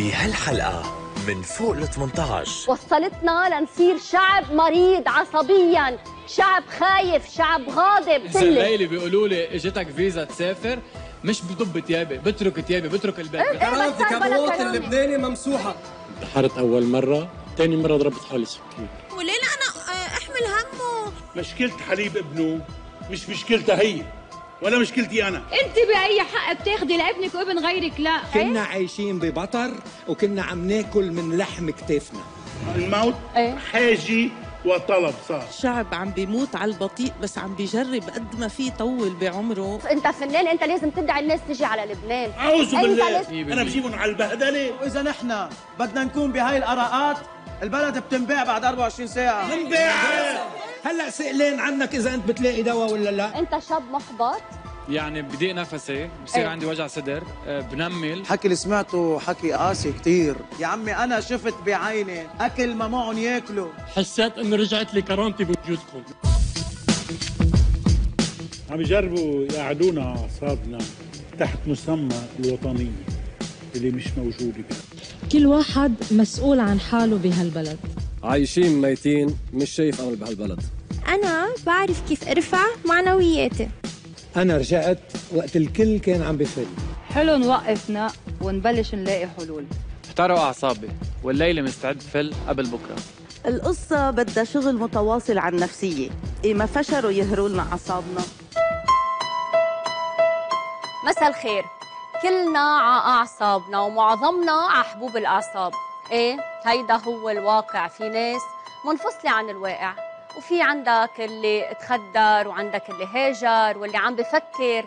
بهالحلقة من فوق ال 18 وصلتنا لنصير شعب مريض عصبيا شعب خايف شعب غاضب الليلة بيقولوا لي إجتك فيزا تسافر مش بضب ثيابي بترك ثيابي بترك البيت إيه، كرامتي كبروت اللبناني ممسوحة. انتحرت أول مرة ثاني مرة ضربت حالي سكين. وليه لا أنا آه، أحمل همه؟ مشكلة حليب ابنه مش مشكلتها هي. ولا مشكلتي أنا. أنت بأي حق بتاخدي لابنك وابن غيرك؟ لا. كنا عايشين ببطر وكنا عم ناكل من لحم كتافنا. الموت إيه. حاجة وطلب صار. الشعب عم بيموت على البطيء بس عم بيجرب قد ما فيه يطول بعمره. أنت فنان أنت لازم تدعي الناس تجي على لبنان. أعوذ بالله. أنا بجيبهم على البهدلة. وإذا نحن بدنا نكون بهاي الأراءات البلد بتنباع بعد 24 ساعة. منباعها هلا سئلان عنك إذا أنت بتلاقي دواء ولا لا. أنت شاب محبط. يعني بضيق نفسي بصير إيه. عندي وجع صدر آه، بنمل. حكي اللي سمعته حكي قاسي كتير. يا عمي أنا شفت بعيني أكل ما معهم ياكلوا. حسيت إنه رجعت لي كرامتي بوجودكم. عم يجربوا يقعدونا على أعصابنا تحت مسمى الوطنية اللي مش موجودة كل واحد مسؤول عن حاله بهالبلد. عايشين ميتين مش شايف أمل بهالبلد. أنا بعرف كيف أرفع معنوياتي. أنا رجعت وقت الكل كان عم بفل حلو نوقفنا ونبلش نلاقي حلول. احترقوا أعصابي والليلة مستعد فل قبل بكرة. القصة بدها شغل متواصل عن نفسية. إيه ما فشلوا يهروا لنا أعصابنا. مساء الخير. كلنا على أعصابنا ومعظمنا على حبوب الأعصاب. إيه هيدا هو الواقع. في ناس منفصلة عن الواقع. وفي عندك اللي تخدر وعندك اللي هاجر واللي عم بفكر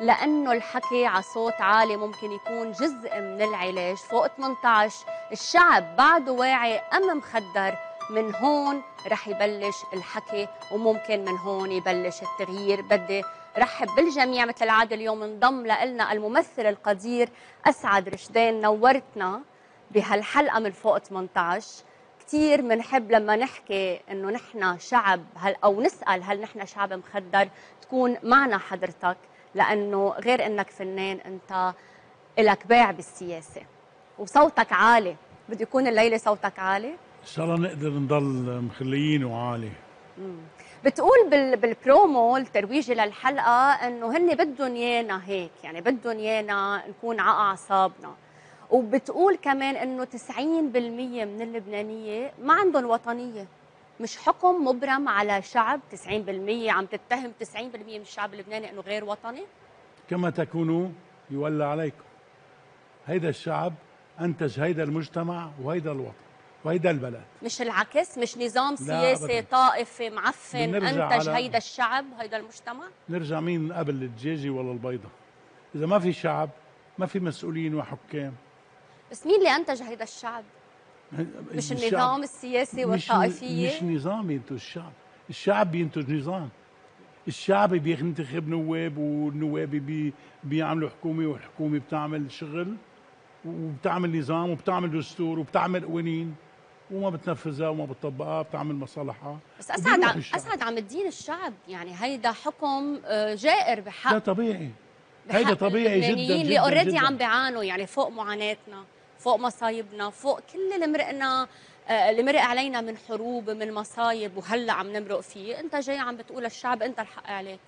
لأنه الحكي على صوت عالي ممكن يكون جزء من العلاج فوق 18 الشعب بعده واعي أم مخدر من هون رح يبلش الحكي وممكن من هون يبلش التغيير. بدي رحب بالجميع مثل العادة اليوم انضم لنا الممثل القدير أسعد رشدان نورتنا بهالحلقة من فوق 18 كثير بنحب لما نحكي إنه نحن شعب هل أو نسأل هل نحن شعب مخدر تكون معنا حضرتك لأنه غير إنك فنان أنت لك باع بالسياسة. وصوتك عالي. بده يكون الليلة صوتك عالي؟ إن شاء الله نقدر نضل مخليين وعالي. بتقول بال بالبرومو الترويجي للحلقة إنه هن بدهم إيانا هيك يعني بدهم إيانا نكون على أعصابنا. وبتقول كمان إنه 90% من اللبنانية ما عندهم وطنية. مش حكم مبرم على شعب 90% عم تتهم 90% من الشعب اللبناني إنه غير وطني؟ كما تكونوا يولى عليكم. هيدا الشعب أنتج هيدا المجتمع وهيدا الوطن وهيدا البلد. مش العكس؟ مش نظام سياسي. طائفي معفن أنتج على- هيدا الشعب هيدا المجتمع؟ نرجع مين قبل الدجاجة ولا البيضة إذا ما في شعب ما في مسؤولين وحكام. بس مين اللي أنتج هيدا الشعب؟ مش النظام السياسي مش والطائفية؟ مش نظام ينتج الشعب. الشعب بينتج نظام. الشعب بينتخب نواب والنواب بي بيعملوا حكومة والحكومة بتعمل شغل وبتعمل نظام وبتعمل دستور وبتعمل قوانين وما بتنفذها وما بتطبقها بتعمل مصالحها. بس أسعد عم. أسعد عم تدين الشعب. يعني هيدا حكم آه، جائر بحق. طبيعي. بحق هيدا طبيعي جدا اللبنانيين اللي جدا, اوريدي جداً. عم بيعانوا يعني فوق معاناتنا. فوق مصايبنا فوق كل اللي مرقنا آه، اللي مرق علينا من حروب من مصايب وهلأ عم نمرق فيه انت جاي عم بتقول الشعب انت الحق عليك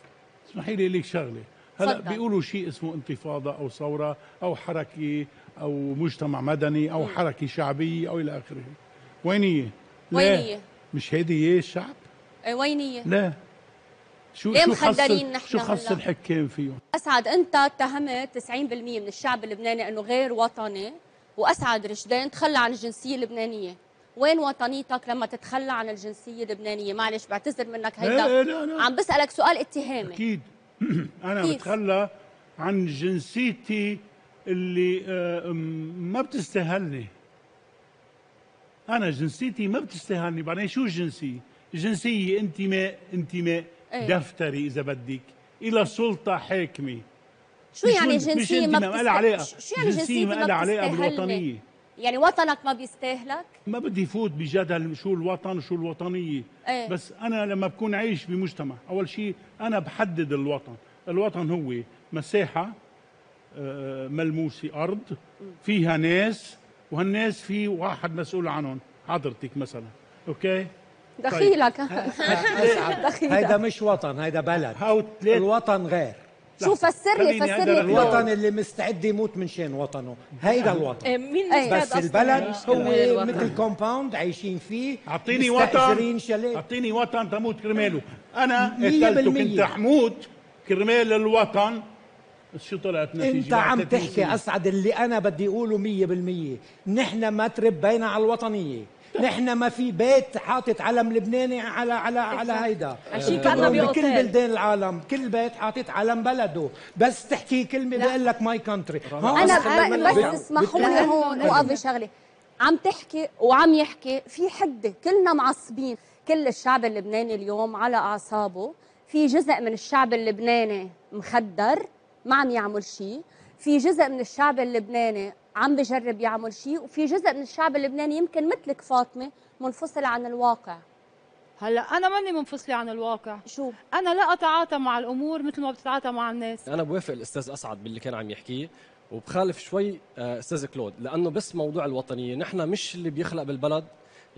اسمحي لي لك شغلة هلأ تفضل. بيقولوا شيء اسمه انتفاضة أو ثورة أو حركة أو مجتمع مدني أو حركة شعبية أو إلى آخره وين هي؟ لا، وين؟ مش هيدي هي الشعب؟ آه، وين هي لا شو ليه مخدرين نحن شو خص؟ الحكام فيهم؟ أسعد أنت اتهمت 90% من الشعب اللبناني إنه غير وطني وأسعد رشدان تخلى عن الجنسية اللبنانية. وين وطنيتك لما تتخلى عن الجنسية اللبنانية؟ معلش بعتذر منك لا هيدا. لا لا عم بسألك سؤال اتهامي. أكيد. أنا كيف؟ بتخلى عن جنسيتي اللي آه، ما بتستاهلني. أنا جنسيتي ما بتستاهلني. بعدين شو الجنسية؟ الجنسية انتماء انتماء إيه. دفتري إذا بدك إلى سلطة حاكمة. شو يعني انت ما ما بتست... لها علاقه شو- يعني جنسيه ما لها علاقه بتستاهلني؟ بالوطنيه يعني وطنك ما بيستاهلك ما بدي فوت بجدل شو الوطن وشو الوطنيه إيه. بس أنا لما بكون عايش بمجتمع اول شيء أنا بحدد الوطن الوطن هو مساحه آه، ملموسه ارض فيها ناس وهالناس في واحد مسؤول عنهم حضرتك مثلا okay دخيلك هيدا مش وطن هيدا بلد الوطن غير شو فسر لي فسر لي. الوطن. اللي مستعد يموت من شان وطنه؟ هيدا الوطن. إيه، مين أي. مستعد بس البلد هو؟ مثل compound عايشين فيه أعطيني وطن. أعطيني وطن تموت كرماله. أنا مية قتلت بالمية. كنت حموت كرمال الوطن. شو طلعت نتيجة؟ أنت عم بعد 30 تحكي؟ أسعد اللي أنا بدي أقوله مية بالمية. نحن ما تربينا على الوطنية. نحن ما في بيت حاطط علم لبناني على على على هيدا. بكل. بلدان العالم كل بيت حاطط علم بلده. بس تحكي كلمة بقول لك my country أنا بس اسمحوا لي هون وقف بشغله عم تحكي وعم يحكي في حدة. كلنا معصبين. كل الشعب اللبناني اليوم على أعصابه. في جزء من الشعب اللبناني مخدر ما عم يعمل شيء في جزء من الشعب اللبناني عم بجرب يعمل شيء وفي جزء من الشعب اللبناني يمكن مثلك فاطمة منفصل عن الواقع. هلا أنا ماني منفصلة عن الواقع. شو؟ أنا لا أتعاطى مع الأمور مثل ما بتتعاطى مع الناس. أنا بوافق الأستاذ أسعد باللي كان عم يحكيه وبخالف شوي آه، أستاذ كلود لأنه بس موضوع الوطنية نحن مش اللي بيخلق بالبلد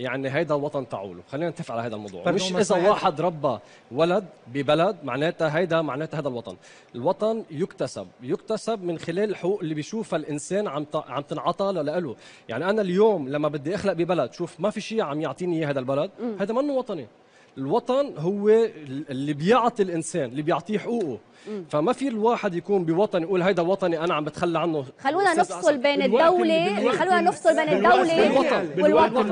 يعني هيدا الوطن تعوله. خلينا نتفق على هذا الموضوع. طيب مش إذا واحد ربى ولد ببلد معناتها هيدا معناتها هذا الوطن. الوطن يكتسب يكتسب من خلال الحقوق اللي بيشوفها الإنسان عم ت- عم تنعطى له يعني أنا اليوم لما بدي أخلق ببلد شوف ما في شيء عم يعطيني إياه هذا البلد هذا منه وطني. الوطن هو اللي بيعطي الانسان اللي بيعطيه حقوقه فما في الواحد يكون بوطن يقول هيدا وطني أنا عم بتخلى عنه خلونا نفصل. بين بالوقت خلونا نفصل بين الدولة بالوطن. والوطن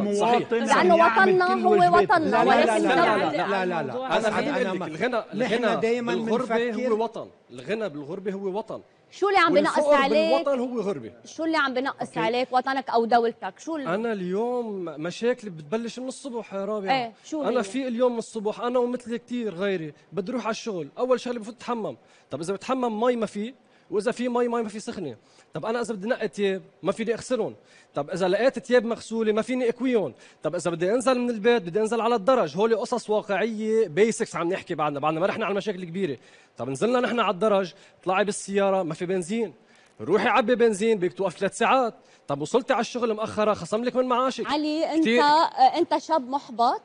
عم يعمل وطننا هو. وطننا لا لا ولكن لا لا لا لا لا لا أنا أسعد، بدي أنا أقول ما- لك الغنى الغنى دايما بالغربه هو وطن الغنى بالغربه هو وطن شو اللي عم بنقص عليك؟ بالوطن هو غربة. شو اللي عم بنقص أوكي. عليك وطنك أو دولتك؟ شو اللي أنا اليوم مشاكلي بتبلش من الصبح يا رابعة. إيه، شو هي؟ أنا في اليوم من الصبح أنا ومثلي كثير غيري بدي أروح على الشغل. أول شغلة بفوت أتحمم. طب إذا بتحمم مي ما في وإذا في مي مي ما في سخنة. طب أنا إذا بدي نقي ثياب ما فيني أغسلهم. طب إذا لقيت ثياب مغسولة ما فيني أكويهم. طب إذا بدي أنزل من البيت بدي أنزل على الدرج. هول قصص واقعية basics عم نحكي بعدنا. بعدنا ما رحنا على المشاكل الكبيرة. طب نزلنا نحن على الدرج طلعي بالسيارة ما في بنزين. روحي عبي بنزين بدك توقف ثلاث ساعات. طب وصلتي على الشغل مأخرة خصم لك من معاشك. علي انت كتير. أنت شاب محبط.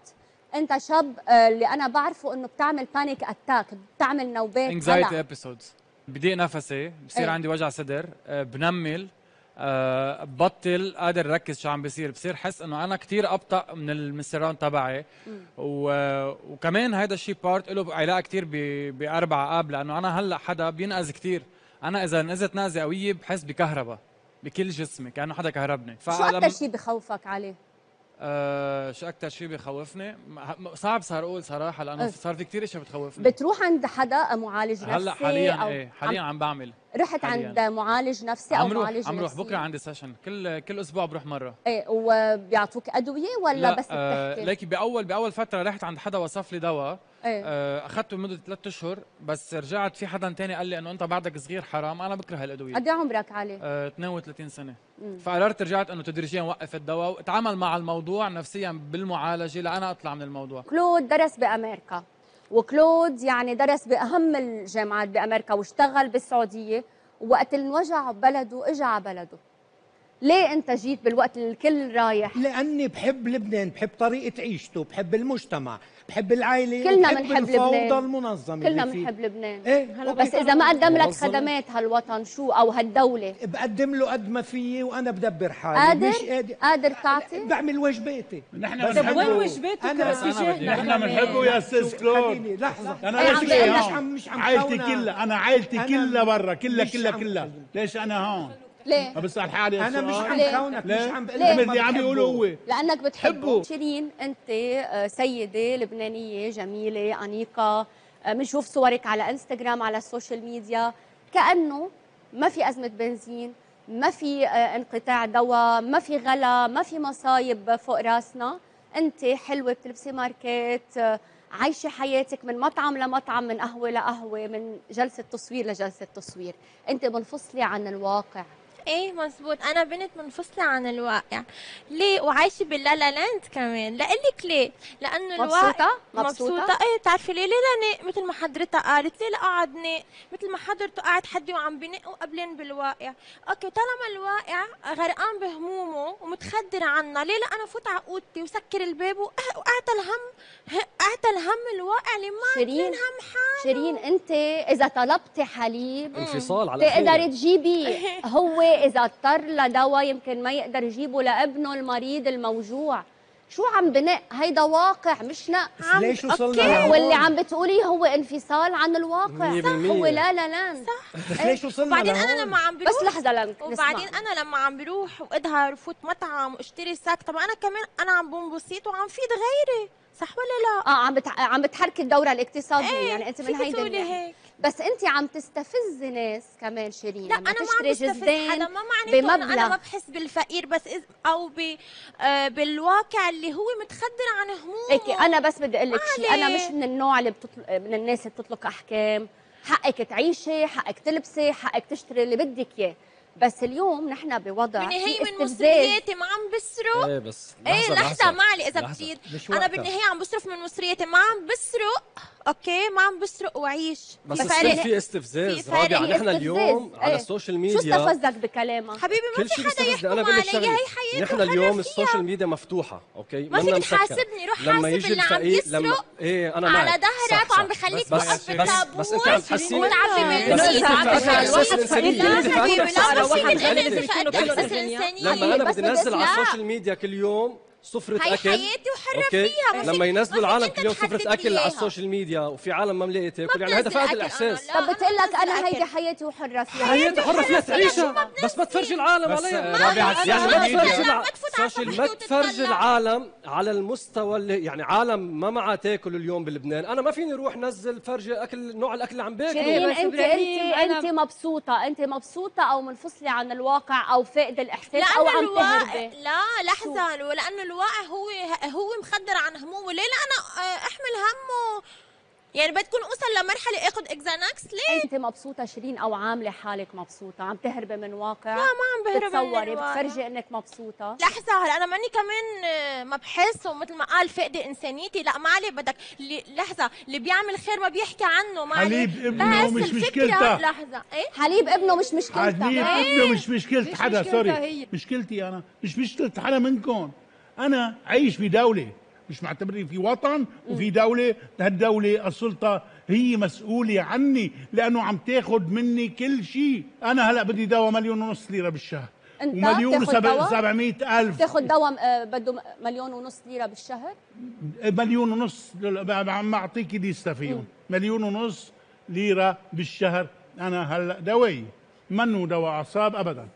أنت شاب آه، اللي أنا بعرفه إنه بتعمل panic attack بتعمل نوبات anxiety هلع. بضيق نفسي بصير إيه. عندي وجع صدر آه، بنمل أه ببطل قادر ركز شو عم بيصير. بصير حس إنه أنا كتير أبطأ من المصران تبعي. و... وكمان هيدا الشيء بارت له علاقة كتير ب... باربع آب لأنه أنا هلأ حدا بينقذ كتير. أنا إذا نزلت نازلة قوية بحس بكهرباء بكل جسمي كأنه حدا كهربني. شو أكثر شيء بخوفك عليه؟ شو أكثر شيء بخوفني صعب صار أقول صراحة لأنه أه. صار في كتير اشياء بتخوفني. بتروح عند حدا معالج نفسي هلا حاليا أو إيه حاليا عم... عم بعمل رحت حالياً. عند معالج نفسي أو معالج عم روح نفسي. بكرة عندي سيشن كل كل أسبوع بروح مرة. إيه وبيعطوك أدوية ولا لا بس آه بتحكي؟ ليكي باول بأول فترة رحت عند حدا وصف لي دواء. إيه. آه اخذته لمدة ثلاث أشهر بس رجعت في حدا تاني قال لي إنه أنت بعدك صغير حرام أنا بكره هالأدوية. قد إيه عمرك علي؟ آه 32 سنة. مم. فقررت رجعت إنه تدريجيا وقف الدواء واتعامل مع الموضوع نفسيا بالمعالجة لأنا أطلع من الموضوع. كلود درس بأمريكا وكلود يعني درس بأهم الجامعات بأمريكا واشتغل بالسعودية ووقت انوجع بلده اجى على بلده. ليه انت جيت بالوقت اللي الكل رايح؟ لأني بحب لبنان بحب طريقة عيشته بحب المجتمع بحب العائلة كلنا بنحب لبنان. المنظمة كلنا. بنحب لبنان. إيه. بس إذا ما قدم لك. خدمات هالوطن شو؟ أو هالدولة؟ بقدم له قد ما فيي وأنا بدبر حالي. قادر؟ مش قادر. قادر تعطي؟ بعمل واجباتي نحن طيب وين بنحبه وجباتك أنا- بس بس أنا بدي- نحن بنحبه يا أستاذ كلود لحظة. أنا ليش عم مش عم مش عم عائلتي. كلها. أنا عائلتي كلها برا كلها كلها كلها. ليش أنا هون؟ ليه؟ بسال حالي أنا مش عم؟ خونك مش؟ عم بقول ليه؟ لك اللي عم يقولوا هو لأنك بتحبه حبه. شيرين أنت آه، سيدة لبنانية جميلة انيقه آه، بنشوف صورك على إنستغرام على ال social media. كأنه ما في أزمة بنزين ما في آه، انقطاع دواء ما في غلا ما في مصايب فوق راسنا. أنت حلوة بتلبسي ماركات عايشة حياتك من مطعم لمطعم من قهوة لقهوة من جلسة تصوير لجلسة تصوير. أنت منفصلة عن الواقع. إيه مزبوط أنا بنت منفصلة عن الواقع. ليه؟ وعايشة بال La La Land كمان. لقلك ليه؟ لأنه الواقع مبسوطة؟ مبسوطة؟ مبسوطة. إيه بتعرفي ليه؟ ليه لا مثل ما حضرتها قالت ليه لا قعد نق مثل ما حضرته قاعد حدي وعم بنق وقبلين بالواقع. okay طالما الواقع غرقان بهمومه ومتخدر عنا ليه لا أنا فوت على أوضتي وسكر الباب وأعطى الهم؟ أعطى الهم الواقع اللي ما شيرين هم حاله. شيرين أنت إذا طلبتي حليب انفصال على تقدري. تجيبيه هو إذا اضطر لدواء يمكن ما يقدر يجيبه لابنه المريض الموجوع شو عم بنق هيدا واقع مش نق بس ليش وصلنا؟ واللي عم بتقوليه هو انفصال عن الواقع بالمية. هو لا لا لا صح بس ليش وصلنا وبعدين لهون؟ أنا لما عم بروح بس لحظة لنك وبعدين أنا لما عم بروح واظهر وفوت مطعم وأشتري ساك طب أنا كمان أنا عم بنبسط وعم فيد غيري صح ولا لا؟ آه عم بتح... عم بتحركي الدورة الاقتصادية إيه، يعني أنت من هيدا. هيك. بس انت عم تستفزي ناس كمان شيرين. لا أنا ما عم جزدان حدا ما معناته أنا ما بحس بالفقير بس إذ أو ب آه بالواقع اللي هو متخدر عن همومه هيك أنا بس بدي أقول لك شيء أنا. مش من النوع اللي بتطل... من الناس اللي بتطلق أحكام. حقك تعيشي حقك تلبسي حقك تشتري اللي بدك إياه. بس اليوم نحن بوضع بالنهاية في من مصرياتي ما عم بسرق. إيه بس إيه لحظة معلي إذا مش أنا وقتها. بالنهاية عم بصرف من مصرياتي ما عم بسرق. أوكي ما عم بسرق واعيش بس في. في استفزاز. رابعه نحن. اليوم على إيه. السوشيال شو ميديا. استفزك بكلامها حبيبي ما كل في حدا يحكم علي. هي حياتي نحن اليوم. السوشيال ميديا مفتوحة أوكي؟ ما فيك. تحاسبني، روح لما حاسب اللي عم يسرق. إيه أنا على معك. ظهرك صح، وعم. بخليك بس توقف بس بس إنت عم تحسيني وتعبي بس بالنسيب إنت عم بتفكري بخليك أساس الانسانيه لا انت حبيبي لا فقدت أساس الانسانية لما أنا بس بدي أنزل على. السوشيال ميديا كل يوم سفرة هي أكل. حياتي وحرة فيها، ما لما ينزلوا العالم كل يوم سفرة أكل على. السوشيال ميديا وفي عالم ما ملاقي تاكل يعني هذا فقد الاحساس طب بتقول لك أنا هيدي. حياتي وحرة فيها. حياتي حرة فيها تعيشها. بس ما تفرجي العالم عليها. يعني ال social ما media- تفرجي ما تفوت على ال social- صفحتي ما تفرجي. العالم على المستوى اللي يعني عالم ما معها تاكل اليوم بلبنان. أنا ما فيني أروح نزل فرجي أكل نوع الأكل اللي عم باكله. انت انت أنت مبسوطة أنت مبسوطة أو منفصلة عن الواقع أو فاقده الإحساس أو عم تهربي لا لحظة لأنه الواقع هو هو مخدر عن همومه. ليه؟ لا أنا آه، أحمل همه. يعني بدكم أوصل لمرحلة اخذ إكزاناكس. ليه؟ أنت مبسوطة شيرين أو عاملة حالك مبسوطة؟ عم تهربي من واقع؟ لا ما عم بهرب من بتصوري. بتفرجي إنك مبسوطة؟ لحظة هلا أنا ماني كمان آه، ما بحس ومثل ما قال فقدة إنسانيتي. لا ما عليه بدك. اللي لحظة اللي بيعمل خير ما بيحكي عنه ما عليه حليب ابنه بس مش مشكلتها. لحظة. إيه؟ حليب ابنه مش مشكلتها. عجمية إيه؟ ابنه مش مشكلة. مش حدا سوري. مشكلتي أنا. مش مشكلة حدا منكم. أنا عايش في دولة مش معتبرني في وطن وفي دولة هالدولة السلطة هي مسؤولة عني لأنه عم تاخد مني كل شيء. أنا هلأ بدي دواء مليون ونص ليرة بالشهر. أنت ومليون؟ وسبعمية ألف. بتاخذ دواء آه، بده مليون ونص ليرة بالشهر؟ مليون ونص عم أعطيك ليستا فيهم مليون ونص ليرة بالشهر. أنا هلأ دواي منه دواء أعصاب أبدا.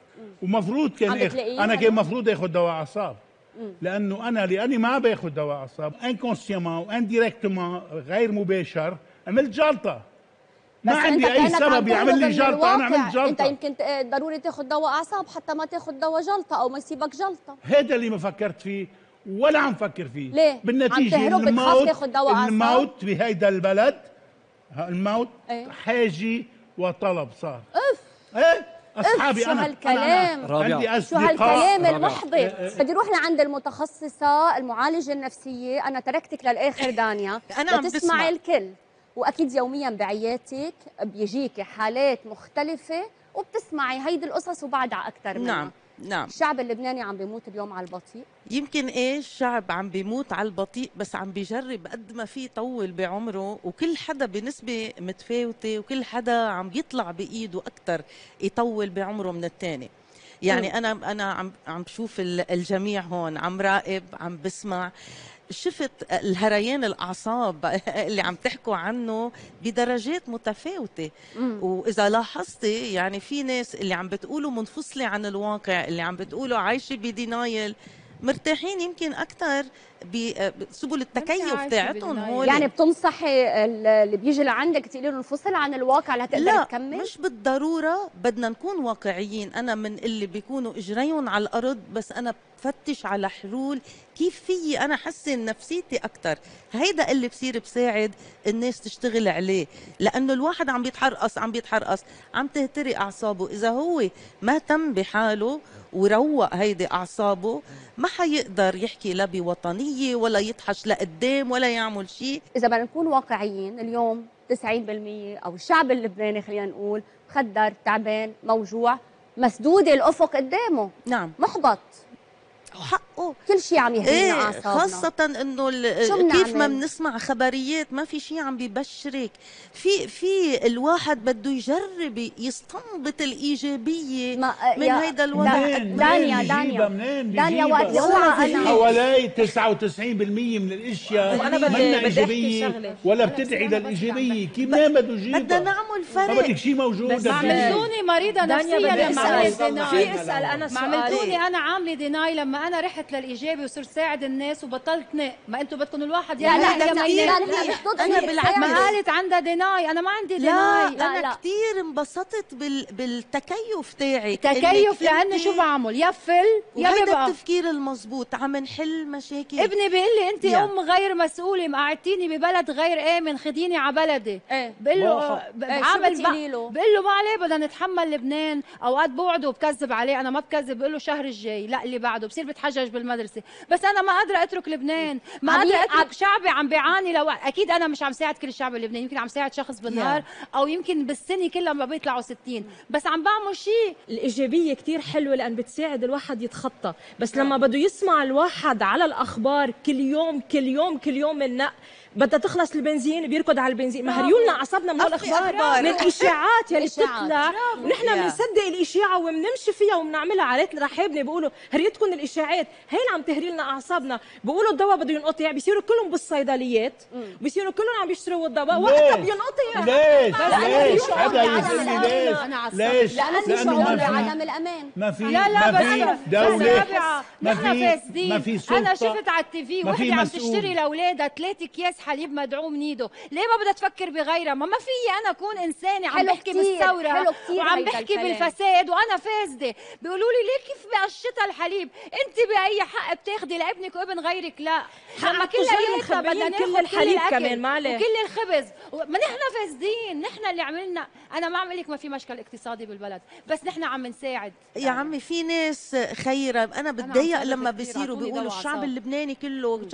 ومفروض كان إخ... أنا؟ كان مفروض آخذ دواء أعصاب. مم. لأنه أنا لأني ما باخذ دواء أعصاب inconsciemment و indirectement غير مباشر عملت جلطة ما عندي عم سبب يعمل لي أنا الواقع. عملت جلطة انت يمكن ضروري تاخذ دواء أعصاب حتى ما تاخذ دواء جلطة أو ما يصيبك جلطة هذا اللي ما فكرت فيه ولا عم فكر فيه ليه؟ عم تهرب بتخاف الموت دواء؟ الموت بهيدا البلد الموت إيه. حاجة وطلب صار اف إيه أصحابي شو أنا. هالكلام؟ أنا عندي شو هالكلام. المحبط؟ بدي أروح لعند المتخصصة المعالجة النفسية. أنا تركتك للآخر دانيا. أنا عم بسمع. الكل. وأكيد يوميا بعيادتك بيجيكي حالات مختلفة وبتسمعي هيدي القصص وبعدها أكثر منها. نعم. نعم. الشعب اللبناني عم بيموت اليوم على البطيء. يمكن إيه الشعب عم بيموت على البطيء بس عم بيجرب قد ما في يطول بعمره وكل حدا بنسبة متفاوتة وكل حدا عم بيطلع بإيده أكتر يطول بعمره من التاني. يعني مم. أنا أنا عم عم بشوف ال- الجميع هون عم راقب عم بسمع. شفت الهريان الأعصاب اللي عم تحكوا عنه بدرجات متفاوتة. وإذا لاحظتي يعني في ناس اللي عم بتقولوا منفصلة عن الواقع اللي عم بتقولوا عايشة بدينايل مرتاحين يمكن أكثر بسبل التكيف تاعتهم هول يعني بتنصحي ال- اللي بيجي لعندك تقولي له انفصل عن الواقع لتقدر لا تكمل؟ مش بالضرورة بدنا نكون واقعيين. أنا من اللي بيكونوا إجريهم على الأرض بس أنا بفتش على حلول كيف فيي أنا حسن نفسيتي أكتر. هيدا اللي بصير بساعد الناس تشتغل عليه. لأنه الواحد عم بيتحرقص عم بيتحرقص عم تهتري أعصابه. إذا هو ما اهتم بحاله وروق هيدي أعصابه ما حيقدر يحكي لا بوطنية ولا يطحش لقدام ولا يعمل شيء. إذا بدنا نكون واقعيين اليوم 90% أو الشعب اللبناني خلينا نقول مخدر تعبان موجوع مسدود الأفق قدامه. نعم. محبط. حقه. كل شيء عم يهدينا إيه أعصابنا. خاصة إنه كيف ما؟ بنسمع خبريات ما في شيء عم بيبشرك في في الواحد بده يجرب يستنبط الإيجابية من يا- هيدا الوضع. دانيا، دانيا. دانيا؟ وقت يوعى أنا- حوالي 99% من الأشياء منا شغلة. ولا بتدعي للإيجابية. كيف ما بده يجيبها؟ بدنا نعمل ما فرق بدك شيء موجود. بس عملتوني مريضة نفسيا لما. عملت في أسأل أنا ما سؤال. عملتوني أنا عاملة ديناي لما أنا رحت للإيجابي وصرت ساعد الناس وبطلت نق ما أنتم بدكم الواحد لا، لا، لا،. لا، أنا فيه بالعكس. ما قالت عندها ديناي أنا ما عندي لا ديناي أنا كثير انبسطت بال... بالتكيف تاعك تكيف أنت- شو بعمل؟ يفل يا ببقى التفكير المزبوط عم نحل مشاكل. ابني بيقول لي أنت. أم غير مسؤولة. مقعدتيني ببلد غير آمن. خديني على بلدي. إيه. بقول له إيه، بعمل له؟ بقول له ما عليه بدنا نتحمل لبنان. أوقات بوعده وبكذب عليه. أنا ما بكذب. بقول له الشهر الجاي. لا اللي بعده. بصير بتحجج بالمدرسة. بس أنا ما قادرة أترك لبنان. ما قادرة أترك شعبي عم بيعاني لو أكيد أنا مش عم ساعد كل الشعب اللبناني يمكن عم ساعد شخص بالنهار أو يمكن بالسنة كلها ما بيطلعوا 60 بس عم بعمل شيء الإيجابية كتير حلوة لأن بتساعد الواحد يتخطى. بس لما بده يسمع الواحد على الأخبار كل يوم كل يوم كل يوم من نق بدها تخلص البنزين بيركض على البنزين. ما هريوا لنا أعصابنا من أخبار. من الإشاعات يلي. بتطلع ونحن. بنصدق الإشاعة وبنمشي فيها وبنعملها عائلات رحابنا بيقولوا هريتكم الإشاعات. هي اللي عم تهري لنا أعصابنا. بيقولوا الدواء بده ينقطع. بيصيروا كلهم بالصيدليات. بيصيروا كلهم عم بيشتروا الدواء. وقتها بينقطع. ليش؟ لأنه ليش؟ حدا الأمان. ليش. ليش؟ لأنه ما في بعدم الأمان. ما في لا لا ما بس في دولة ما في ما في سلطة أنا شفت على التي في. وحدة عم. تشتري لأولادها ثلاث اكياس حليب مدعوم نيدو ليه ما بدها تفكر بغيرها؟ ما ما في أنا أكون إنسانة عم حلو بحكي كتير، بالثورة حلو كتير وعم بحكي. بالفساد وأنا فاسدة. بيقولوا لي ليه كيف بقشطها الحليب؟ أنت بأي حق بتاخدي لابنك وابن غيرك؟ لا. لما كلياتنا بدنا كل الحليب الأكل كمان، ما عليه. وكل الخبز. ما نحن فاسدين نحن اللي عملنا أنا ما عم لك ما في مشكل اقتصادي بالبلد بس نحن عم نساعد. يا عمي في ناس خيرة. أنا بتضايق لما بيصيروا بيقولوا الشعب. اللبناني كله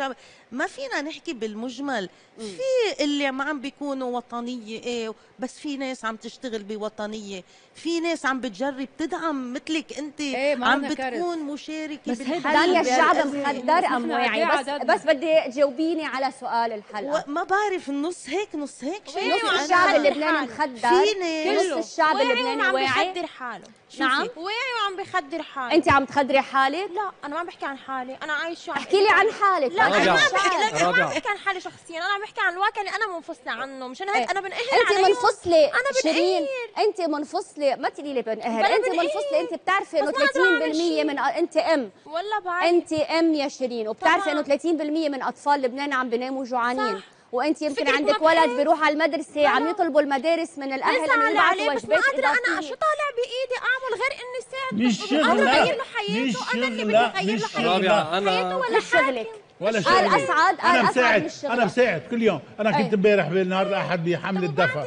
ما فينا نحكي بالمجمل. في اللي ما عم بيكونوا وطنية إيه بس في ناس عم تشتغل بوطنية. في ناس عم بتجرب تدعم مثلك انت ما عم. بتكون مشاركة بس دانيا الشعب. مخدر أم واعي. بس عددنا؟ بس بدي تجاوبيني على سؤال الحلقة. ما بعرف نص هيك نص هيك شيء. نص الشعب اللبناني مخدر. في ناس نص الشعب اللبناني واعي. بخدر حاله. نعم. واعي وعم بخدر حاله. أنت عم تخدري حالك؟ لا أنا ما عم بحكي عن حالي. أنا عايش شو عم احكي لي عن حالك. لا أنا ما بحكي ما. بحكي عن حالي شخصيا. أنا عم بحكي عن الواقع اللي أنا منفصلة عنه. مشان هيك إيه. أنا بنقهر أنت. منفصلة أنا بنقهر. أنت منفصلة ما تقولي لي بنقهر أنت. منفصله أنت بتعرفي إنه بس ما قادرة أعمل 30% شي. من أنت أم. والله بعرف أنت أم يا شيرين. وبتعرفي. إنه 30% من أطفال لبنان عم بيناموا جوعانين. صح. وأنت يمكن عندك ولد. بيروح على المدرسة عم يطلبوا المدارس من الأهل إنه يبعثوا عليه بس ما وجبات قادره أنا شو طالع بإيدي أعمل غير إني ساعد. مش أنا شغلة. بغير له حياته مش أنا اللي بدي شغلة اغير له مش حياته. ولا مش شغلك ولا قال أسعد، قال أنا أسعد مساعد. أنا مساعد كل يوم. أنا. كنت امبارح بالنهار الاحد بحمل الدفع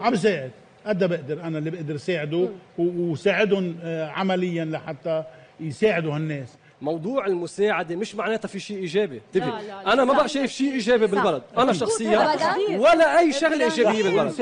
عم بساعد قد بقدر أنا اللي بقدر ساعده وساعدهم آه، عمليا لحتى يساعدوا هالناس. موضوع المساعدة مش معناتها في شيء إيجابي. انتبه لا، لا، لا. أنا ما بقى شايف شيء إيجابي بالبلد. أنا شخصيا. ولا أي شغلة إيجابية بالبلد.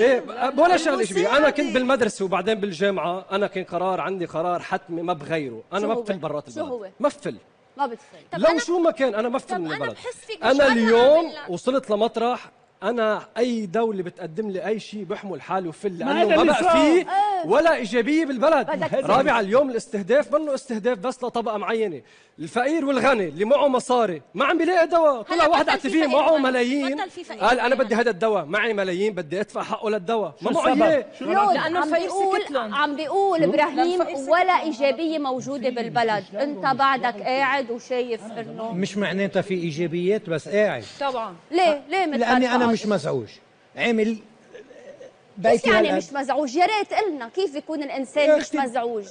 إيه ولا شغلة إيجابية. أنا كنت بالمدرسة وبعدين بالجامعة أنا كان قرار عندي قرار حتمي ما بغيره. أنا ما؟ بفل برات شو البلد. هو؟ مفل. ما بتفل. لو شو ما كان أنا مفل طب من أنا البلد. أنا اليوم؟ وصلت لمطرح أنا أي دولة بتقدم لي أي شيء بحمل حالي وفل لأنه ما بقى. في ولا إيجابية بالبلد. رابعا اليوم الاستهداف منه استهداف بس لطبقة معينة الفقير والغني اللي معه مصاري ما عم بيلاقي دواء طلع واحد على في التلفزيون معه. ملايين قال أنا. بدي هذا الدواء معي ملايين بدي أدفع حقه للدواء ما شو معه؟ إياه لأنه عم الفقير بيقول. عم بيقول شو؟ إبراهيم ولا. إيجابية موجودة بالبلد أنت بعدك قاعد وشايف إنه مش معناتها في إيجابيات بس قاعد طبعا ليه ليه لأني أنا؟ مش مزعوج عمل كيف بيتي يعني. مش مزعوج يا ريت قلنا كيف يكون الإنسان مش مزعوج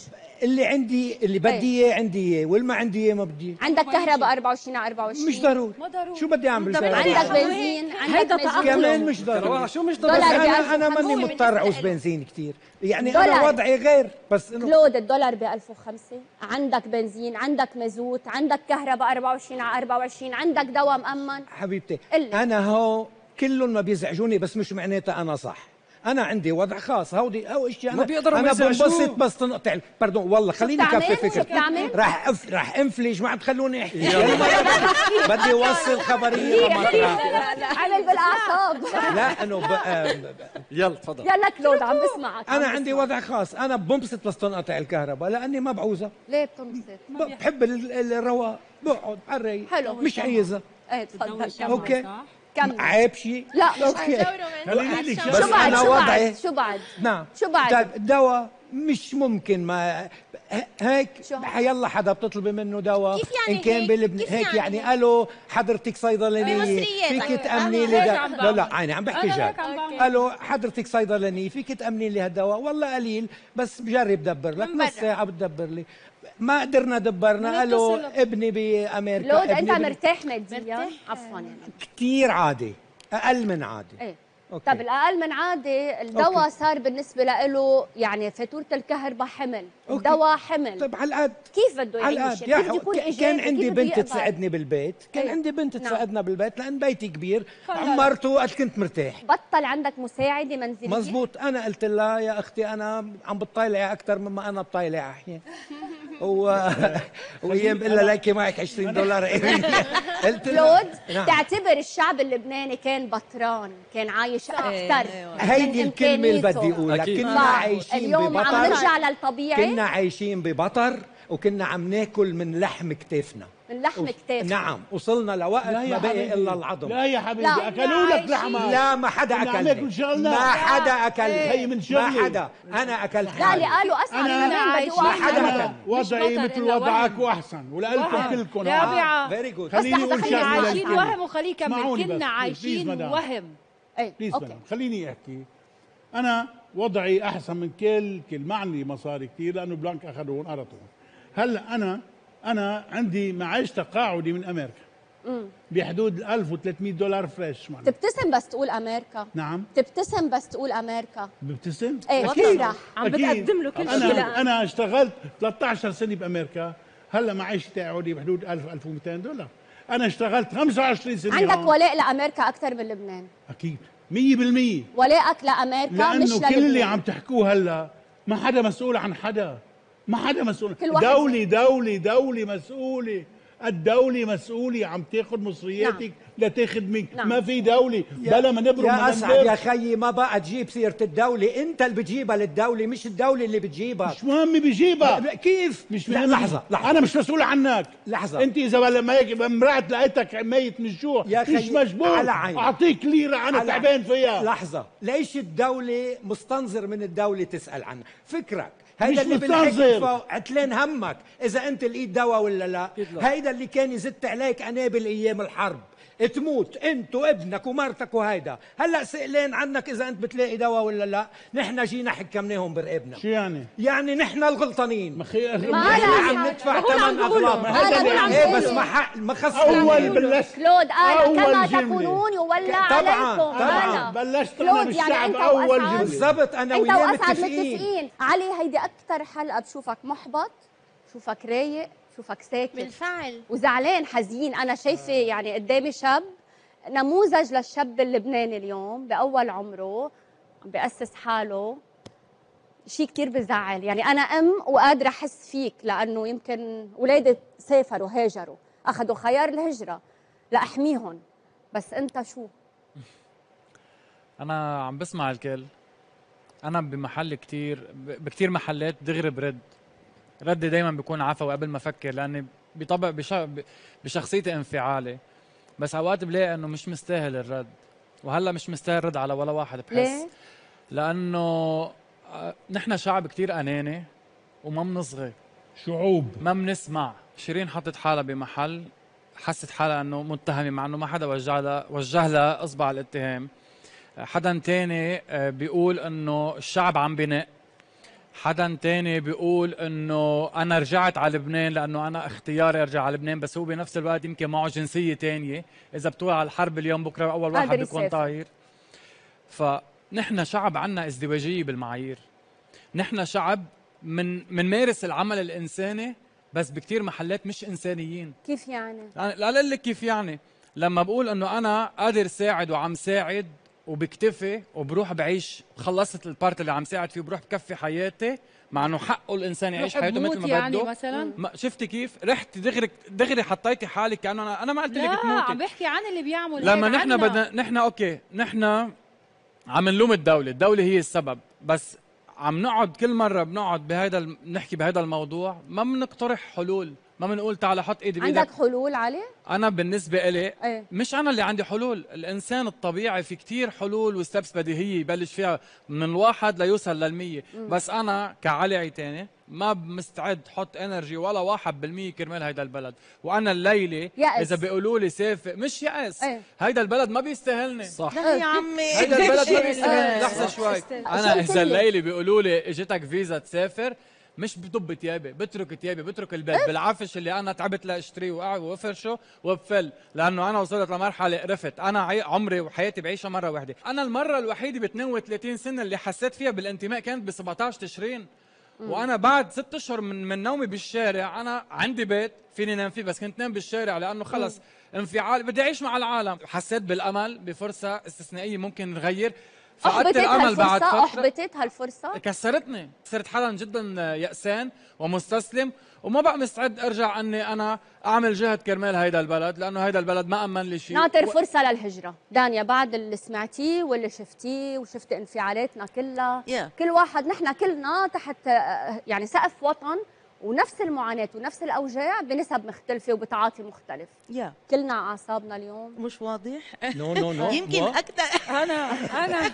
اللي عندي اللي بدي إياه عندي إياه واللي ما عندي إياه ما بدي إياه. عندك كهرباء 24 على 24 مش ضروري ما ضروري شو بدي أعمل عندك؟ بنزين عندك. تأقلم. كمان مش ضروري شو مش ضروري أنا أنا 1050 ماني مضطر اعوز بنزين كثير يعني دولار. أنا وضعي غير بس انه كلود الدولار ب 1005 عندك بنزين عندك مازوت عندك كهرباء 24 على 24 عندك دواء مأمن حبيبتي قلي. أنا هو كلهم ما بيزعجوني بس مش معناتها أنا صح أنا عندي وضع خاص هودي أو اشياء ما أنا بيقدروا أنا. بنبسط بس تنقطع pardon والله خليني؟ كفي شو فكرتي بتعمل؟ راح أف... راح انفلج ما عم تخلوني احكي بدي اوصل خبريه عمل بالاعصاب لا انه ب... آه، يلا تفضل يلا كلود عم بسمعك أنا عندي. وضع خاص أنا بنبسط بس تنقطع الكهرباء لاني ما بعوزها ليه بتنبسط؟ بحب ال- ال- الرواق بقعد على حلو. مش عايزها إيه تفضل. okay كمل عيب شيء لا okay خليني لك بس بعد أنا شو وضعي- بعد شو بعد نعم شو بعد؟ طيب الدواء مش ممكن ما هيك شو؟ حيلا حدا بتطلبي منه دواء كيف يعني إن كان هيك؟ بلبنان كيف هيك يعني؟ يعني ألو حضرتك صيدلانيه بمصريات. فيك. تأمني لي هيك لا. لا عيني عم بحكي جد هيك. ألو حضرتك صيدلانيه فيك تأمني لي هالدواء والله قليل بس بجرب دبر لك من نص. ساعه بتدبر لي ما قدرنا دبرنا. ألو بنتصل. ابني بأمريكا لود أنت مرتاح ماديا. عفوا. يعني كثير عادي أقل من عادي. إيه. okay. طب الأقل من عادي الدواء. صار بالنسبة له يعني فاتورة الكهرباء حمل. الدواء حمل طيب على القد كيف بده على القد يعني يا كيف بده يكون كان عندي بنت؟ تساعدني بالبيت كان أيوة. عندي بنت نعم. تساعدنا بالبيت لأن بيتي كبير. عمرته وقت كنت مرتاح بطل عندك مساعدة منزلية مزبوط أنا قلت لها يا أختي أنا عم بتطالعي أكثر مما أنا بطالع أحيانا و... وايام بقول لها ليكي معك 20 دولار قلت لها كلود نعم. تعتبر الشعب اللبناني كان بطران كان عايش أكثر هيدي الكلمة اللي بدي أقولها. كنا. عايشين اليوم عم ببطر نرجع للطبيعي كنا عايشين ببطر وكنا عم ناكل من لحم كتافنا من لحم كتاف نعم وصلنا لوقت ما بقي. إلا العظم لا يا حبيبي لا. أكلوا لك لحمة لا ما حدا عم اكل. ما حدا اكل هي من ما شغلي. حدا أنا أكلت لا اللي. قالوا أسعد كمان بدي ما حدا. أكل. وضعي مثل وضعك. وأحسن ولكم. كلكم رابعة. very good خليني أقول بس إحنا شغلة عايشين. وهم وخليه كمل اسمعوني بس، كنا عايشين. وهم إيه please okay. مدام خليني أحكي. أنا وضعي أحسن من كل كل ما عندي مصاري كثير لأنه البنك اخذوهم قرطوهم هلأ أنا أنا عندي معاش تقاعدي من أمريكا. بحدود 1300 دولار fresh معنا. تبتسم بس تقول أمريكا. نعم. تبتسم بس تقول أمريكا. ببتسم؟ إيه أكيد. بتفرح عم. بتقدم له كل شيء. أنا أنا اشتغلت 13 سنة بأمريكا. هلأ معيشتي تقعدي بحدود 1000 1200 دولار. أنا اشتغلت 25 سنة عندك هون. ولاء لأمريكا أكثر من لبنان. أكيد. 100% ولاءك لأمريكا مش لأنه للبنان كل اللي عم تحكوه هلا ما حدا مسؤول عن حدا. ما حدا مسؤول. دولة دولة دولة مسؤولة الدولة مسؤولة عم تاخذ مصرياتك لتاخذ منك. نعم. ما في دولة بلا ما نبرم يا ما أسعد يا خيي ما بقى تجيب سيرة الدولة. أنت اللي بتجيبها للدولة مش الدولة اللي بتجيبك مش مهم بيجيبها. كيف؟ مش لا مهم. لحظة لحظة. أنا مش مسؤول عنك. لحظة. أنت إذا لما هيك امرأة لقيتك ميت من الجوع يا مش مجبور. على عيني. أعطيك ليرة أنا على- تعبان فيها. لحظة. ليش الدولة مستنظر من الدولة تسأل عنها؟ فكرك. هيدا اللي. بالحكي فوق عتلين همك إذا أنت لقيت دواء ولا لا. هيدا اللي كان يزت عليك قنابل أيام الحرب تموت انت وابنك ومرتك وهيدا. هلا سئلين عنك إذا أنت بتلاقي دواء ولا لا. نحن جينا حكمناهم برقبنا شو يعني؟ يعني نحن الغلطانين. مخي... نحن عم ندفع ثمن أغلاط. ما هذا اللي عم إيه بس. ما حق ما خص أول بلشت كلود قال كما. تكونون يولع طبعاً، عليكم. طبعاً. بلشت كلود من يعني الشعب أنت أول. جملة. بالضبط أنا أنت وياه واسعد متفقين. متفقين. علي هيدي أكثر حلقة. بشوفك محبط بشوفك رايق. بشوفك ساكت بالفعل. وزعلان حزين. أنا شايفة يعني قدامي شاب نموذج للشاب اللبناني اليوم بأول عمره عم بأسس حاله. شيء كتير بزعل. يعني أنا أم وقادرة أحس فيك لأنه يمكن اولادي سافروا هاجروا أخذوا خيار الهجرة. لاحميهم بس أنت شو؟ أنا عم بسمع الكل. أنا بمحل كتير ب- بكتير محلات دغري برد. ردي دايما بيكون عفوي قبل ما أفكر لأني بطبع بش... ب- بشخصيتي انفعالي. بس أوقات بلاقي إنه مش مستاهل الرد. وهلأ مش مستاهل رد على ولا واحد بحس. ليه؟ لأنه آه، نحن شعب كتير أناني وما بنصغي شعوب. ما بنسمع. شيرين حطت حالها بمحل حست حالها إنه متهمة مع إنه ما حدا وجه لها وجه لها إصبع الاتهام. حدا تاني آه، بيقول إنه الشعب عم بنق حدا تاني بيقول إنه أنا رجعت على لبنان لأنه أنا اختياري أرجع على لبنان بس هو بنفس الوقت يمكن معه جنسية تانية. إذا بتوع على الحرب اليوم بكرة أول واحد بيكون. طاير. فنحن شعب عنا ازدواجية بالمعايير. نحن شعب من منمارس العمل الإنساني بس بكتير محلات مش إنسانيين. كيف يعني؟ يعني لا لك كيف يعني؟ لما بقول إنه أنا قادر ساعد وعم ساعد وبكتفي وبروح بعيش خلصت ال part اللي عم ساعد فيه بروح بكفي حياتي مع إنه حقه الإنسان يعيش حياته مثل ما يعني بده مثلاً؟ ما شفتي كيف؟ رحت دغري دغري حطيتي حالك كأنه أنا أنا ما قلت لك لا تموتي. عم بحكي عن اللي بيعمل. لما نحن. بدنا نحن okay نحن عم نلوم الدولة، الدولة هي السبب، بس عم نقعد كل مرة بنقعد بهذا نحكي بهذا الموضوع ما بنقترح حلول، ما بنقول تعال حط ايدي بإيدك. عندك حلول عليه؟ أنا بالنسبة إلي إيه. مش أنا اللي عندي حلول، الإنسان الطبيعي في كتير حلول و steps بديهية يبلش فيها من الواحد ليوصل للمية، مم. بس أنا كعلي عيتاني ما مستعد حط energy ولا واحد بالمية كرمال هيدا البلد، وأنا الليلة يأس. إذا بيقولوا لي سافر مش يأس، إيه. هيدا البلد ما بيستاهلني. صح. يا عمي. هيدا البلد ما إيه. بيستاهل لحظة شوي. شو أنا إذا لي؟ الليلة بيقولوا لي اجتك فيزا تسافر مش بضب ثيابي بترك ثيابي بترك البيت بالعفش اللي أنا تعبت لاشتريه وافرشه وبفل. لأنه أنا وصلت لمرحلة قرفت. أنا عمري وحياتي بعيشها مرة واحدة. أنا المرة الوحيدة ب 32 سنة اللي حسيت فيها بالانتماء كانت ب 17 تشرين وأنا بعد ست أشهر من من نومي بالشارع أنا عندي بيت فيني نام فيه بس كنت نام بالشارع لأنه خلص انفعال. بدي أعيش مع العالم. حسيت بالأمل بفرصة استثنائية ممكن نغير. فقدت الأمل بعد فترة. احبطت هالفرصة كسرتني. صرت حدا جدا يأسان ومستسلم وما بقى مستعد أرجع أني أنا أعمل جهد كرمال هيدا البلد لأنه هيدا البلد ما أمن لي شيء. ناطر فرصة للهجرة. دانيا بعد اللي سمعتيه واللي شفتيه وشفت انفعالاتنا كلها يا كل واحد نحن كلنا تحت آه، يعني سقف وطن ونفس المعاناة ونفس الأوجاع بنسب مختلفة وبتعاطي مختلف. يا كلنا على أعصابنا اليوم مش واضح. no no no يمكن أكثر أنا أنا.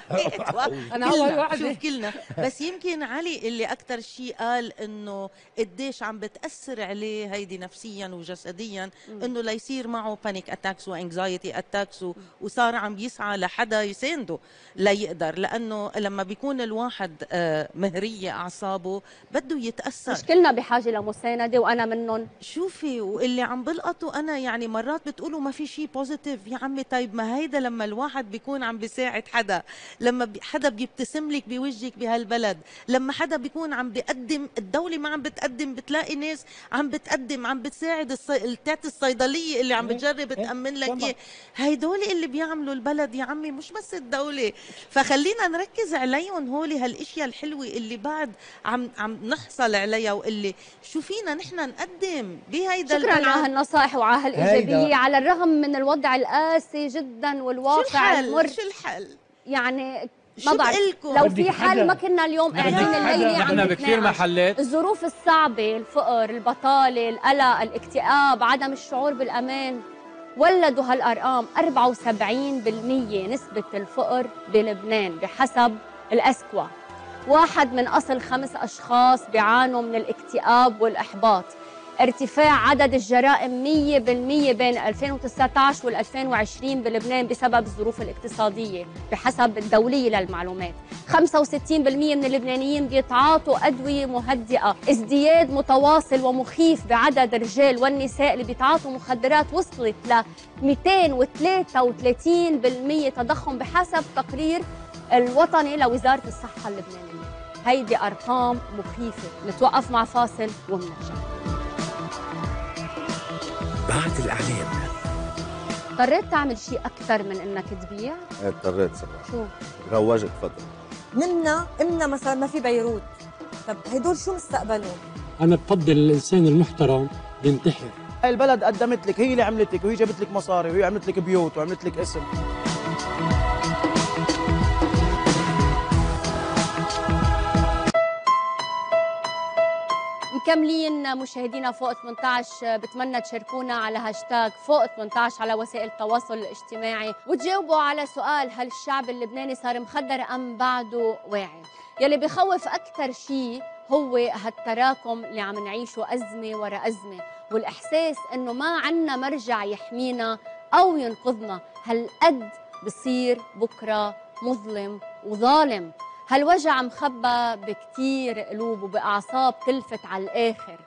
أنا أول اول وحدة. شوف كلنا. بس يمكن علي اللي أكثر شيء قال إنه قديش عم بتأثر عليه هيدي نفسيا وجسديا إنه ليصير معه panic attacks و anxiety attacks وصار عم يسعى لحدا يسانده ليقدر لأنه لما بيكون الواحد آه، مهرية أعصابه بده مش يتأثر. كلنا بحاجة لمساندة وأنا منهم. شوفي واللي عم بلقطوا أنا يعني مرات بتقولوا ما في شيء positive يا عمي طيب ما هيدا لما الواحد بيكون عم بيساعد حدا لما حدا بيبتسم لك بوجهك بهالبلد لما حدا بيكون عم بيقدم الدولة ما عم بتقدم بتلاقي ناس عم بتقدم عم بتساعد الصي... تاعت الصيدلية اللي عم إيه، بتجرب إيه، تأمن لك طبعاً. إياه. هيدول اللي بيعملوا البلد يا عمي مش بس الدولة. فخلينا نركز عليهم هولي هالإشياء الحلوة اللي بعد عم عم نحصل عليها واللي شو فينا نحن نقدم بهيدا شكرا. على هالنصائح وعلى هالإيجابية هيدا. على الرغم من الوضع القاسي جدا شو والواقع المر الحل شو الحل يعني شو ما بعرف؟ لو في حل. ما كنا اليوم قاعدين. الليلة عم نحن بكثير. محلات الظروف الصعبة الفقر البطالة القلق الاكتئاب عدم الشعور بالأمان ولدوا هالأرقام 74% نسبة الفقر بلبنان بحسب الأسكوا واحد من أصل خمس أشخاص بيعانوا من الاكتئاب والإحباط. ارتفاع عدد الجرائم 100% بين 2019 وال 2020 بلبنان بسبب الظروف الاقتصادية بحسب الدولية للمعلومات. 65% من اللبنانيين بيتعاطوا أدوية مهدئة. ازدياد متواصل ومخيف بعدد الرجال والنساء اللي بيتعاطوا مخدرات وصلت ل 233% تضخم بحسب تقرير الوطني لوزارة الصحة اللبنانية. هيدي أرقام مخيفة. نتوقف مع فاصل ومنرجع بعد الإعلان. اضطريت تعمل شيء أكثر من إنك تبيع؟ إيه اضطريت صراحة. شو؟ روجت فترة. منا امنا مثلا ما في بيروت. طب هدول شو مستقبلهم؟ أنا بفضل الإنسان المحترم ينتحر هاي البلد قدمت لك هي اللي عملتك وهي جابت لك مصاري وهي عملت لك بيوت وعملت لك اسم. مكملين مشاهدينا فوق 18 بتمنى تشاركونا على هاشتاج فوق 18 على وسائل التواصل الاجتماعي وتجاوبوا على سؤال هل الشعب اللبناني صار مخدر أم بعده واعي؟ يلي بخوف أكثر شيء هو هالتراكم اللي عم نعيشه أزمة ورا أزمة والإحساس إنه ما عنا مرجع يحمينا أو ينقذنا هالقد بصير بكرة مظلم وظالم. هالوجع مخبى بكتير قلوب وبأعصاب تلفت على الآخر.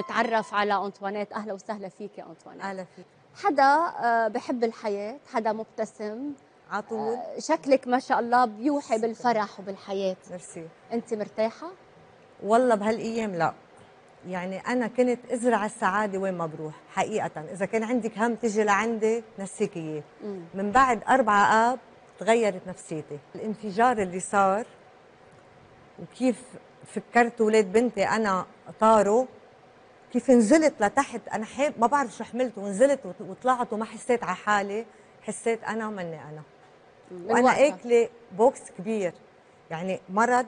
نتعرف على أنطوانيت. أهلا وسهلا فيك يا أنطوانيت. أهلا فيك. حدا آه، بحب الحياة. حدا مبتسم. عطول آه، شكلك ما شاء الله بيوحي بالفرح وبالحياة. ميرسي. أنت مرتاحة؟ والله بهالأيام لا. يعني أنا كنت أزرع السعادة وين ما بروح حقيقة. إذا كان عندك هم تجي لعندي نسيك إياه. من بعد أربعة آب تغيرت نفسيتي. الانفجار اللي صار وكيف فكرت ولاد بنتي أنا طاروا كيف نزلت لتحت أنا حيب ما بعرف شو حملت ونزلت وط- وطلعت وما حسيت على حالي حسيت أنا مني أنا وأنا وقتها. أكلة بوكس كبير يعني مرض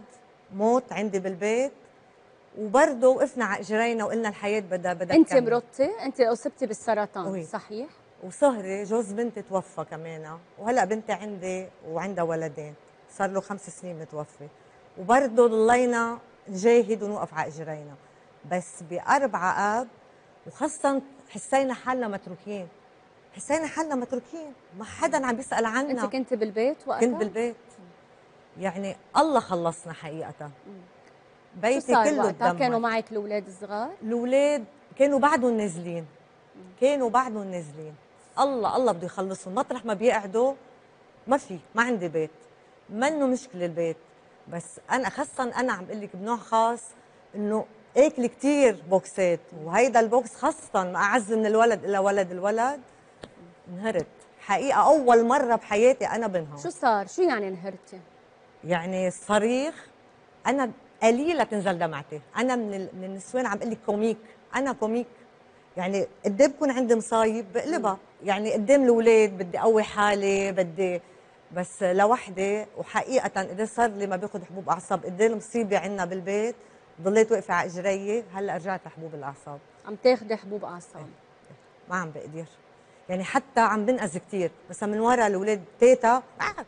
موت عندي بالبيت وبرضه وقفنا على إجرينا وقلنا الحياة بدها بدها تكمل. مرضتي أنت أصبتي بالسرطان وي. صحيح؟ وصهري جوز بنتي توفى كمان وهلأ بنتي عندي وعندها ولدين صار له خمس سنين متوفي وبرضه ضلينا نجاهد ونوقف على إجرينا. بس بأربعة آب وخاصة حسينا حالنا متروكين. حسينا حالنا متروكين. ما حدا عم بيسأل عنا. أنت كنت بالبيت وقتها؟ كنت بالبيت. يعني الله خلصنا حقيقة شو بيتي صار كله وقتها؟ تدمر كانوا معك الأولاد الصغار؟ الأولاد كانوا بعدهم نازلين. كانوا بعدهم نازلين. الله الله بده يخلصهم. مطرح ما بيقعدوا ما في ما عندي بيت. منه مشكلة البيت. بس أنا خاصة أنا عم بقول لك بنوع خاص إنه أكل كثير boxات وهيدا ال box خاصة ما اعز من الولد الا ولد الولد انهرت. حقيقة أول مرة بحياتي أنا بنهار. شو صار؟ شو يعني انهرتي؟ يعني الصريخ أنا قليلة تنزل دمعتي. أنا من ال- من النسوان عم بقول لك comique. أنا comique. يعني قد إيه بكون عندي مصايب؟ بقلبها. يعني قدام الأولاد بدي أقوي حالي بدي بس لوحدي وحقيقة قد صار لي ما باخذ حبوب أعصاب قد إيه المصيبه عندنا بالبيت ضليت واقفة على إجري هلأ رجعت لحبوب الأعصاب. عم تاخدي حبوب أعصاب. ما عم بقدر. يعني حتى عم بنقذ كثير مثلا من ورا الاولاد تيتا آه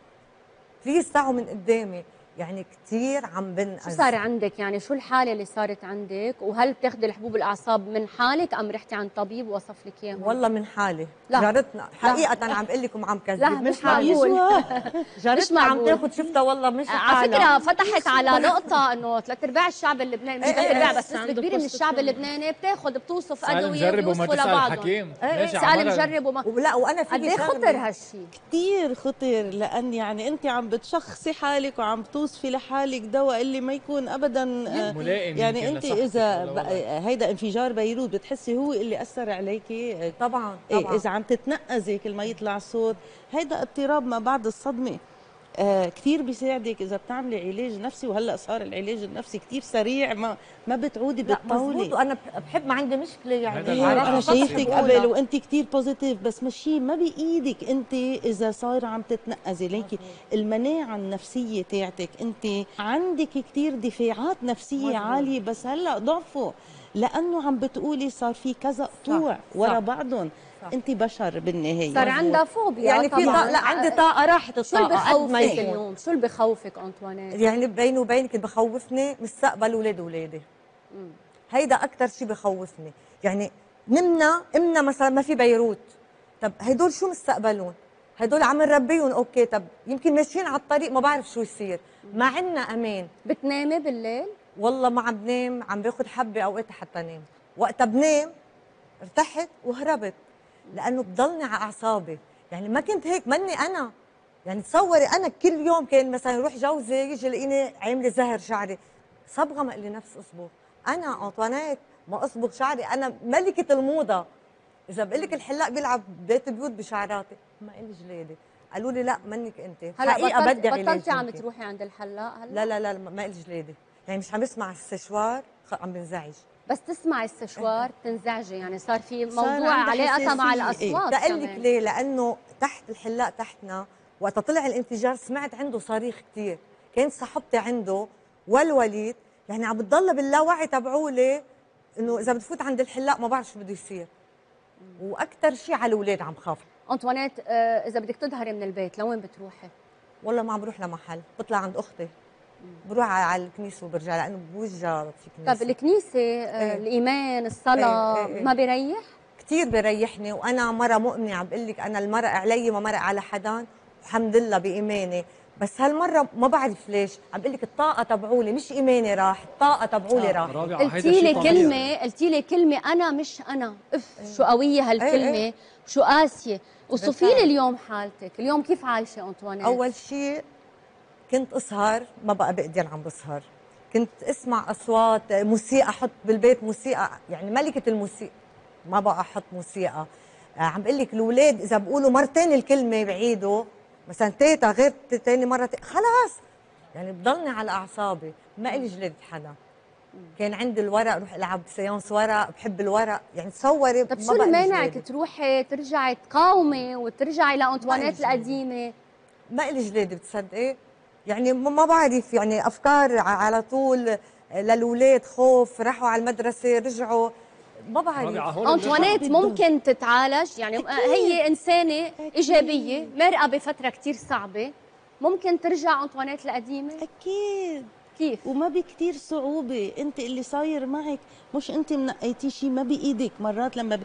بليز تعوا من قدامي. يعني كثير عم بنقذ شو صار عندك؟ يعني شو الحالة اللي صارت عندك؟ وهل بتاخذي الحبوب الأعصاب من حالك أم رحتي عند طبيب وصف لك اياها والله من حالي. لا. جارتنا لا. حقيقة عم بقول لكم عم كذب. لا مش معقول. مش جارتنا عم. تاخذ شفتها والله مش على حالها. فكرة فتحت على نقطة إنه ثلاث أرباع الشعب اللبناني مش إيه ثلاث إيه أرباع إيه. بس نسبة كبيرة من الشعب. اللبناني بتاخذ بتوصف أدوية بيوصفوا لبعضهم. سأل عمالها- نجرب وما ولا وأنا في قد خطر هالشيء كتير خطر لأن يعني انت عم بتشخصي حالك وعم توصفي لحالك دواء اللي ما يكون ابدا آه، ملائم يعني أنت إذا. هيدا انفجار بيروت بتحسي هو اللي أثر عليكي طبعا إيه طبعا. إذا عم تتنقزي كل ما يطلع الصوت هيدا اضطراب ما بعد الصدمة. آه كثير بيساعدك إذا بتعملي علاج نفسي وهلأ صار العلاج النفسي كثير سريع ما ما بتعودي لا بتطولي وأنا بحب ما عندي مشكلة يعني إيه، أنا شايفتك. قبل وأنت كتير بوزيتيف بس مشي ما بإيدك أنت إذا صايره عم تتنقزي ليكي المناعة النفسية تاعتك أنت عندك كتير دفاعات نفسية مزبوط. عالية بس هلأ ضعفوا لأنه عم بتقولي صار في كذا قطوع صح. ورا بعضهم انت بشر بالنهاية. صار عندها فوبيا يعني في. طاقة لا عندي طاقة راحت شو قد ما بخوفك يكون. اليوم؟ شو اللي بخوفك أنطوانيت؟ يعني بيني وبينك اللي بخوفني مستقبل أولاد اولادي هيدا أكثر شيء بخوفني. يعني نمنا امنا مثلا ما في بيروت. طب هدول شو مستقبلهم؟ هدول عم نربيهم. أوكي طب يمكن ماشيين على الطريق ما بعرف شو يصير. ما عنا أمان. بتنامي بالليل؟ والله ما عم بنام عم باخذ حبة أوقات حتى نام. وقتها بنام ارتحت وهربت. لأنه بضلني على أعصابي. يعني ما كنت هيك مني أنا. يعني تصوري أنا كل يوم كان مثلا يروح جوزي يجي يلاقيني عاملة زهر شعري. صبغة ما لي نفس أصبغ. أنا انطوانيت ما أصبغ شعري. أنا ملكة الموضة. إذا بقول لك الحلاق بيلعب بيت بيوت بشعراتي. ما إلي جلادي قالوا لي لا منك أنت. هلا حقيقة بدي علاج بطلتي عم. تروحي عند الحلاق هلا؟ لا لا لا ما إلي جلادي يعني مش عم بسمع السشوار عم بنزعج. بس تسمعي السشوار تنزعجي يعني صار في موضوع علاقتها مع. إيه. الاصوات بقول لك. ليه لأنه تحت الحلاق تحتنا وقت طلع الانفجار سمعت عنده صريخ كثير كانت صاحبتي عنده والوليد يعني عم بتضل باللاوعي تبعولي إنه إذا بتفوت عند الحلاق ما بعرف شو بده يصير وأكثر شيء على الأولاد عم خاف أنطوانيت آه، إذا بدك تظهري من البيت لوين بتروحي؟ والله ما عم بروح لمحل بطلع عند أختي بروح على الكنيسة وبرجع لأنه بوجهها في كنيسه طيب الكنيسة آه، إيه. الإيمان الصلاة إيه، إيه، إيه. ما بيريح؟ كثير بيريحني وأنا مرة مؤمنة عم بقول لك أنا المرق علي ما مرق على حدا والحمد لله بإيماني بس هالمرة ما بعرف ليش عم بقول لك الطاقة تبعولي مش إيماني راح الطاقة تبعولي راح قلتي لي كلمة قلتي لي كلمة أنا مش أنا أف شو قوية هالكلمه إيه. شو قاسية وصفي لي. اليوم حالتك اليوم كيف عايشة انطوانيت أول شيء كنت اسهر ما بقى بقدر عم بسهر. كنت اسمع أصوات موسيقى أحط بالبيت موسيقى يعني ملكة الموسيقى. ما بقى أحط موسيقى. آه، عم بقول لك الأولاد إذا بقولوا مرتين الكلمة بعيدوا مثلا تيتا غير تاني مرة تي... خلاص. يعني بضلني على أعصابي ما إلي جلد حدا. كان عندي الورق روح ألعب séance ورق بحب الورق. يعني تصوري طب شو بقى لي المانعك جلاد. تروحي ترجعي تقاومي وترجعي لانطوانيت القديمة؟ ما إلي جلاد بتصدقي؟ يعني ما بعرف يعني أفكار على طول للاولاد خوف راحوا على المدرسة رجعوا ما بعرف. أنطوانيت ممكن تتعالج يعني هي إنسانة إيجابية مرقه بفتره كتير صعبة. ممكن ترجع أنطوانيت القديمه أكيد. كيف؟ وما بكتير صعوبة. أنت اللي صاير معك مش أنت منقيتي شيء ما بإيدك مرات لما ب...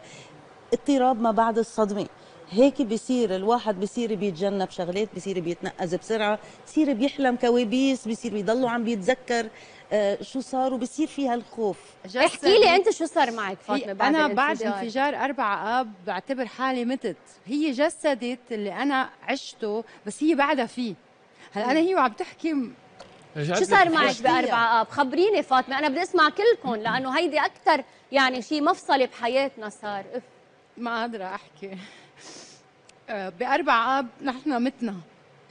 اضطراب ما بعد الصدمة. هيك بصير الواحد بصير بيتجنب شغلات بصير بيتنقز بسرعة بصير بيحلم كوابيس بصير بيضلوا عم بيتذكر آه شو صار؟ وبصير فيها الخوف. احكي لي أنت شو صار معك فاطمة بعد أنا بعد؟ انفجار أربع آب بعتبر حالي متت. هي جسدت اللي أنا عشته بس هي بعدها فيه هلا أنا هي وعم تحكي م- شو صار معك بأربعة آب؟ خبريني فاطمة أنا بدي أسمع كلكم لأنه هيدي أكثر يعني شيء مفصلي بحياتنا صار. أف. ما قادرة أحكي. بأربع آب نحن متنا.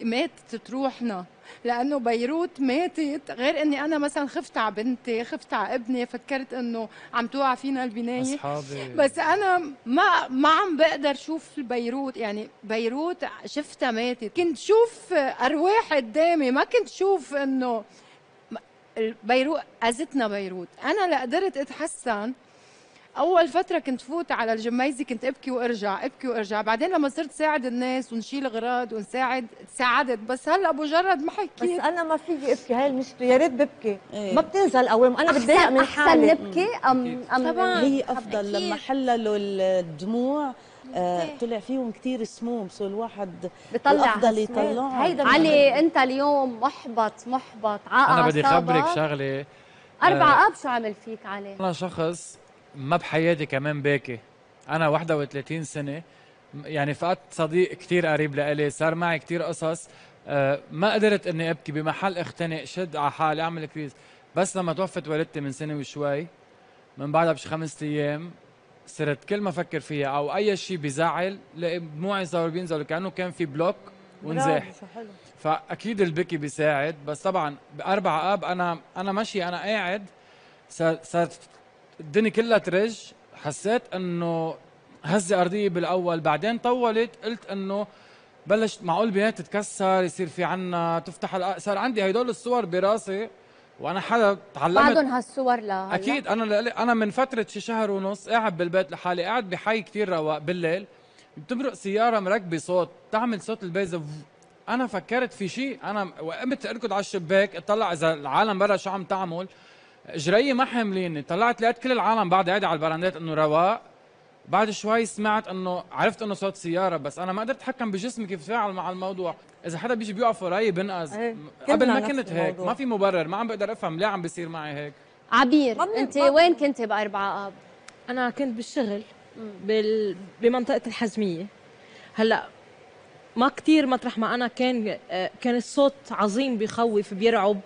ماتت روحنا لأنه بيروت ماتت. غير إني أنا مثلا خفت على بنتي خفت على ابني فكرت إنه عم توقع فينا البناية. أصحابي. بس أنا ما ما عم بقدر شوف بيروت. يعني بيروت شفتها ماتت. كنت شوف أرواح قدامي. ما كنت شوف إنه بيروت أذتنا بيروت. أنا لا قدرت أتحسن. أول فترة كنت فوت على الجميزة كنت أبكي وأرجع أبكي وأرجع. بعدين لما صرت ساعد الناس ونشيل اغراض ونساعد ساعدت. بس هلأ مجرد ما حكيت. بس أنا ما فيي أبكي. هاي المشكلة. يا ريت ببكي. إيه. ما بتنزل قوام أنا بتضايق من حالي. نبكي أم أم طبعا. هي أم أفضل. لما حللوا الدموع آه طلع فيهم كتير سموم. so الواحد بيطلع. يطلعها هيدا علي أنت اليوم محبط محبط على أنا بدي أعصابك. خبرك شغلة. آه، أربعة آب شو عمل فيك علي؟ أنا شخص ما بحياتي كمان باكي. أنا 31 سنة. يعني فقدت صديق كتير قريب لإلي صار معي كتير قصص. آه، ما قدرت إني أبكي بمحل أختنق شد على حالي أعمل crise بس لما توفت والدتي من سنة وشوي من بعدها بشي خمسة أيام صرت كل ما أفكر فيها أو أي شيء بزعل دموعي صاروا بينزلوا كأنه كان في block ونزاح. فأكيد البكي بيساعد. بس طبعا بأربع آب أنا أنا ماشي أنا قاعد. صار- صارت الدنيا كلها ترج حسيت إنه هزة أرضية بالأول بعدين طولت قلت إنه بلش معقول بنات تتكسر يصير في عنا تفتح. صار عندي هدول الصور براسي وأنا حدا تعلمت بعدهم هالصور لا أكيد أنا أنا من فترة شي شهر ونص قاعد بالبيت لحالي قاعد بحي كتير رواق بالليل بتمرق سيارة مركبة صوت تعمل صوت البيزة فف. أنا فكرت في شيء أنا وقمت أركض على الشباك اطلع إذا العالم برا شو عم تعمل جريي ما حامليني. طلعت لقيت كل العالم بعد قاعدة على البراندات إنه رواق. بعد شوي سمعت إنه عرفت إنه صوت سيارة بس أنا ما قدرت أتحكم بجسمي كيف اتفاعل مع الموضوع. إذا حدا بيجي بيوقف وراي بنقذ إيه، قبل ما كنت هيك الموضوع. ما في مبرر ما عم بقدر أفهم ليه عم بيصير معي هيك. عبير ما بن- وين كنت بأربعة آب؟ أنا كنت بالشغل بال... بمنطقة الحزمية. هلأ ما كتير مطرح ما أنا كان آه، كان الصوت عظيم بخوف بيرعب.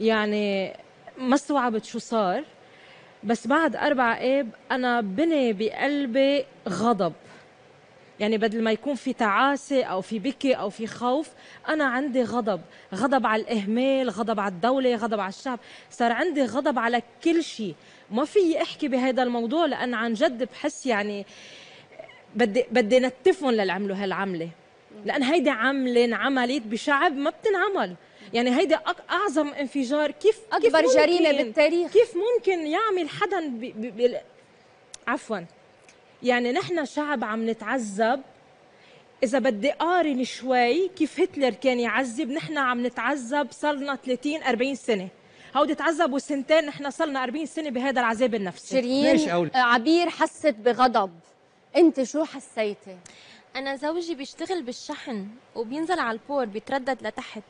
يعني ما استوعبت شو صار بس بعد أربع اب أنا بني بقلبي غضب. يعني بدل ما يكون في تعاسة أو في بكي أو في خوف أنا عندي غضب. غضب على الإهمال غضب على الدولة غضب على الشعب. صار عندي غضب على كل شيء. ما في أحكي بهذا الموضوع لأن عن جد بحس يعني بدي بدي نتفهم للي عملوا هالعملة. لأن هيدي عملة انعملت بشعب ما بتنعمل. يعني هيدا أعظم انفجار. كيف كيف أكبر جريمة ممكن- بالتاريخ. كيف ممكن يعمل حدا ب... ب... ب... عفوا. يعني نحن شعب عم نتعذب. إذا بدي قارن شوي كيف هتلر كان يعذب. نحن عم نتعذب صرنا 30 40 سنة. هودي تعذبوا سنتين نحن صرنا 40 سنة بهذا العذاب النفسي. شيرين آه، عبير حست بغضب. أنت شو حسيتي؟ أنا زوجي بيشتغل بالشحن وبينزل على ال port بيتردد لتحت.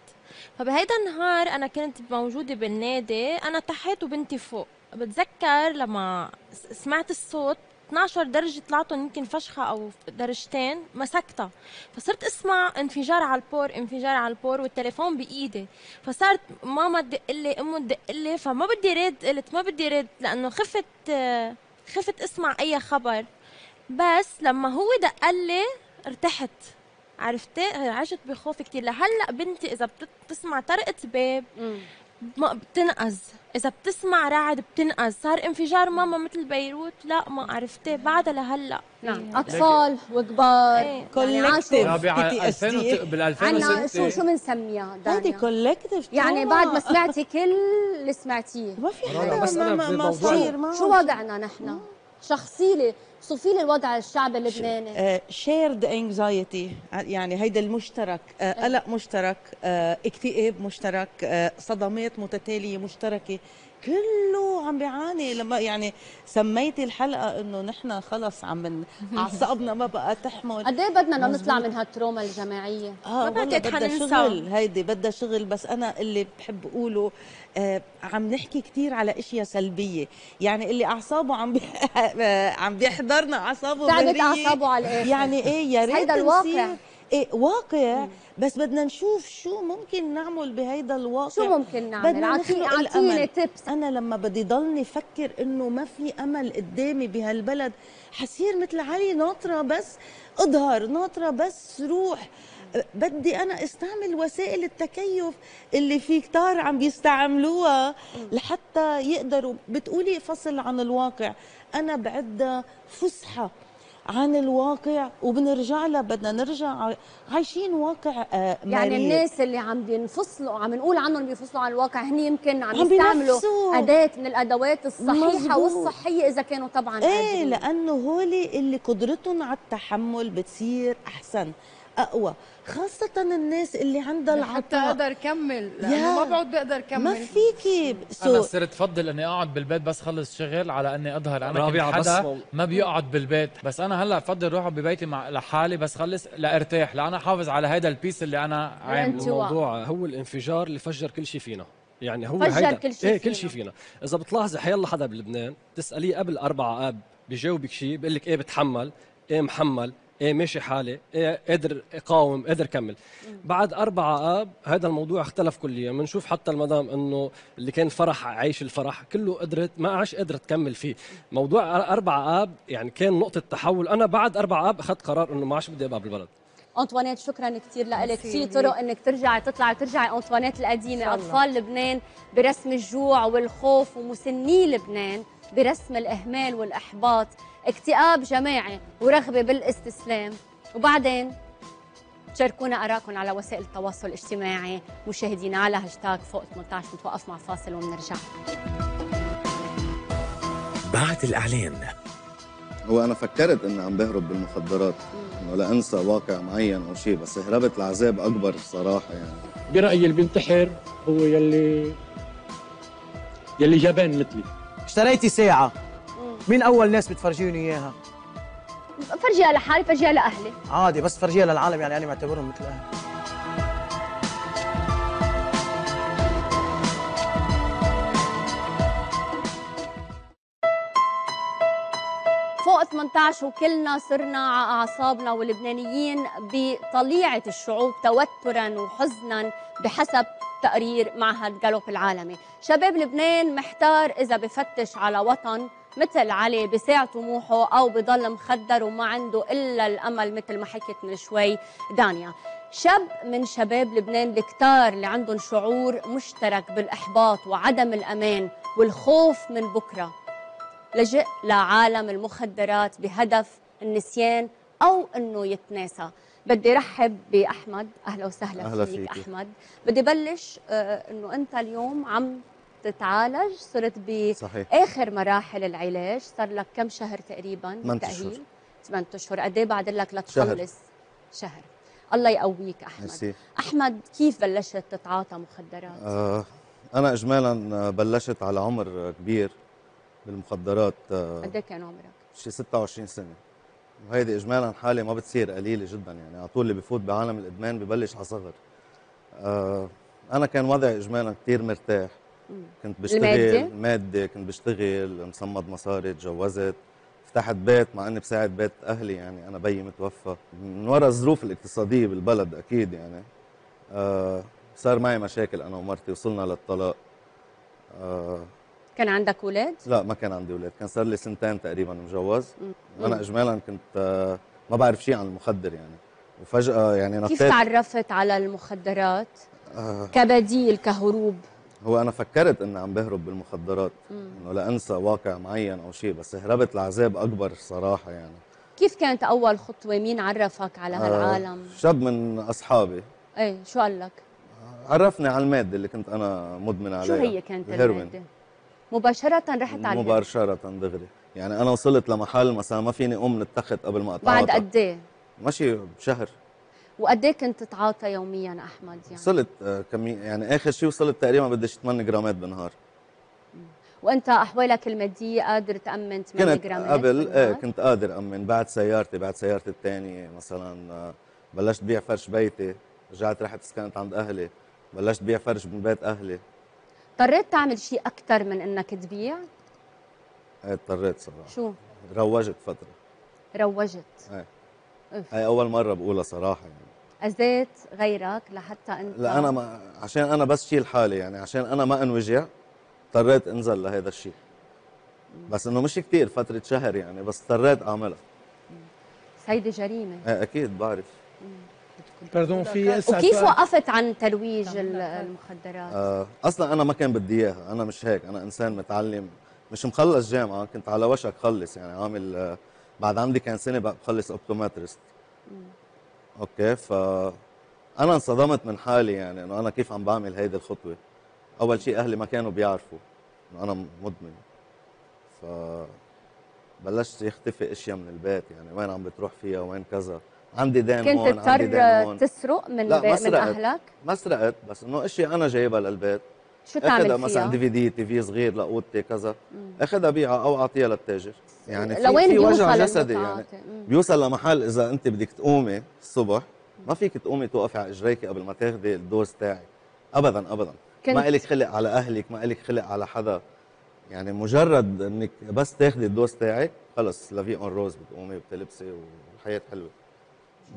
فبهيدا النهار أنا كنت موجودة بالنادي أنا تحت وبنتي فوق. بتذكر لما سمعت الصوت 12 درجة طلعتهم يمكن فشخة أو درجتين مسكتها. فصرت أسمع انفجار على ال port انفجار على ال port والتليفون بإيدي. فصارت ماما تدق لي أمه تدق لي فما بدي رد قلت ما بدي رد لأنه خفت خفت أسمع أي خبر. بس لما هو دق لي ارتحت. عرفتي عشت بخوف كتير. لهلأ بنتي إذا بتسمع طرقة باب ما بتنقز إذا بتسمع رعد بتنقز صار انفجار ماما مثل بيروت. لا ما عرفتي بعدها لهلأ. نعم. أطفال وكبار إيه. يعني عاشوا رابعة 2000 بال 2006 عنا شو شو بنسميها هيدي collective يعني بعد ما سمعتي كل اللي سمعتيه. ما في أنا ما- ما صير شو وضعنا نحن؟ شخصيلي صفي لي الوضع الشعبي اللبناني. shared anxiety يعني هيدا المشترك آه، قلق مشترك آه، اكتئاب مشترك آه، صدمات متتالية مشتركة. كله عم بيعاني لما يعني سميتي الحلقة إنه نحن خلص عم من أعصابنا ما بقى تحمل قد إيه بدنا نطلع. من هالتروما الجماعية آه ما بدها. شغل هيدي بدها شغل بس أنا اللي بحب أقوله آه عم نحكي كثير على إشياء سلبية يعني اللي أعصابه عم بي... عم بيحضرنا أعصابه تعبت. أعصابه على الآخر. يعني إيه يا ريت هيدا الواقع. إيه واقع بس بدنا نشوف شو ممكن نعمل بهيدا الواقع. شو ممكن نعمل؟ بدنا عطيني الأمل. tips. أنا لما بدي ضلني فكر إنه ما في أمل قدامي بهالبلد حصير مثل علي ناطرة بس أظهر ناطرة بس روح. بدي أنا أستعمل وسائل التكيف اللي في كتار عم بيستعملوها لحتى يقدروا بتقولي فصل عن الواقع. أنا بعدها فسحة. عن الواقع وبنرجع لها بدنا نرجع عايشين واقع آه، يعني. الناس اللي عم بينفصلوا عم نقول عنهم بينفصلوا عن الواقع هن يمكن عم, عم يستعملوا. أداة من الأدوات الصحيحة مزبوط. والصحية إذا كانوا طبعا إيه قادرين. لأنه هولي اللي قدرتهم على التحمل بتصير أحسن أقوى خاصة الناس اللي عندها حتى العطاء. أقدر كمل يا. لأنه ما بعد بقدر كمل ما فيكي. أنا so صرت افضل إني أقعد بالبيت بس خلص شغل على إني أظهر أنا كنت رابعة، بس حدا مو- ما بيقعد بالبيت. بس أنا هلأ بفضل روح ببيتي مع لحالي بس خلص لأرتاح لأنا احافظ على هيدا ال peace اللي أنا عامله. الموضوع هو الانفجار اللي فجر كل شيء فينا. يعني هو فجر هيدا. كل شيء إيه فينا. كل شيء فينا. إذا بتلاحظي حيلا حدا بلبنان تساليه قبل أربعة آب بيجاوبك شيء بيقول لك إيه بتحمل؟ إيه محمل؟ إيه ماشي حالي إيه قادر اقاوم قادر كمل بعد أربعة آب هذا الموضوع اختلف كليا. بنشوف حتى المدام إنه اللي كان فرح عايش الفرح كله قدرت ما عادش قدرت تكمل فيه. موضوع أربعة آب يعني كان نقطة تحول. أنا بعد أربعة آب أخذت قرار إنه ما عادش بدي أبقى بالبلد أنطوانيت شكرا كثير لك. في. طرق إنك ترجعي تطلعي ترجعي أنطوانيت القديمة. أطفال لبنان برسم الجوع والخوف ومسني لبنان برسم الإهمال والإحباط. اكتئاب جماعي ورغبة بالاستسلام. وبعدين شاركونا آرائكم على وسائل التواصل الاجتماعي مشاهدينا على هاشتاج فوق 18 نتوقف مع فاصل وبنرجع بعد الإعلان. هو أنا فكرت إني عم بهرب بالمخدرات إنه لانسى واقع معين أو شيء بس هربت لعذاب أكبر الصراحه يعني. برأيي اللي بينتحر هو يلي يلي جبان مثلي. اشتريتي ساعة. مين أول ناس بتفرجيني إياها؟ فرجيها لحالي فرجيها لاهلي عادي بس فرجيها للعالم يعني أنا معتبرهم مثل أهلي. فوق 18 وكلنا صرنا على أعصابنا واللبنانيين بطليعة الشعوب توترا وحزنا بحسب تقرير معهد جالوب العالمي. شباب لبنان محتار إذا بفتش على وطن مثل علي بساع طموحه أو بضل مخدر وما عنده إلا الأمل مثل ما حكيت من شوي. دانيا شاب من شباب لبنان الكتار اللي عندهم شعور مشترك بالإحباط وعدم الأمان والخوف من بكرة. لجأ لعالم المخدرات بهدف النسيان أو أنه يتناسى. بدي رحب بأحمد. أهلا وسهلا أهلا فيك فيكي. أحمد. بدي بلش آه، إنه أنت اليوم عم تتعالج صرت. باخر مراحل العلاج صار لك كم شهر تقريبا؟ أشهر. ثمان اشهر قد إيه بعد لك شهر. لتخلص شهر الله يقويك أحمد ميرسي. أحمد كيف بلشت تتعاطى مخدرات آه أنا اجمالا بلشت على عمر كبير بالمخدرات آه قد إيه كان عمرك شي 26 سنة وهيدي اجمالا حالة ما بتصير قليلة جدا يعني على طول اللي بفوت بعالم الإدمان ببلش على صغر آه أنا كان وضعي اجمالا كثير مرتاح كنت بشتغل المادة؟ مادة كنت بشتغل مصمد مصاري تجوزت فتحت بيت مع إني بساعد بيت أهلي يعني أنا بيي متوفى. من وراء الظروف الاقتصادية بالبلد أكيد يعني. آه صار معي مشاكل أنا ومرتي وصلنا للطلاق. آه. كان عندك أولاد؟ لا ما كان عندي أولاد. كان صار لي سنتين تقريبا مجوز. مم. وأنا اجمالا كنت آه ما بعرف شيء عن المخدر يعني. وفجأة يعني كيف نطيت تعرفت على المخدرات؟ آه. كبديل كهروب. هو أنا فكرت إني عم بهرب بالمخدرات. إنه لانسى واقع معين أو شيء بس هربت لعذاب أكبر صراحة يعني. كيف كانت أول خطوة؟ مين عرفك على هالعالم؟ آه شاب من أصحابي. إيه شو قال لك؟ عرفني على المادة اللي كنت أنا مدمن عليها شو هي كانت الهيروين. المادة؟ مباشرة رحت على. مباشرة دغري. يعني أنا وصلت لمحل مثلا ما فيني أقوم من التخت قبل ما أتعاطى. بعد قد إيه؟ ماشي بشهر. وقد إيه كنت تتعاطى يوميا أحمد يعني؟ وصلت آه، كمية يعني آخر شيء وصلت تقريبا بدي شي 8 جرامات بالنهار. وأنت أحوالك المادية قادر تأمن 8 كنت جرامات قبل؟ إيه كنت قادر أمن بعد سيارتي بعد سيارتي الثانية مثلا آه، بلشت بيع فرش بيتي رجعت رحت سكنت عند أهلي بلشت بيع فرش من بيت أهلي. اضطريت تعمل شيء أكثر من إنك تبيع؟ إيه اضطريت صراحة. شو؟ روجت فترة. روجت. إيه. هاي أول مرة بقولها صراحة يعني. اذيت غيرك لحتى أنت لا أنا ما عشان أنا بس شيل حالي يعني عشان أنا ما انوجع اضطريت انزل لهذا الشيء بس إنه مش كثير فترة شهر يعني بس اضطريت أعملها. هيدي جريمة. إيه أكيد بعرف. pardon في وكيف؟ وقفت عن ترويج ال- المخدرات؟ آه أصلا أنا ما كان بدي إياها أنا مش هيك أنا إنسان متعلم مش مخلص جامعة كنت على وشك خلص يعني عامل آه بعد عندي كان سنة بخلص optometrist okay ف أنا انصدمت من حالي يعني إنه أنا كيف عم بعمل هيدي الخطوة. أول شيء أهلي ما كانوا بيعرفوا إنه أنا مدمن. ف بلشت يختفي إشياء من البيت يعني وين عم بتروح فيها وين كذا. عندي دين كنت هون عندي دين تضطر هون. تسرق من لا. ما من أهلك؟ ما سرقت بس إنه إشياء أنا جايبها للبيت. شو تعمل فيها؟ مثلا DVD TV صغير لاوضتي كذا. أخذها بيعها أو أعطيها للتاجر. يعني في, لوين في وجع جسدي يعني؟ مم. بيوصل لمحل إذا أنت بدك تقومي الصبح ما فيك تقومي توقفي على إجريكي قبل ما تاخذي ال dose تاعك. ابدا ابدا. كنت- ما إلك خلق على أهلك ما إلك خلق على حدا. يعني مجرد إنك بس تاخذي الدوز تاعك خلص لافي أون روز بتقومي بتلبسي والحياة حلوة.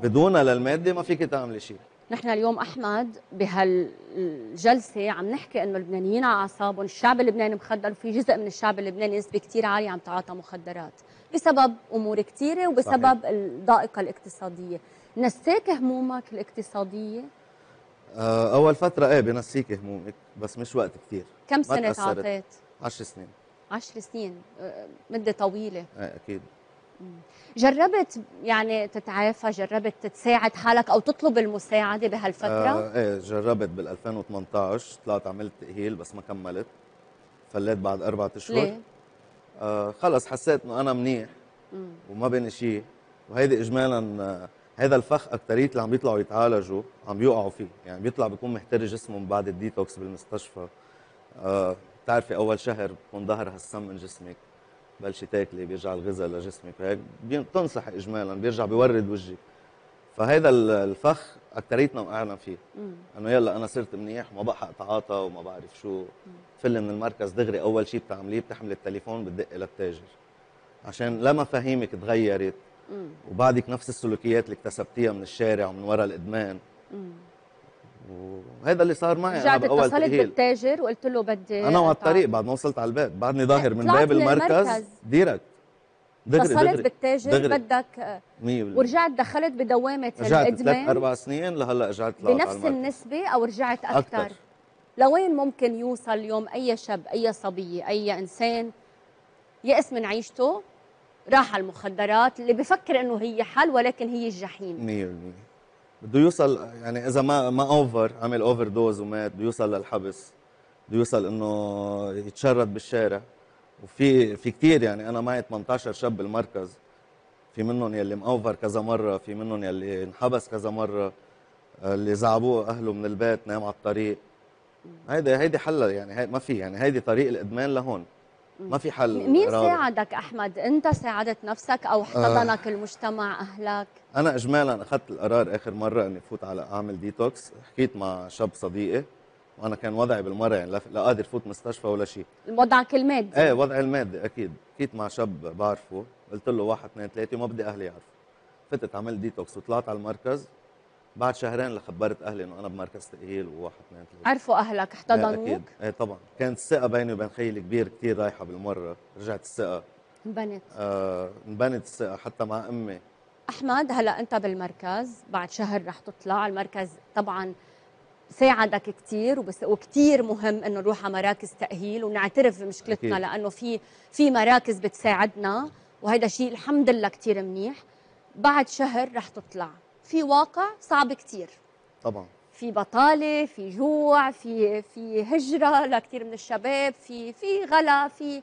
بدونها للمادة ما فيك تعملي شيء. نحن اليوم أحمد بهالجلسة عم نحكي إنه اللبنانيين على أعصابهم، الشعب اللبناني مخدر وفي جزء من الشعب اللبناني نسبة كثير عالية عم تعاطى مخدرات بسبب أمور كثيره وبسبب صحيح. الضائقة الاقتصادية، نساك همومك الاقتصادية؟ آه، أول فترة إيه بنسيك همومك بس مش وقت كثير كم سنة. تعاطيت؟ 10 سنين عشر سنين أه، مدة طويلة إيه أكيد جربت يعني تتعافى جربت تساعد حالك أو تطلب المساعدة بهالفترة؟ آه إيه جربت بال 2018 طلعت عملت تاهيل بس ما كملت. فليت بعد أربع أشهر. ليه؟ آه خلص حسيت إنه أنا منيح مم. وما بيني شيء وهيدي اجمالا آه، هذا الفخ أكترية اللي عم بيطلعوا يتعالجوا عم بيوقعوا فيه. يعني بيطلع بيكون محترق جسمهم بعد الديتوكس بالمستشفى. آه بتعرفي أول شهر بكون ظهر هالسم من جسمك. بلشي تاكلي بيرجع الغذاء لجسمك. وهيك بتنصح اجمالا بيرجع بيورد وجهك. فهذا ال- الفخ أكتريتنا وقعنا فيه. إنه يلا أنا صرت منيح وما بقى اتعاطى وما بعرف شو. فل من المركز دغري أول شيء بتعمليه بتحمل التليفون بتدقي للتاجر. عشان لا مفاهيمك تغيرت. وبعدك نفس السلوكيات اللي اكتسبتيها من الشارع ومن وراء الإدمان. وهذا اللي صار معي أنا رجعت اتصلت بالتاجر وقلت له بدي أنا وعلى. الطريق بعد ما وصلت على البيت بعدني ظاهر من باب المركز. direct دغري اتصلت دغري بالتاجر دغري. بدك آه، 100% ورجعت دخلت بدوامة رجعت الإدمان. أربع سنين لهلأ رجعت بنفس النسبة أو رجعت أكثر أكتر. لوين ممكن يوصل اليوم أي شاب أي صبية أي إنسان يأس من عيشته راح على المخدرات اللي بفكر إنه هي حل ولكن هي الجحيم؟ بده يوصل يعني إذا ما ما over عمل overdose ومات بده يوصل للحبس بده يوصل إنه يتشرد بالشارع. وفي في كثير يعني أنا معي 18 شاب بالمركز في منهم يلي مأوفر كذا مرة في منهم يلي انحبس كذا مرة اللي زعبوه أهله من البيت نام على الطريق. هيدي هيدي حلها يعني هي ما في يعني هيدي طريق الإدمان لهون. ما في حل مين رابع. ساعدك أحمد؟ أنت ساعدت نفسك أو احتضنك المجتمع أهلك؟ أنا اجمالا أخذت القرار آخر مرة إني فوت على أعمل ديتوكس حكيت مع شاب صديقي وأنا كان وضعي بالمرة يعني لا- لا قادر فوت مستشفى ولا شيء. وضعك المادي إيه وضعي المادي أكيد. حكيت مع شاب بعرفه قلت له واحد اثنين ثلاثة وما بدي أهلي يعرفوا. فتت عملت ديتوكس وطلعت على المركز. بعد شهرين خبرت أهلي إنه أنا بمركز تأهيل وواحد اثنين ثلاثة. عرفوا أهلك إيه احتضنوك أكيد. إيه طبعا. كانت الثقة بيني وبين خيي الكبير كثير رايحة بالمرة رجعت الثقة. انبنت؟ آه انبنت الثقة حتى مع أمي. أحمد هلأ أنت بالمركز بعد شهر رح تطلع. المركز طبعا ساعدك كثير وبس وكثير مهم إنه نروح على مراكز تأهيل ونعترف بمشكلتنا أكيد. لأنه في في مراكز بتساعدنا وهذا شيء الحمد لله كثير منيح. بعد شهر رح تطلع. في واقع صعب كثير طبعا. في بطالة في جوع في في هجرة لكثير من الشباب في في غلا في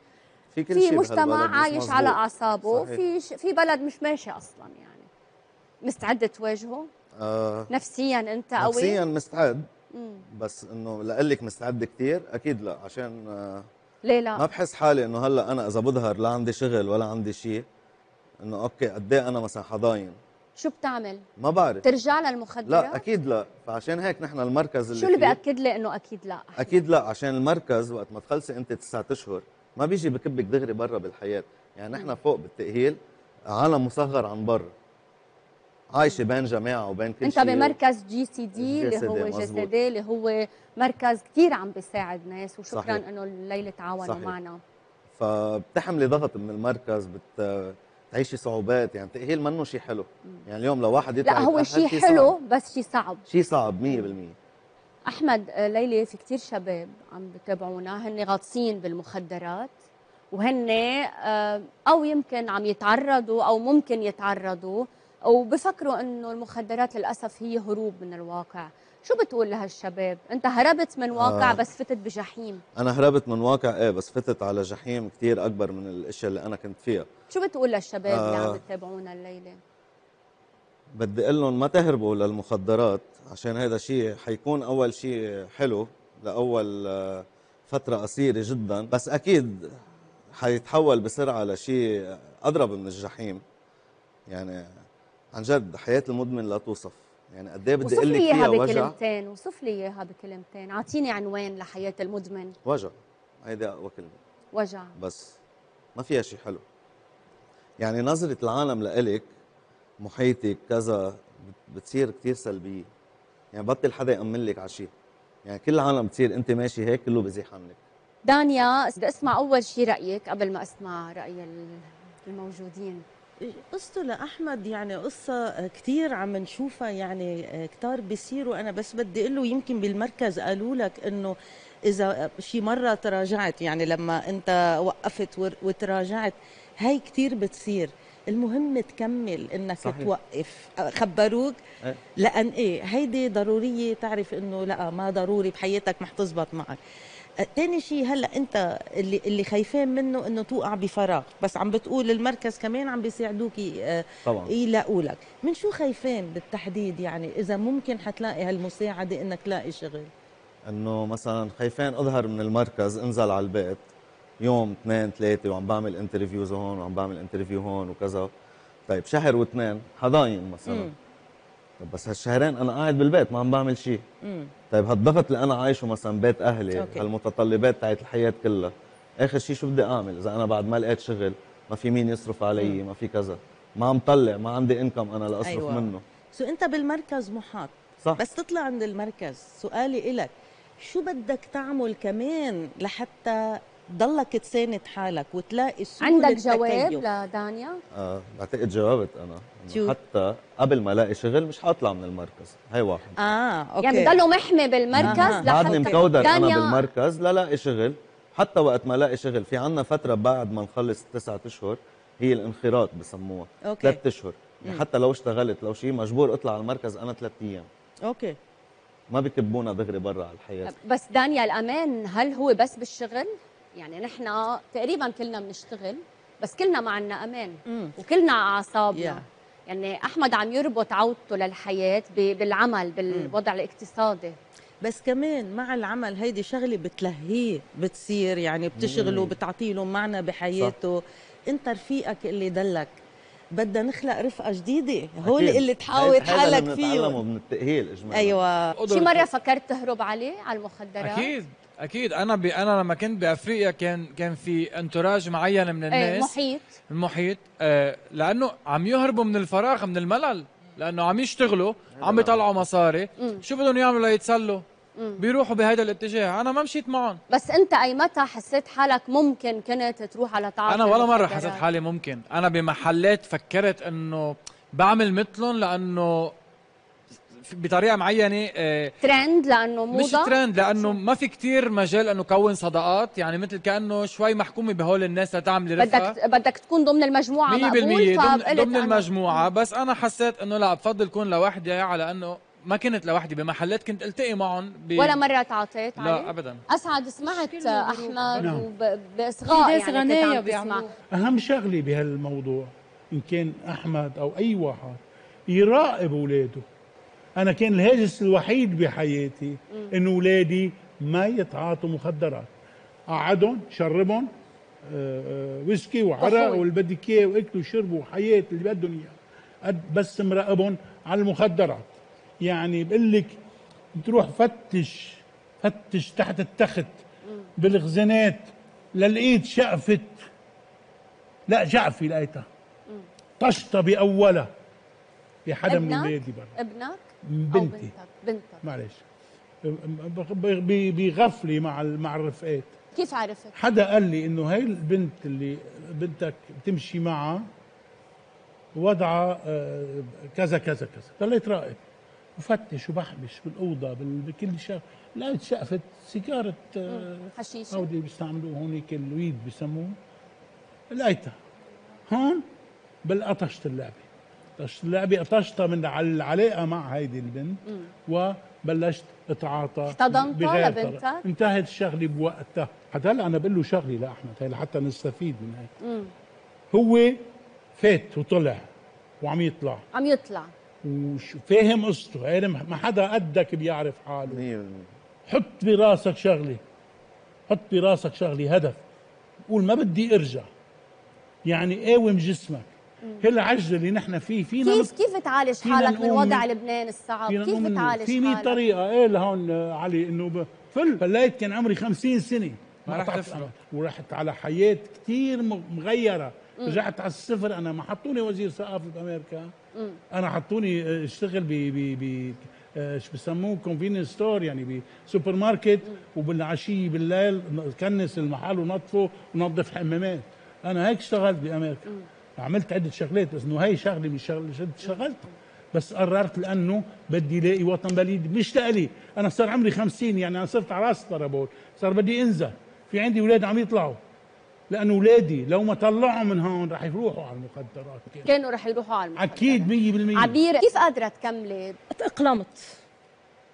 في كل في شيء مجتمع عايش على. أعصابه. في ش- في بلد مش ماشي أصلا يعني. مستعد تواجهه؟ آه. نفسيا أنت قوي؟ نفسيا مستعد. مم. بس إنه لأقول لك مستعد كثير أكيد لا عشان آه ليه لا؟ ما بحس حالي إنه هلأ أنا إذا بظهر لا عندي شغل ولا عندي شيء إنه okay قد إيه أنا مثلا حضاين. شو بتعمل؟ ما بعرف. ترجع للمخدرات؟ لا أكيد لا. فعشان هيك نحن المركز اللي شو اللي بأكد لي إنه أكيد لا؟ أكيد لا عشان المركز وقت ما تخلصي أنت تسعة أشهر ما بيجي بكبك دغري برا بالحياة. يعني نحن فوق بالتأهيل عالم مصغر عن برا. عايشة بين جماعة وبين كل أنت شيء. بمركز جي سي دي اللي هو. جي سي دي اللي هو مركز كثير عم بيساعد ناس وشكرا. إنه الليلة تعاونوا. معنا. فبتحملي ضغط من المركز بت تعيشي صعوبات يعني تأهيل منه شيء حلو. يعني اليوم لو واحد يطلع لا هو شيء صعب. حلو بس شيء صعب. شيء صعب 100% أحمد آه، ليلى في كتير شباب عم بتابعونا هن غاطسين بالمخدرات وهن آه، أو يمكن عم يتعرضوا أو ممكن يتعرضوا وبفكروا إنه المخدرات للأسف هي هروب من الواقع. شو بتقول لهالشباب؟ انت هربت من واقع آه. بس فتت بجحيم. أنا هربت من واقع إيه بس فتت على جحيم كتير أكبر من الأشياء اللي أنا كنت فيها. شو بتقول للشباب اللي آه. عم بتابعونا الليلة؟ بدي أقول لهم ما تهربوا للمخدرات عشان هذا شيء حيكون أول شيء حلو لأول آه، فترة قصيرة جدا. بس أكيد حيتحول بسرعة لشيء أضرب من الجحيم. يعني عن جد حياة المدمن لا توصف. يعني قد إيه بدي أقول لك إياها فيها وجع. بكلمتين وصف لي إياها بكلمتين. أعطيني عنوان لحياة المدمن. وجع. هيدي أقوى كلمة. وجع. بس ما فيها شيء حلو. يعني نظرة العالم لإلك محيطك كذا بت- بتصير كتير سلبية. يعني بطل حدا يأمن لك على شيء يعني كل العالم بتصير أنت ماشي هيك كله بزيح عنك. دانيا بدي أسمع أول شيء رأيك قبل ما أسمع رأي ال- الموجودين. قصته لأحمد يعني قصة كتير عم نشوفها يعني كتار بيصيروا أنا بس بدي أقول له يمكن بالمركز قالوا لك إنه إذا شي مرة تراجعت يعني لما أنت وقفت وتراجعت هاي كتير بتصير المهم تكمل إنك صحيح. توقف خبروك إيه. لأن إيه هيدي ضرورية تعرف إنه لأ ما ضروري بحياتك ما حتزبط معك آه، تاني شيء هلأ أنت اللي اللي خايفين منه إنه توقع بفراغ. بس عم بتقول المركز كمان عم بيساعدوكي آه، طبعا. يلاقوا لك. من شو خايفين بالتحديد يعني؟ إذا ممكن حتلاقي هالمساعدة إنك تلاقي شغل. إنه مثلا خايفين أظهر من المركز انزل على البيت يوم اثنين ثلاثة وعم بعمل interviews هون وعم بعمل interview هون وكذا. طيب شهر واثنين حضاين مثلا. مم. طب بس هالشهرين أنا قاعد بالبيت ما عم بعمل شيء. طيب هالضغط اللي أنا عايشه مثلا بيت أهلي okay. هالمتطلبات تاعت الحياة كلها آخر شيء شو بدي أعمل إذا أنا بعد ما لقيت شغل ما في مين يصرف علي مم. ما في كذا ما عم طلع ما عندي income أنا لأصرف أيوة. منه so أنت بالمركز محاط صح. بس تطلع عند المركز سؤالي إلك شو بدك تعمل كمان لحتى ضلك تساند حالك وتلاقي سبل عندك؟ جواب لدانيا آه بعتقد جاوبت أنا شو؟ حتى قبل ما ألاقي شغل مش حاطلع من المركز هي واحد آه okay يعني بضله محمي بالمركز أها. بعدني مكودر أنا دانيا بالمركز لا لاقي شغل حتى وقت ما الاقي شغل في عنا فترة بعد ما نخلص التسعة أشهر هي الانخراط بسموها okay. ثلاث أشهر يعني. حتى لو اشتغلت لو شيء مجبور اطلع على المركز أنا ثلاث أيام okay ما بكبونا دغري برا على الحياة بس دانيا الأمان هل هو بس بالشغل؟ يعني نحن تقريبا كلنا بنشتغل بس كلنا ما عنا أمان. مم. وكلنا على أعصابنا. Yeah. يعني أحمد عم يربط عودته للحياة ب- بالعمل بالوضع الاقتصادي. بس كمان مع العمل هيدي شغلة بتلهيه بتصير يعني بتشغله مم. بتعطي له معنى بحياته. انت رفيقك اللي دلك بدنا نخلق رفقة جديدة. هول. اللي هيدا حالك بنتعلمه فيهم. من التاهيل اجمالا أيوه. شي مرة فكرت تهرب عليه على المخدرات؟ أكيد. أكيد. أنا ب... أنا لما كنت بأفريقيا كان كان في انتوراج معين من الناس. إيه محيط. المحيط. آه لأنه عم يهربوا من الفراغ من الملل. لأنه عم يشتغلوا عم بيطلعوا مصاري. مم. شو بدهم يعملوا ليتسلوا. بيروحوا بهذا الاتجاه. أنا ما مشيت معهم. بس أنت أي متى حسيت حالك ممكن كنت تروح على تعاطي أنا ولا مرة؟ حسيت حالي ممكن. أنا بمحلات فكرت إنه بعمل مثلهم لأنه بطريقة معينة آه، ترند لأنه موضة؟ مش ترند لأنه ما في كتير مجال إنه كون صداقات يعني مثل كأنه شوي محكومة بهول الناس لتعملي رفقة. بدك بدك تكون ضمن المجموعة 100% مقبول ضمن, ضمن أنا- المجموعة. بس أنا حسيت إنه لا بفضل كون لوحدي على إنه ما كنت لوحدي بمحلات كنت ألتقي معهم ب... ولا مره تعاطيت لا عليه؟ ابدا. أسعد سمعت أحمد نعم. باصغاء ناس يعني تسمع بيعملوها. أهم شغلة بهالموضوع إن كان أحمد أو أي واحد يراقب أولاده. أنا كان الهاجس الوحيد بحياتي انه اولادي ما يتعاطوا مخدرات. قعدهم شربهم آه، آه، ويسكي وعرق. واللي بدك اياه واكلوا وشربوا وحياة اللي بدهم اياه بس مراقبهم على المخدرات. يعني بقول لك تروح فتش فتش تحت التخت بالخزانات للقيت شقفت. لا جعفي لقيتها. طشطة بأولها. في حدا من؟ ولادي برا. ابنك بنتي. بنتك بنتك. معلش. ب- ب- بغفلة مع مع الرفقات. كيف عرفت؟ حدا قال لي إنه هاي البنت اللي بنتك بتمشي معها وضعها آه، كذا كذا كذا. ضليت راقب وفتش وبحبش بالأوضة بال- بكل شيء لقيت شقفه سيجارة آه، حشيشة. هودي بيستعملوه هونيك الويد بسموه. لقيتها. هون بالقطشت اللعبة. اللعبة قطشتها من على العلاقه مع هيدي البنت وبلشت اتعاطى احتضنتها لبنتك؟ انتهت الشغلة بوقتها. حتى هلأ أنا بقول له شغله لأحمد هي لحتى نستفيد من هيك. هو فات وطلع وعم يطلع. عم يطلع. وفاهم قصته يعني ما حدا قدك بيعرف حاله. 100% حط براسك شغلة. حط براسك شغلة هدف. قول ما بدي ارجع. يعني قاوم جسمك. هالعجله اللي نحن فيه فينا كيف كيف تعالج حالك من وضع لبنان الصعب؟ كيف تعالج في 100 حالك؟ طريقة إيه لهون آه، علي إنه ب- فل فليت كان عمري 50 سنة ما. أمل. ورحت على حياة كثير مغيرة مم. رجعت على الصفر أنا ما حطوني وزير ثقافة بامريكا مم. أنا حطوني آه، أشتغل ب ب ب آه، شو بسموه convenience store يعني بسوبر ماركت وبالعشية بالليل كنس المحل ونظفه ونظف حمامات أنا هيك اشتغلت بأمريكا عملت عدة شغلات بس إنه هي شغلة مش شغلة شد اشتغلتها بس قررت لأنه بدي الاقي وطن بديل مش لإلي. أنا صار عمري 50 يعني أنا صرت على راس الطرابول صار بدي أنزل. في عندي أولاد عم يطلعوا. لأنه أولادي لو ما طلعوا من هون رح يروحوا على المخدرات. كانوا رح يروحوا على المخدرات. أكيد 100% عبير كيف قادرة تكملي؟ تأقلمت.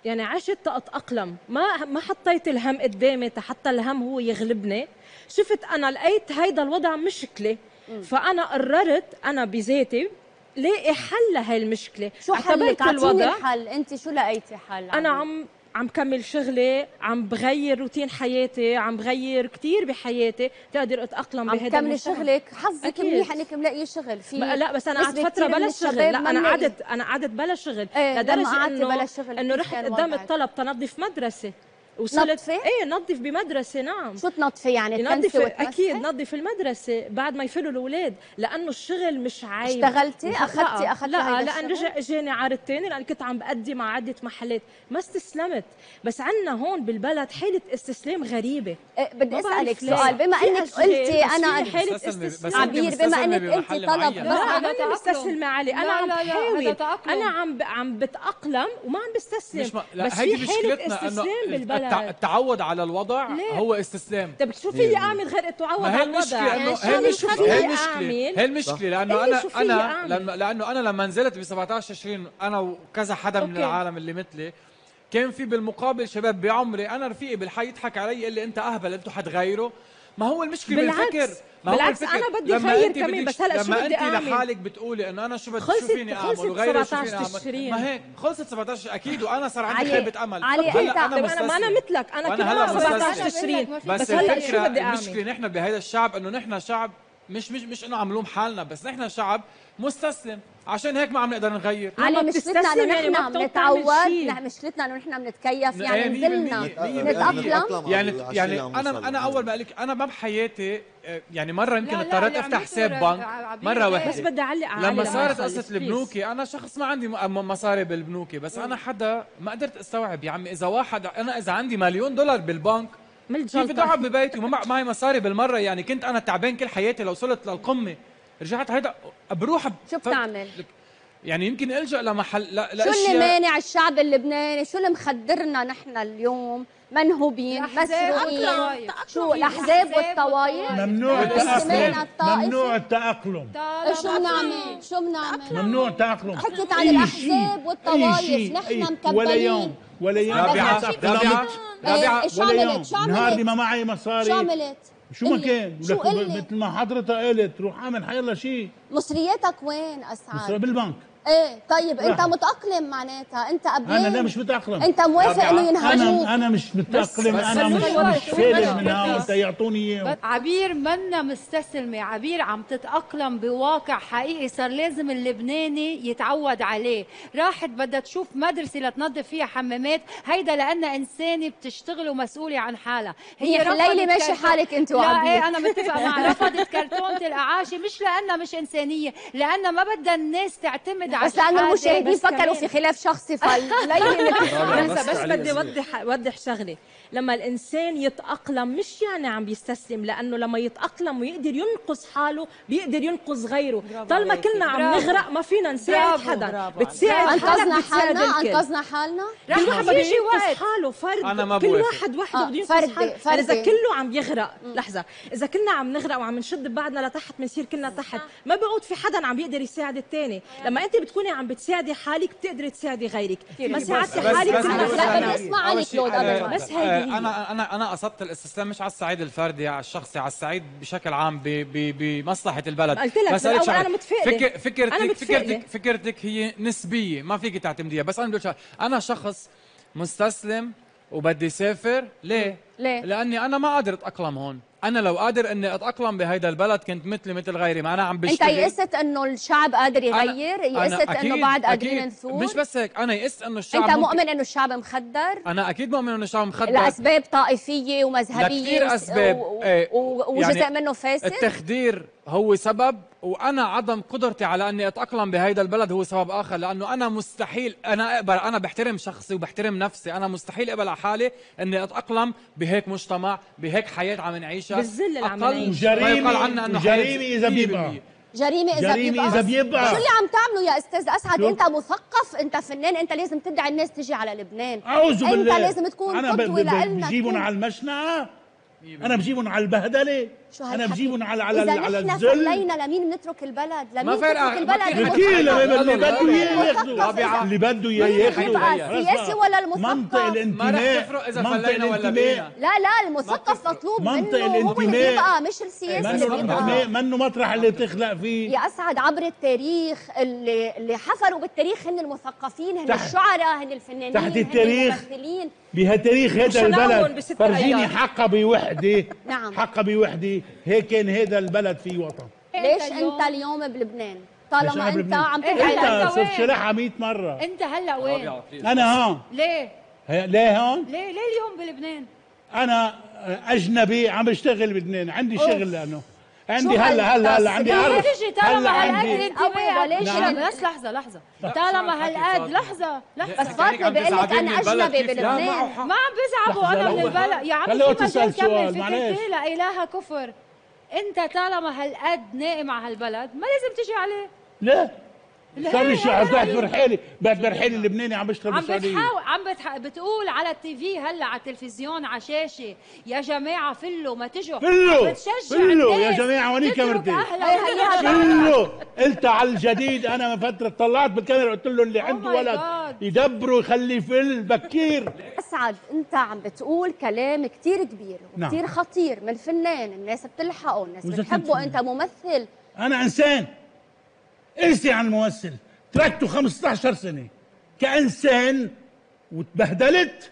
يعني عشت أتأقلم ما ما حطيت الهم قدامي حتى الهم هو يغلبني. شفت أنا لقيت هيدا الوضع مشكلة. فأنا قررت أنا بذاتي لاقي حل لهي المشكلة شو حلك؟ اعطيني الحل، أنت شو لقيتي حل؟ أنا؟ عم عم كمل شغلي عم بغير روتين حياتي عم بغير كتير بحياتي تقدر أتأقلم عم بهذا تكملي المجتمع. شغلك حظك. منيح إنك ملاقيه شغل في لا بس أنا قعدت فترة بلا شغل لا أنا ملاقي- قعدت أنا قعدت بلا شغل لما لدرجة انه بلا شغل إنه رحت قدام؟ الطلب تنظف مدرسة وصلت نظفي؟ إيه نظف بمدرسة نعم شو تنظفي يعني نظف تكنسي وتمسحي؟ أكيد نظف المدرسة بعد ما يفلوا الأولاد لأنه الشغل مش عيب اشتغلتي؟ وخ- أخدتي- لا، لأن؟ رجع إجاني عرض تاني لأن كنت عم بقدم مع عده محلات ما استسلمت بس عنا هون بالبلد حالة استسلام غريبة إيه، بدي ما أسألك. سؤال بما إنك قلتي أنا حاله استسلام بس عبير أنت بما إنك قلتي طلب. لا أنا ماني تأقلم. مستسلمة علي أنا لا، عم لا، لا، بحاول. أنا عم. عم بتأقلم وما عم بستسلم ما... بس في حالة استسلام بالبلد التعود على الوضع ليه؟ هو استسلام طيب شو في اعمل غير اتعود على الوضع انه شو هي مخليني هي المشكلة أعمل؟ هي المشكلة لأنه قولي أنا أنا؟ لما لأنه أنا لما نزلت ب 17 20 أنا وكذا حدا من. العالم اللي مثلي كان في بالمقابل شباب بعمري أنا رفيقي بالحي يضحك علي يقول لي أنت أهبل أنتوا حتغيروا ما هو المشكلة بالعكس. بالفكر ما هو بالعكس، الفكر. أنا بدي لما أنت كمان، بس هلأ شو لما بدي أنت أعمل؟ لحالك بتقولي إنه أنا شو بدي شو خلصت- فيني أعمل خلصت وغيري شو 17 فيني أعمل تشرين. ما هيك خلصت 17 أكيد وأنا صار عندي خيبة أمل علي هلأ انت أنا طيب أنا ما أنا مستسلم. مثلك أنا كمان هلأ 17 مستسلم. تشرين بس, هلأ شو بدي المشكلة أعمل نحن بهذا الشعب إنه نحن شعب مش مش مش إنه عم نلوم حالنا بس نحن شعب مستسلم عشان هيك ما عم نقدر نغير علي مشكلتنا انه يعني نحن شي. نحن مشكلتنا انه نحن بنتكيف يعني نزلنا. نتأقلم يعني يعني عم أنا أنا. أول ما قلت أنا ما بحياتي آه، يعني مرة يمكن اضطريت عم أفتح حساب بنك عبير مرة. واحدة بس بدي أعلق على لما صارت قصة. البنوكي أنا شخص ما عندي مصاري بالبنوكي بس أنا حدا ما قدرت أستوعب يا عمي إذا واحد أنا إذا عندي مليون دولار بالبنك كيف. بدي اقعد ببيتي وما مع- معي مصاري بالمرة يعني كنت أنا تعبان كل حياتي لو وصلت للقمة رجعت هيدا بروح ب- شو بتعمل؟ يعني يمكن ألجأ لمحل لا شو اللي مانع الشعب اللبناني شو اللي مخدرنا نحن اليوم منهوبين مسروقين والطوائف. شو الأحزاب والطوائف ممنوع الطائفي ممنوع التأقلم شو بنعمل شو بنعمل ممنوع التأقلم حكيت عن شيء، والطوائف. نحن مكبلين. ولا يوم ولا يوم رابعة، ما رابعة، تأقلمت. رابعة. إيه، شو ولا عملت؟ يوم شو عملت؟ نهار اللي ما معي مصاري شو عملت؟ شو ما قلي. كان شو؟ مثل ما حضرتها قالت روح اعمل حيلا شيء مصرياتك وين أسعد؟ بالبنك إيه طيب أنت راح. متأقلم معناتها. أنت قبلين. أنا لا مش متأقلم. أنت موافق إنه ينهجوك. أنا أنا مش متأقلم. بس- أنا مش مش شوي. منها. وانت يعطوني اياه عبير منا مستسلمة. عبير عم تتأقلم بواقع حقيقي صار لازم اللبناني يتعود عليه. راحت بدها تشوف مدرسة لتنظف فيها حمامات. هيدا لأنها إنسانة بتشتغل ومسؤولة عن حالها. هي رفضت حليلي ماشي حالك أنت لا وعبير. إيه أنا متفقة معها رفضت كرتونة الأعاشي. مش لأنها مش إنسانية لأنها ما بدها الناس تعتمد بس لأنه. المشاهدين فكروا في خلاف شخصي لحظة بس بدي اوضح اوضح شغله لما الإنسان يتأقلم مش يعني عم بيستسلم لأنه لما يتأقلم ويقدر ينقذ حاله بيقدر ينقذ غيره. طالما. كلنا عم برافو. نغرق ما فينا نساعد برافو، حدا. برافو بتساعد أنقذنا حالك بتساعد حالنا؟ الكل. أنقذنا حالنا؟ كل واحد بده ينقذ. حاله فرد. أنا ما كل. واحد وحده آه، بده ينقذ فردي- حاله. فردي. اذا كله عم يغرق لحظة. إذا كلنا عم نغرق وعم نشد ببعضنا لتحت بنصير كلنا تحت. ما بيعود في حدا عم بيقدر يساعد الثاني لما أنت بتكوني عم بتساعدي حالك بتقدري تساعدي غيرك. ما ساعدتي حالك بس- كلنا. لا، بدي اسمع آه، هيدي هي. أنا أنا أنا قصدت الاستسلام مش على الصعيد الفردي على الشخصي على الصعيد بشكل عام بمصلحة البلد قلت لك بس. أنا متفائلة. فكر فكرتك أنا. فكرتك فكرتك هي نسبية ما فيك تعتمديها بس أنا بدي. أنا شخص مستسلم وبدي سافر ليه؟ ليه؟ لأني أنا ما قادر أتأقلم هون أنا لو قادر إني أتأقلم بهيدا البلد كنت مثلي مثل غيري ما أنا عم أنت بشتغل يئست إنه الشعب قادر يغير؟ يئست إنه بعد قادرين. نثور مش بس هيك أنا يئست إنه الشعب أنت ممكن- مؤمن إنه الشعب مخدر؟ أنا أكيد مؤمن إنه الشعب مخدر. لأسباب طائفية ومذهبية لكثير أسباب. و- و- إيه. وجزء منه فاسد؟ التخدير هو سبب وأنا عدم قدرتي على أني أتأقلم بهيدا البلد هو سبب آخر لأنه أنا مستحيل أنا أقبل أنا بحترم شخصي وبحترم نفسي أنا مستحيل أقبل على حالي أني أتأقلم بهيك مجتمع بهيك حياة عم نعيشها بالذل اللي عم أقل نعيش. ما يقال وجريمة عنا إنه وجريمة حياة إذا 100%. بيبقى. جريمة إذا جريمة بيبقى إذا بيبقى. شو اللي عم تعمله يا أستاذ أسعد؟ أنت مثقف أنت فنان أنت لازم تدعي الناس تجي على لبنان أعوذ بالله انت لازم تكون أنا ب- قدوة ب- لنا بجيبهم على المشنقة أنا بجيبهم على البهدلة شو أنا؟ بجيبهم على على إذا على نحن الذل فلينا لمين بنترك البلد؟ لمين ما فرق- تترك ما البلد اللي بده اياه رابعة. اللي بده إياه مين خلاص السياسي. ولا المثقف؟ منطق ما رح الانتماء تفرق إذا منطق فلينا ولا الانتماء. بينا. لا لا المثقف مطلوب منطق منه. هو اللي الانتماء. بيبقى مش السياسي منه اللي الانتماء بيبقى. منه مطرح اللي تخلق فيه. يا أسعد عبر التاريخ اللي اللي حفروا بالتاريخ هن المثقفين هن الشعراء هن الفنانين تحت التاريخ. بهالتاريخ هذا البلد. فرجيني. حقها بوحده نعم. حقها بوحده هيك كان هذا البلد فيه وطن. ليش أنت اليوم؟ بلبنان؟ طالما أنت؟ عم تدعي هلا إنت أنت صرت وين؟ شرحها 100 مرة. أنت هلأ وين؟ أنا هون. ليه؟ هي- ليه هون؟ ليه؟ ليه اليوم بلبنان؟ أنا أجنبي عم بشتغل بلبنان. عندي. شغل لأنه. عندي هلا هلا هلا عندي ليه طالما هلا هالقد عندي. انتباه نعم. بس لحظة لحظة. طالما هالقد لحظة لحظة. بس فاطمة بقول لك أنا أجنبي بلبنان ما عم بزعبوا أنا من. البلد يا عمي في مجال كمل سؤال، معلش. فكرتي لا الها كفر. أنت طالما هالقد نائم على هالبلد ما لازم تجي عليه. لا صار لي شهر بعتبر حالي بعتبر حالي لبناني عم بشتغل عم بالسعوديه بتحاول عم بتح... بتقول على التي في هلأ على التلفزيون على شاشه يا جماعة فلوا ما تجوا. فلو عم بتشجع فلو يا جماعة وين كاميرتي أهلها. فلو قلت على الجديد أنا من فترة طلعت بالكاميرا قلت له اللي عنده my ولد. يدبره يخليه فل بكير اسعد انت عم بتقول كلام كتير كبير نعم. وكتير خطير من فنان الناس بتلحقه الناس بتحبه. انت ممثل. أنا إنسان. انسي عن الممثل تركته 15 سنة. كإنسان وتبهدلت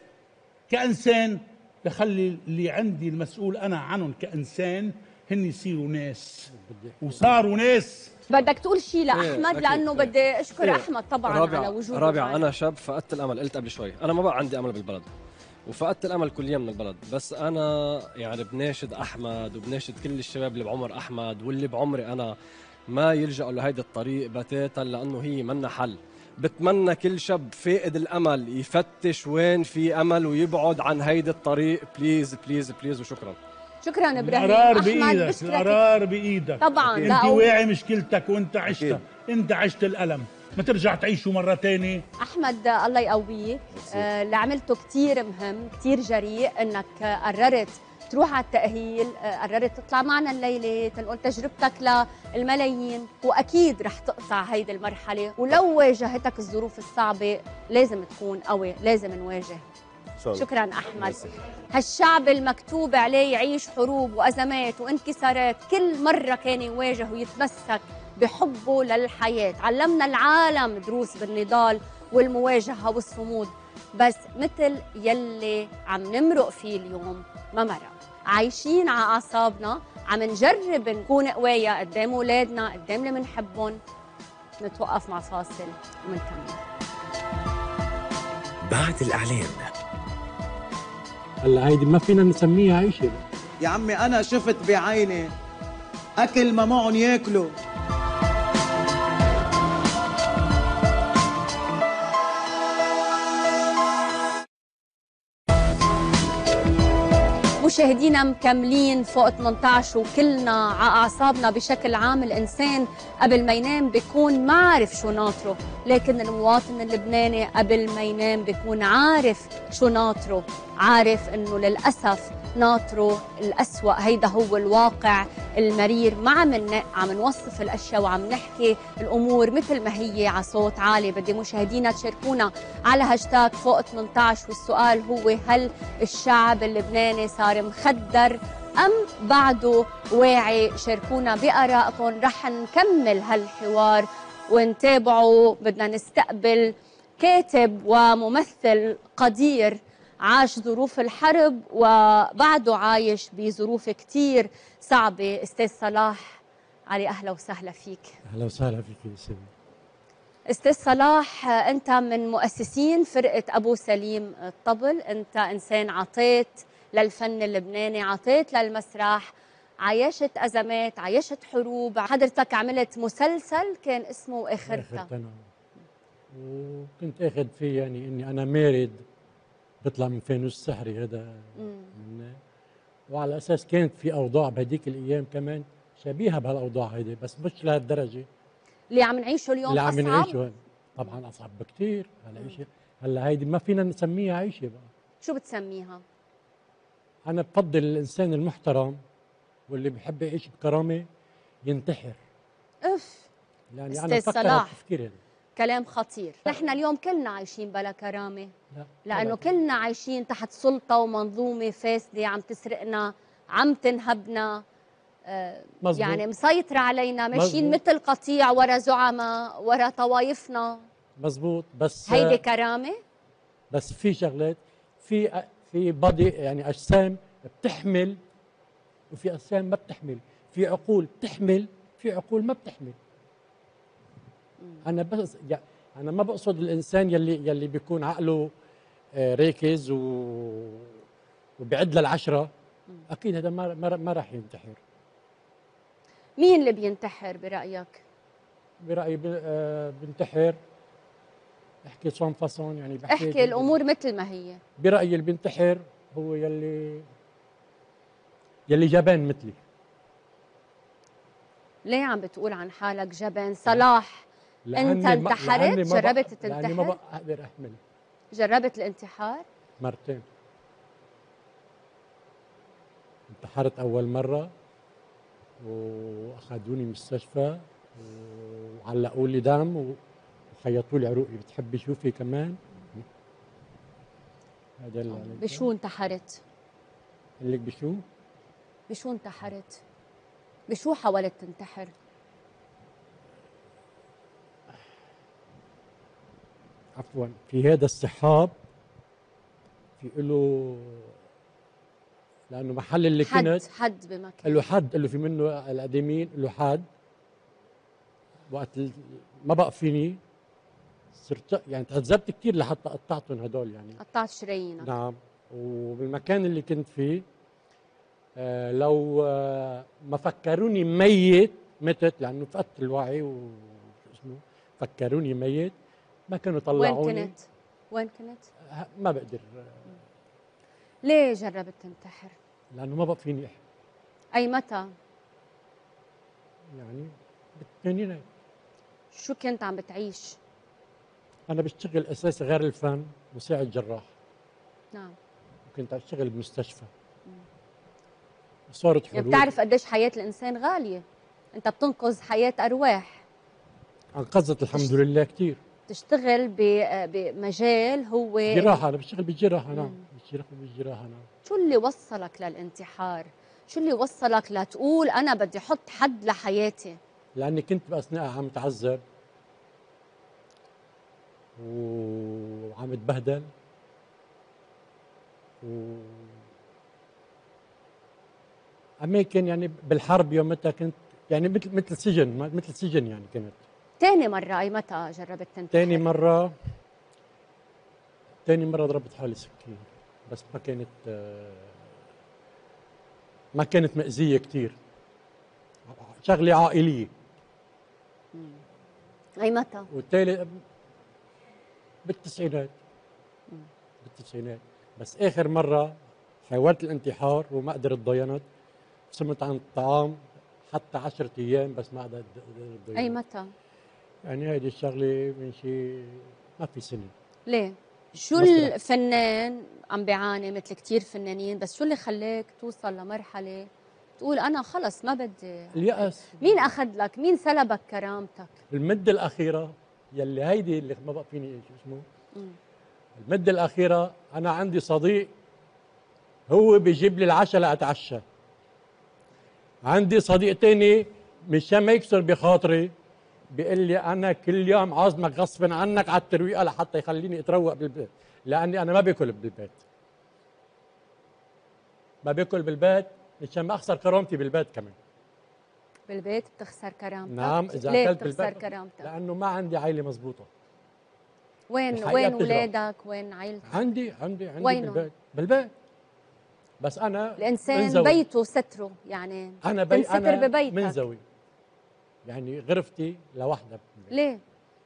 كإنسان لخلي اللي عندي المسؤول أنا عنهم كإنسان هن يصيروا ناس. وصاروا ناس. بدك تقول شيء لأحمد؟ إيه،. لأنه بدي أشكر إيه. أحمد طبعا رابع على وجوده رابع. أنا شاب فقدت الأمل. قلت قبل شوي أنا ما بقى عندي أمل بالبلد. وفقدت الأمل كليا من البلد. بس أنا يعني بناشد أحمد وبناشد كل الشباب اللي بعمر أحمد واللي بعمري أنا. ما يلجأوا لهيدا الطريق بتاتا لأنه هي منا حل. بتمنى كل شاب فاقد الأمل يفتش وين في أمل ويبعد عن هيدا الطريق. please please please وشكرا. شكرا إبراهيم. القرار بإيدك القرار بإيدك. طبعاً، أنت واعي مشكلتك وأنت عشتها أنت عشت الألم. ما ترجع تعيشه مرة تانية أحمد الله يقويك. آه، اللي عملته كتير مهم كتير جريء إنك آه، قررت تروح على التأهيل آه، قررت تطلع معنا الليلة تنقل تجربتك للملايين وأكيد رح تقطع هيدي المرحلة. ولو واجهتك الظروف الصعبة لازم تكون قوي لازم نواجه. شكرا أحمد. هالشعب المكتوب عليه يعيش حروب وأزمات وانكسارات كل مرة كان يواجه ويتمسك بحبه للحياة. علمنا العالم دروس بالنضال والمواجهة والصمود. بس مثل يلي عم نمرق فيه اليوم ما مرق. عايشين على أعصابنا عم نجرب نكون قوايا قدام أولادنا قدام اللي بنحبهم نتوقف مع فاصل ومنكمل بعد الإعلان. هلا هيدي ما فينا نسميها عيشة. يا عمي أنا شفت بعيني. أكل ما معهم ياكلوا. مشاهدينا مكملين فوق 18 وكلنا على أعصابنا بشكل عام. الإنسان قبل ما ينام بيكون ما عارف شو ناطره لكن المواطن اللبناني قبل ما ينام بيكون عارف شو ناطره عارف إنه للأسف ناطره الأسوأ هيدا هو الواقع المرير. ما عم عم نوصف الأشياء وعم نحكي الأمور مثل ما هي على صوت عالي. بدي مشاهدينا تشاركونا على هاشتاج فوق 18 والسؤال هو هل الشعب اللبناني صار مخدر أم بعده واعي؟ شاركونا بآرائكم. رح نكمل هالحوار ونتابعه. بدنا نستقبل كاتب وممثل قدير عاش ظروف الحرب وبعده عايش بظروف كتير صعبة. أستاذ صلاح علي أهلا وسهلا فيك. أهلا وسهلا فيك يا سيدي. أستاذ صلاح أنت من مؤسسين فرقة أبو سليم الطبل. أنت إنسان عطيت للفن اللبناني عطيت للمسرح عايشت أزمات عايشت حروب. حضرتك عملت مسلسل كان اسمه آخرتها اخرتنا وكنت آخذ فيه يعني إني أنا مارد بطلع من فانوس سحري هذا. من وعلى أساس كانت في أوضاع بهديك الأيام كمان شبيهة بهالأوضاع هيدي بس مش لهالدرجة. اللي عم نعيشه اليوم اللي عم نعيشه. طبعا أصعب بكثير هلا شيء هلا هيدي ما فينا نسميها عيشة بقى. شو بتسميها؟ أنا بفضل الإنسان المحترم واللي بحب يعيش بكرامة ينتحر. أف. يعني أنا صلاح. هالتفكير هذا. كلام خطير. نحن اليوم كلنا عايشين بلا كرامة. لا لأنه كلنا عايشين تحت سلطة ومنظومة فاسدة عم تسرقنا عم تنهبنا آه، مزبوط. يعني مسيطرة علينا ماشيين. مثل قطيع ورا زعماء ورا طوايفنا. مزبوط بس هيدي كرامة؟ بس في شغلات في في بادي يعني أجسام بتحمل وفي أجسام ما بتحمل. في عقول بتحمل في عقول ما بتحمل. أنا بس أنا ما بقصد الإنسان يلي يلي بيكون عقله آه، راكز و وبعد للعشرة. أكيد هذا ما ما, ما راح ينتحر. مين اللي بينتحر برأيك؟ برأيي ب- آه، أحكي صون فاصون يعني بحكي أحكي الأمور مثل ما هي. برأيي اللي بينتحر هو يلي يلي جبان مثلي. ليه عم بتقول عن حالك جبان؟ صلاح. أنت ما- انتحرت؟ ما جربت لأني ما تنتحر؟ بقدر احمل جربت الانتحار؟ مرتين. انتحرت أول مرة وأخذوني مستشفى وعلقوا لي دم وخيطوا لي عروقي. بتحبي شوفي كمان؟ هذا اللي عليك. بشو انتحرت؟ قال لك بشو؟ بشو انتحرت؟ بشو حاولت تنتحر؟ عفوا في هذا السحاب في له لأنه محل اللي حد كنت حد بمكان قال له حد قال له في منه القديمين قال له حد. وقت ما بقى فيني صرت يعني تعذبت كثير لحتى قطعتهم هدول يعني. قطعت شرايينك. نعم. وبالمكان اللي كنت فيه آه لو آه ما فكروني ميت متت لأنه فقدت الوعي و شو اسمه فكروني ميت. ما كانوا وين طلعوني كنت وين كنت؟ ما بقدر. ليه جربت تنتحر؟ لأنه ما بقى فيني أحكي. أي متى؟ يعني بالثمانينات شو كنت عم بتعيش؟ أنا بشتغل اساسي غير الفن مساعد جراح. نعم. وكنت أشتغل بمستشفى. صارت يعني حروب بتعرف قديش حياة الإنسان غالية. أنت بتنقذ حياة أرواح. انقذت الحمد لله كثير تشتغل ب- بمجال هو جراحه أنا بشتغل بالجراحه نعم. بشتغل بالجراحه نعم. شو اللي وصلك للانتحار؟ شو اللي وصلك لتقول أنا بدي أحط حد لحياتي؟ لأني كنت بأثناء عم اتعذب وعم أتبهدل و اماكن يعني بالحرب يومتها كنت يعني مثل مثل سجن مثل سجن يعني كانت تاني مرة أي متى جربت تنتحر؟ تاني مرة تاني مرة ضربت حالي سكين بس ما كانت ما كانت مأزية كتير. شغلة عائلية. أي متى؟ والتالي بالتسعينات. بالتسعينات. بس آخر مرة حاولت الانتحار وما قدرت ضينت. صمت عن الطعام حتى عشرة أيام بس ما قدرت ضينت. أي متى؟ يعني هيدي الشغلة من شيء ما في سنة. ليه؟ شو مسرح. الفنان عم بيعاني مثل كتير فنانين بس شو اللي خلاك توصل لمرحلة تقول أنا خلص ما بدي؟ اليأس. مين أخذ لك؟ مين سلبك كرامتك؟ المدة الأخيرة يلي هيدي اللي ما بقى فيني شو اسمه؟ مم. المدة الأخيرة أنا عندي صديق هو بيجيب لي العشاء لأتعشى. عندي صديق تاني مشان ما يكسر بخاطري. بيقول لي أنا كل يوم عازمك غصبا عنك على الترويقة لحتى يخليني أتروق بالبيت. لأني أنا ما باكل بالبيت. ما باكل بالبيت مشان ما أخسر كرامتي بالبيت كمان. بالبيت بتخسر كرامتك؟ نعم إذا ليه أكلت بتخسر بالبيت؟ كرامتك؟ لأنه ما عندي عائلة مزبوطة. وين وين. اولادك وين عائلتك عندي عندي عندي وينهم؟ بالبيت. بالبيت. بس أنا الإنسان منزوي. بيته ستره يعني أنا بي تنستر أنا ببيتك. منزوي يعني غرفتي لوحدها. ليه؟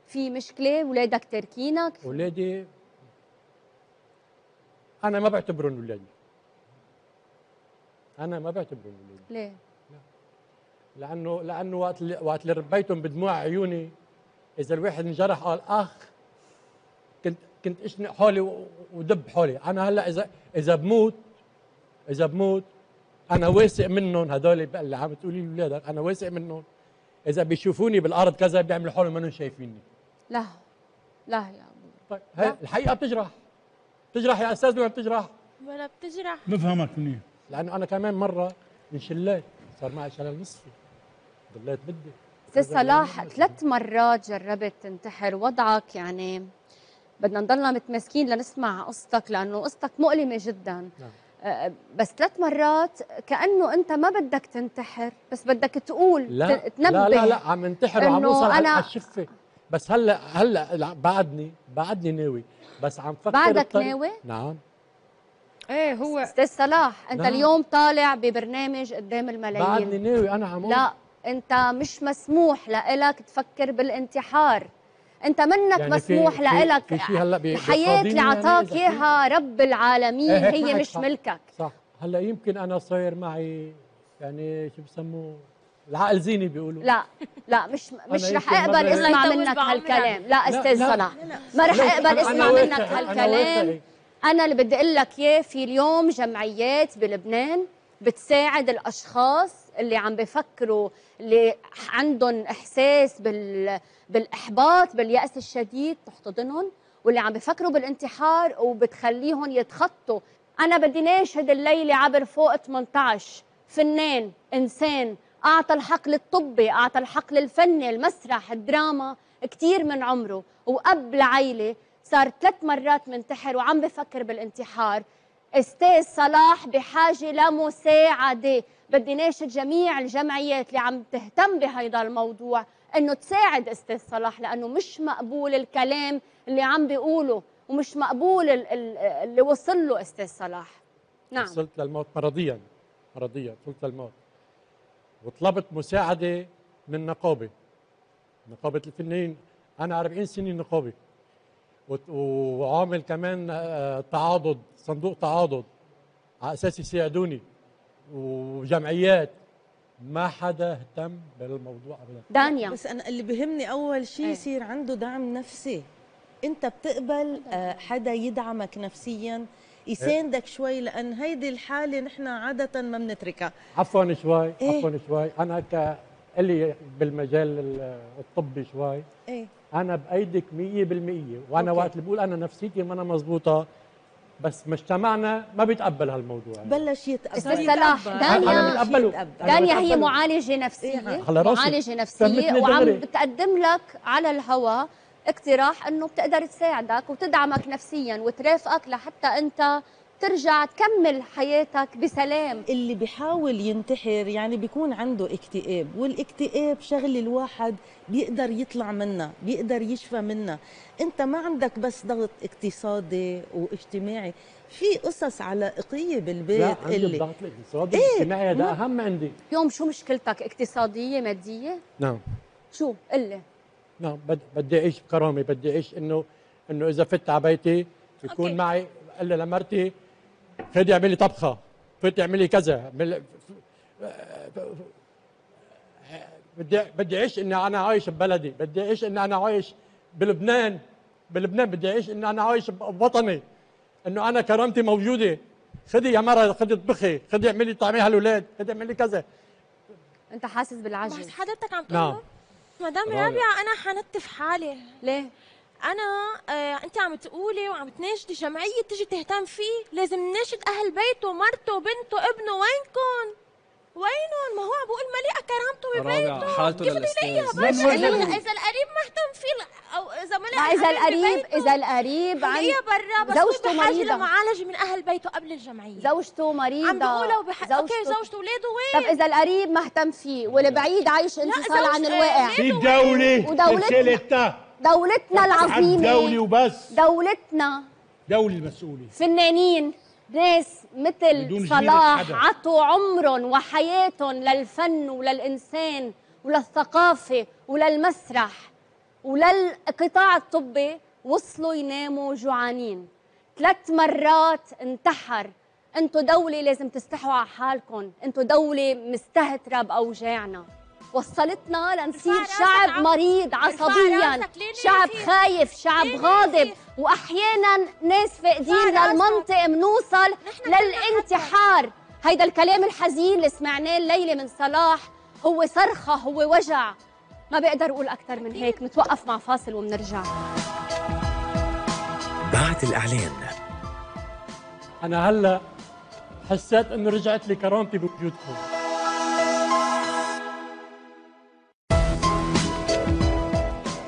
في مشكلة اولادك تاركينك؟ اولادي أنا ما بعتبرهم اولادي أنا ما بعتبرهم اولادي ليه؟ لأنه لأنه وقت اللي وقت اللي ربيتهم بدموع عيوني إذا الواحد انجرح قال اخ كنت كنت أشنق حولي ودب حولي. أنا هلأ إذا إذا بموت إذا بموت أنا واثق منهم هدول اللي عم تقولي لي اولادك أنا واثق منهم. إذا بيشوفوني بالأرض كذا بيعملوا حولهم منهم شايفيني. لا لا يا ابو طيب هي الحقيقة بتجرح. بتجرح يا أستاذ ولا بتجرح؟ ولا بتجرح. بفهمك منيح. لأنه أنا كمان مرة انشليت صار معي شلل نصفي. ضليت بدي. أستاذ صلاح ثلاث مرات جربت تنتحر. وضعك يعني بدنا نضلنا متماسكين لنسمع قصتك لأنه قصتك مؤلمة جدا. نعم. بس ثلاث مرات كأنه أنت ما بدك تنتحر بس بدك تقول لا تنبه لا لا لا عم انتحر وعم اوصل على أنا- الشفة. بس هلأ هلأ بعدني بعدني ناوي. بس عم فكر بعدك الطريق- ناوي؟ نعم. إيه هو أستاذ صلاح أنت نعم. اليوم طالع ببرنامج قدام الملايين. بعدني ناوي أنا عم لا أنت مش مسموح لإلك تفكر بالانتحار. انت منك يعني مسموح في- الحياة بيقاضيني اللي عطاك إياها رب العالمين إيه، هيك هي مش حق. ملكك صح هلأ يمكن أنا صاير معي يعني شو بسموه العقل زيني بيقولوا لا لا مش مش رح أقبل إسمع منك هالكلام لا أستاذ لا. صلاح ما رح أقبل إسمع منك هالكلام. أنا اللي بدي أقول لك إياه في اليوم جمعيات بلبنان بتساعد الأشخاص اللي عم بفكروا اللي عندهم إحساس بال بالإحباط باليأس الشديد تحتضنهم واللي عم بفكروا بالانتحار وبتخليهم يتخطوا. أنا بدي ناشد الليلة عبر فوق 18 فنان إنسان أعطى الحقل الطبي أعطى الحقل الفني المسرح الدراما كثير من عمره. واب لعيله صار ثلاث مرات منتحر وعم بفكر بالانتحار. أستاذ صلاح بحاجة لمساعدة. بدي ناشد جميع الجمعيات اللي عم تهتم بهيدا الموضوع إنه تساعد أستاذ صلاح لأنه مش مقبول الكلام اللي عم بيقوله ومش مقبول ال- ال- اللي وصل له أستاذ صلاح. نعم. وصلت للموت مرضيا مرضيا وصلت للموت. وطلبت مساعدة من نقابة نقابة الفنانين. أنا 40 سنة نقابة. وت- وعامل كمان آه، تعاضد صندوق تعاضد على أساس يساعدوني. وجمعيات. ما حدا اهتم بالموضوع أبدا. دانيا بس أنا اللي بهمني أول شيء يصير عنده دعم نفسي. أنت بتقبل آه، حدا يدعمك نفسيا. يساندك شوي لأن هيدي الحالة نحن عادة ما بنتركها. عفوا شوي إيه؟ عفوا شوي. أنا ك اللي بالمجال ال- الطبي شوي. إيه. أنا بأيدك 100% وأنا أوكي. وقت اللي بقول أنا نفسيتي ما أنا مزبوطه بس مجتمعنا ما بيتقبل هالموضوع يعني. بلش يتقبل أستاذ صلاح دانيا بتقبله دانيا هي. معالجة نفسية إيه،. معالجة نفسية وعم. بتقدم لك على الهواء اقتراح إنه بتقدر تساعدك وتدعمك نفسيا وترافقك لحتى أنت ترجع تكمل حياتك بسلام. اللي بيحاول ينتحر يعني بيكون عنده اكتئاب والاكتئاب شغله الواحد بيقدر يطلع منها بيقدر يشفى منها انت ما عندك بس ضغط اقتصادي واجتماعي في قصص علائقيه بالبيت لا عندي اللي الضغط الاقتصادي إيه، الاجتماعي ده ما- أهم عندي. اليوم شو مشكلتك؟ اقتصادية مادية؟ نعم. شو؟ قل نعم بد- بدي أعيش بكرامه بدي أعيش إنه إنه إذا فت على بيتي يكون okay. معي قال لي لمرتي خدي اعملي طبخة فتي اعملي كذا اعملي- بدي بدي اعيش اني أنا عايش ببلدي بدي اعيش اني أنا عايش بلبنان بلبنان بدي اعيش اني أنا عايش بوطني إنه أنا كرامتي موجودة. خدي يا مرة خدي اطبخي خدي اعملي طعمي هالولاد خدي اعملي كذا. أنت حاسس بس بالعجز حضرتك عم تقول نعم. مدام. رابعة أنا حنتف حالي. ليه؟ أنا آه أنت عم تقولي وعم تناشدي جمعية تجي تهتم فيه لازم نناشد أهل بيته مرته بنته ابنه وينكم وينهم؟ ما هو عم بقول مليئة كرامته ببيته. حالته كيف من اذا. إذا القريب مهتم فيه أو إذا مليئة لا إذا القريب إذا القريب عن برا بس زوجته مريضة. لمعالجة من أهل بيته قبل الجمعية. زوجته مريضة. عم بقولها وبح... أوكي زوجته- زوجته اولاده طب وين إذا القريب مهتم فيه والبعيد عايش انفصال عن الواقع. في دولة ودولتنا دولتنا العظيمة. دولي وبس. دولتنا. دولة المسؤولة فنانين ناس مثل صلاح. عطوا عمرهم وحياتهم للفن وللإنسان وللثقافة وللمسرح وللقطاع الطبي وصلوا يناموا جوعانين. ثلاث مرات انتحر. أنتوا دولة لازم تستحوا على حالكم أنتوا دولة مستهترة بأوجاعنا. وصلتنا لنصير شعب مريض عصبيا. شعب؟ خايف شعب غاضب؟ واحيانا ناس فاقدين. للمنطق بنوصل للانتحار. هيدا الكلام الحزين اللي سمعناه الليلة من صلاح هو صرخة هو وجع. ما بقدر أقول أكثر من هيك. نتوقف مع فاصل وبنرجع بعد الإعلان. أنا هلأ حسيت انه رجعت لي كرامتي بوجودكم.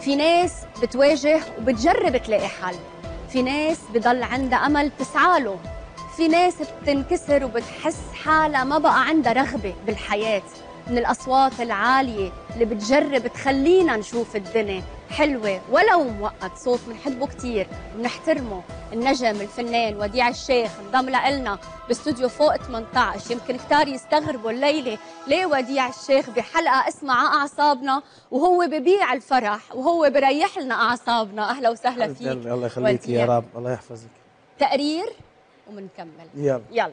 في ناس بتواجه وبتجرب تلاقي حل. في ناس بضل عندها أمل تسعى له. في ناس بتنكسر وبتحس حالها ما بقى عندها رغبة بالحياة. من الأصوات العالية اللي بتجرب تخلينا نشوف الدنيا. حلوة ولو مؤقت صوت بنحبه كثير وبنحترمه النجم الفنان وديع الشيخ انضم لنا باستوديو فوق 18 يمكن كتار يستغربوا الليلة ليه وديع الشيخ بحلقة اسمها على أعصابنا وهو ببيع الفرح وهو بريح لنا أعصابنا. أهلا وسهلا فيك. الله يخليك يا. رب الله يحفظك. تقرير وبنكمل يلا. يلا.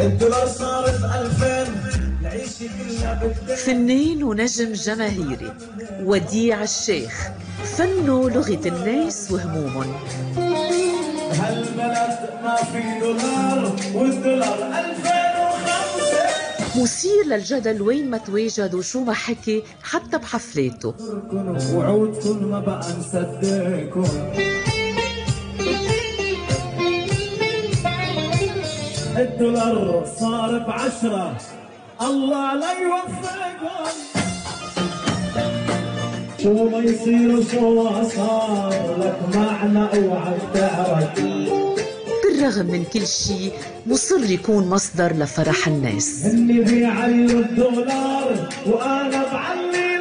الدولار صار ب 2000 العيشة كلها بالدين فنان ونجم جماهيري وديع الشيخ فنه لغة الناس وهمومهم هالبلد ما في دولار والدولار 2005 مثير للجدل وين ما تواجد وشو ما حكي حتى بحفلاته. وعودكم ما بقى نصدقكم. الدولار صار بعشرة. الله لا يوفقكم. شو ما يصير وشو صار لك معنى أوعى تعرف بالرغم من كل شيء مصر يكون مصدر لفرح الناس. إني بيعلي الدولار وأنا بعلي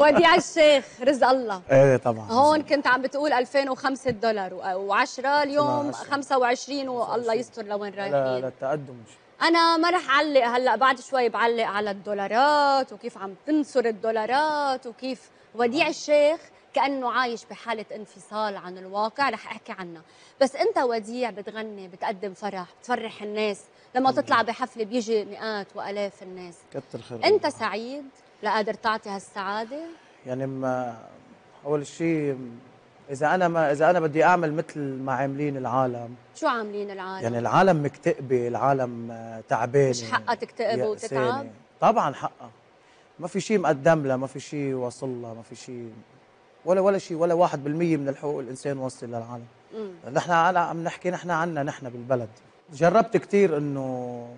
وديع الشيخ رزق الله. إيه طبعا. هون كنت عم بتقول 2005 دولار و10 اليوم عشرة. 25 والله يستر لوين رايحين لا التقدم مش. أنا ما رح اعلق هلأ بعد شوي بعلق على الدولارات وكيف عم تنصر الدولارات وكيف وديع الشيخ كأنه عايش بحالة انفصال عن الواقع رح أحكي عنها. بس أنت وديع بتغني بتقدم فرح بتفرح الناس. لما تطلع بحفلة بيجي مئات وألاف الناس. كتر خير أنت سعيد؟ لا قادر تعطي هالسعادة؟ يعني ما أول شيء إذا أنا ما إذا أنا بدي أعمل مثل ما عاملين العالم. شو عاملين العالم؟ يعني العالم مكتئبة العالم تعبانه مش حقها تكتئب. وتتعب؟ طبعا حقها ما في شيء مقدم لها ما في شيء وصل لها ما في شيء ولا ولا شيء ولا واحد بالمية من الحقوق الإنسان وصل للعالم. نحن على عم نحكي نحن عنا نحن بالبلد. جربت كثير انه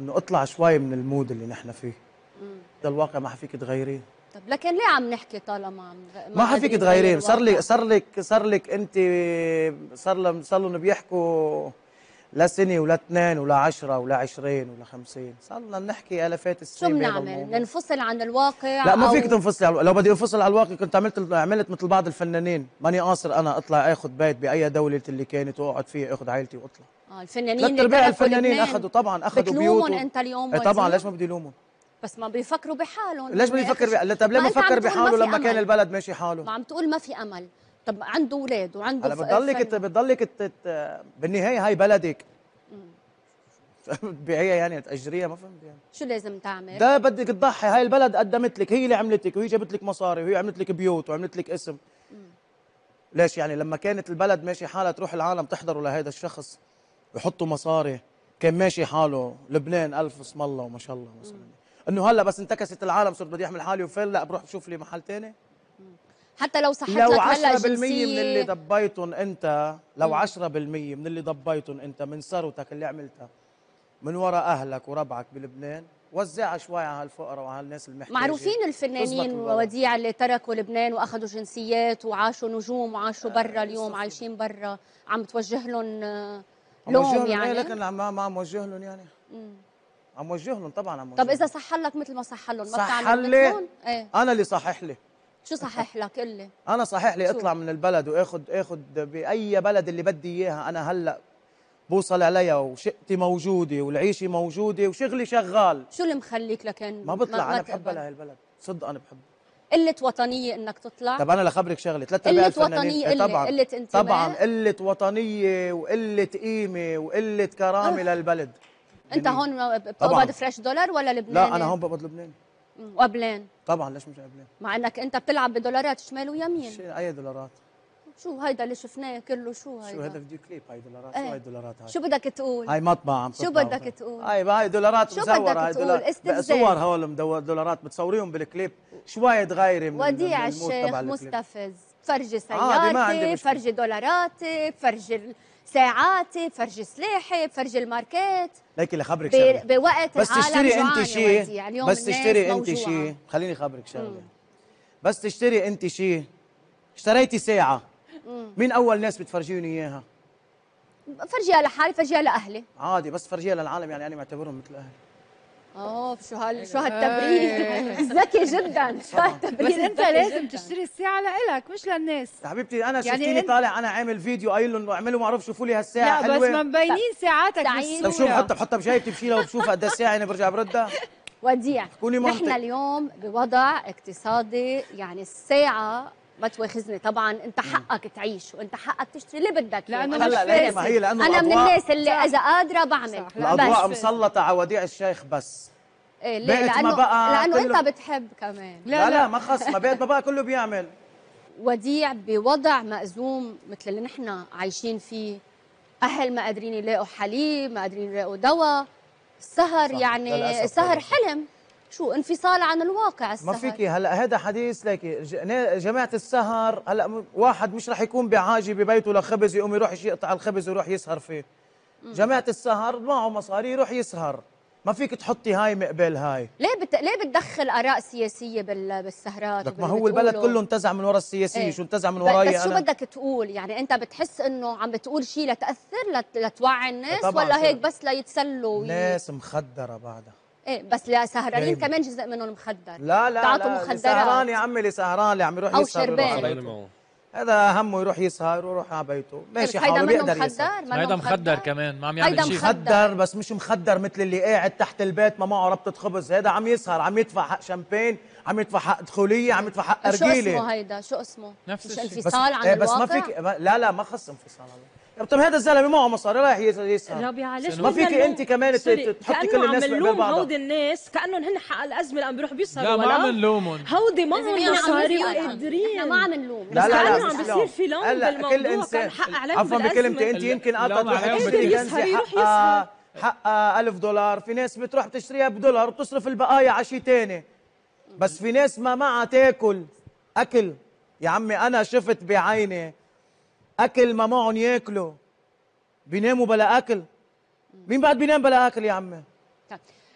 إنه أطلع شوي من المود اللي نحن فيه. ده الواقع ما حفيك تغيريه طب لكن ليه عم نحكي طالما عم ما حفيك تغيريه صار لي الواقع؟ صار لك صار لك أنت صار لهم صار لهم بيحكوا لا سنة ولا اثنين ولا عشرة ولا عشرين ولا خمسين. صار لنا نحكي آلافات شو السنين بهذا بنعمل. ننفصل عن الواقع لا ما فيك تنفصلي على لو بدي أنفصل على الواقع كنت عملت عملت مثل بعض الفنانين. ماني قاصر أنا أطلع آخذ بيت بأي دولة اللي كانت وأقعد فيها آخذ عائلتي وأطلع. آه الفنانين ثلاث اللي ارباع الفنانين اخذوا طبعا أخذوا بتلومهم بيوت أنت اليوم إيه طبعا؟ ليش ما بدي لومهم بس ما بيفكروا بحالهم. ليش بدي هن يفكر. طب ليه ما فكر بحاله لما كان أمل. البلد ماشي حاله. ما عم تقول ما في أمل. طب عنده أولاد وعنده هلا بتضلك. بتضلك بالنهاية هاي بلدك. بتبيعيها يعني تاجريها ما فهمت يعني. شو لازم تعمل؟ ده بدك تضحي. هاي البلد قدمت لك هي اللي عملتك وهي جابت لك مصاري وهي عملت لك بيوت وعملت لك اسم. ليش يعني؟ لما كانت البلد ماشي حالها تروح العالم تحضروا لهذا الشخص يحطوا مصاري. كان ماشي حاله لبنان ألف اسم الله وما شاء الله مثلا إنه هلأ بس انتكست العالم صرت بدي اعمل حالي وفل لأ بروح بشوف لي محل تاني. حتى لو صحت لو لك هلا 10% من اللي ضبيتهم أنت لو مم. 10% من اللي ضبيتهم أنت من ثروتك اللي عملتها من وراء أهلك وربعك بلبنان وزعها شوي على هالفقراء وعلى الناس المحتاجة. معروفين الفنانين الوضع. وديع اللي تركوا لبنان وأخذوا جنسيات وعاشوا نجوم وعاشوا برا اليوم عايشين برا. عم توجه لهم آه، لوم لهم يعني. لكن ما عم وجه لهم يعني. مم. عم وجه لهم طبعا عم طب إذا صح لك مثل ما صح لهم ما صح لي؟ إيه. أنا اللي صحح لي. شو صحح لك؟ قل لي. أنا صحيح لي؟ اطلع من البلد وآخذ آخذ بأي بلد اللي بدي إياها. أنا هلأ بوصل عليها وشقتي موجودة والعيشة موجودة وشغلي شغال. شو اللي مخليك لكن ما بطلع أنا بحبها؟ لهي البلد. صدق أنا بحبها. قلة وطنية إنك تطلع؟ طب أنا لخبرك شغلة ثلاث قلة ارباع الفنانين. وطنية، إيه قلة- طبعا قلة انتماء. طبعا قلة وطنية وقلة قيمة وقلة كرامة أه. للبلد. أنت هون. بتقبض fresh dollar ولا لبناني؟ لا أنا هون بقبض لبنان مم، وقبلان طبعا ليش مش قبلان مع إنك أنت بتلعب بدولارات شمال ويمين. أي دولارات؟ شو هيدا اللي شفناه كله؟ شو هيدا؟ شو هذا فيديو كليب؟ هاي دولارات إيه. شو هاي دولارات هاي؟ شو بدك تقول؟ هاي مطبعة عم شو بدك. تقول؟ هاي هاي دولارات شو مزورة بدك هاي تقول؟ استفزاز. صور هول دولارات بتصوريهم بالكليب. شوية غايرة من وديع الشيخ. مستفز. فرجي عندي سيارتي. فرجي دولاراتي فرجي ساعاتي فرجي سلاحي فرجي الماركات ليكي لخبرك شغلة بوقت بس تشتري أنت شيء. اليوم بس تشتري أنت. شيء خليني خبرك شغلة بس تشتري أنت شيء اشتريتي ساعة مم. مين أول ناس بتفرجيني إياها؟ فرجيها لحالي فرجيها لأهلي عادي بس فرجيها للعالم يعني أنا معتبرهم مثل أهلي اوه شو هال شو هالتبرير؟ ذكي جدا. شو هالتبرير؟ بس انت لازم جداً. تشتري الساعة لإلك مش للناس. يا حبيبتي أنا يعني شفتيني انت- طالع أنا عامل فيديو قايل لهم اعملوا معروف شوفوا لي هالساعة لا بس حلوة. مبينين ساعاتك. طب شو بحطها بحطها بجيبتي بشيلها وبشوفها قد الساعة أنا برجع بردها. وديع نحن. اليوم بوضع اقتصادي يعني الساعة ما تواخذني. طبعا أنت حقك تعيش وأنت حقك تشتري. اللي بدك أنا فاسد. ما هي لأنه أنا من الناس اللي صح. إذا قادرة بعمل. الاضواء بس. مسلطة على وديع الشيخ بس. إيه ليه؟ لأنه بقى لأنه كله- أنت بتحب كمان. لا لا, ما خص ما بيت ما بقى كله بيعمل. وديع بوضع مأزوم مثل اللي نحن عايشين فيه. أهل ما قادرين يلاقوا حليب ما قادرين يلاقوا دواء. السهر صح، يعني السهر. حلم. شو انفصال عن الواقع السهر؟ ما فيكي هلا هذا حديث لك جماعة السهر هلا واحد مش رح يكون بحاجه ببيته لخبز يقوم يروح يقطع الخبز ويروح يسهر فيه. جماعة السهر معه مصاري يروح يسهر. ما فيك تحطي هاي مقبل هاي. ليه بت... ليه بتدخل آراء سياسية بال... بالسهرات لك ما هو البلد؟ كله انتزع من ورا السياسية إيه. شو انتزع من وراي بس شو أنا؟ بدك تقول؟ يعني أنت بتحس إنه عم بتقول شيء لتأثر لت... لتوعي الناس ولا هيك بس ليتسلوا وي... ناس مخدرة بعدها. إيه بس لسهرانين جايبة. كمان جزء منهم مخدر. لا لا بتعطوا لا مخدرات. سهران يا عمي اللي سهران اللي عم يروح أو يسهر شربان. هذا همه يروح يسهر ويروح على بيته. ماشي بس هيدا حاله منه بيقدر يسهر. مخدر هيدا مخدر كمان. ما عم يعمل شيء. مخدر. بس مش مخدر مثل اللي قاعد تحت البيت ما معه ربطة خبز. هذا عم يسهر عم يدفع حق شامبين عم يدفع حق دخولية عم يدفع حق شو أرجيلة. اسمه هيدا؟ شو اسمه؟ نفس مش الشيء. انفصال عن إيه الواقع بس ما فيك لا لا ما خص انفصال. عن الواقع. طب هذا الزلمة معه مصاري رايح يس- يسهر. ربيعة ليش ما فيك انت كمان تحطي كل الناس نلوم بعضها. هودي الناس كانهم هن حق الأزمة اللي عم بيروحوا بيسهروا لا ما؟ عم نلومهم. هودي معهم في مصاري وقادرين إحنا ما عم نلوم. لا لا لا عم. بيصير في لوم بالموضوع كل انسان كان حق عليهم عفوا بكلمتي انت. يمكن قادر كنزه يسهر، يروح حقها حقها 1000 دولار. في ناس بتروح بتشتريها بدولار وبتصرف البقايا على شيء ثاني بس في ناس ما معها تاكل أكل. يا عمي أنا شفت بعيني أكل ما معهم ياكلوا بيناموا بلا أكل. مين بعد بينام بلا أكل يا عمي.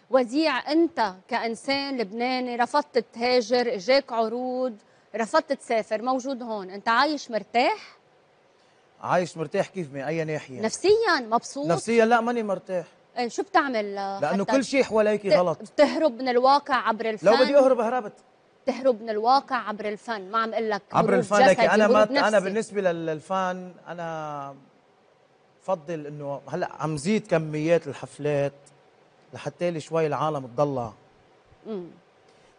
وديع أنت كإنسان لبناني رفضت تهاجر اجاك عروض رفضت تسافر موجود هون. أنت عايش مرتاح؟ عايش مرتاح كيف من أي ناحية؟ نفسيا مبسوط؟ نفسيا لا ماني مرتاح. إيه، شو بتعمل؟ لأنه كل شيء حواليك غلط. بتهرب من الواقع عبر الفن؟ لو بدي أهرب هربت. تهرب من الواقع عبر الفن ما عم أقول لك عبر الفن جسدي، أنا ما أنا. بالنسبة لل- للفن أنا بفضل إنه هلأ عم زيد كميات الحفلات لحتى لي شوي العالم تضلع مم.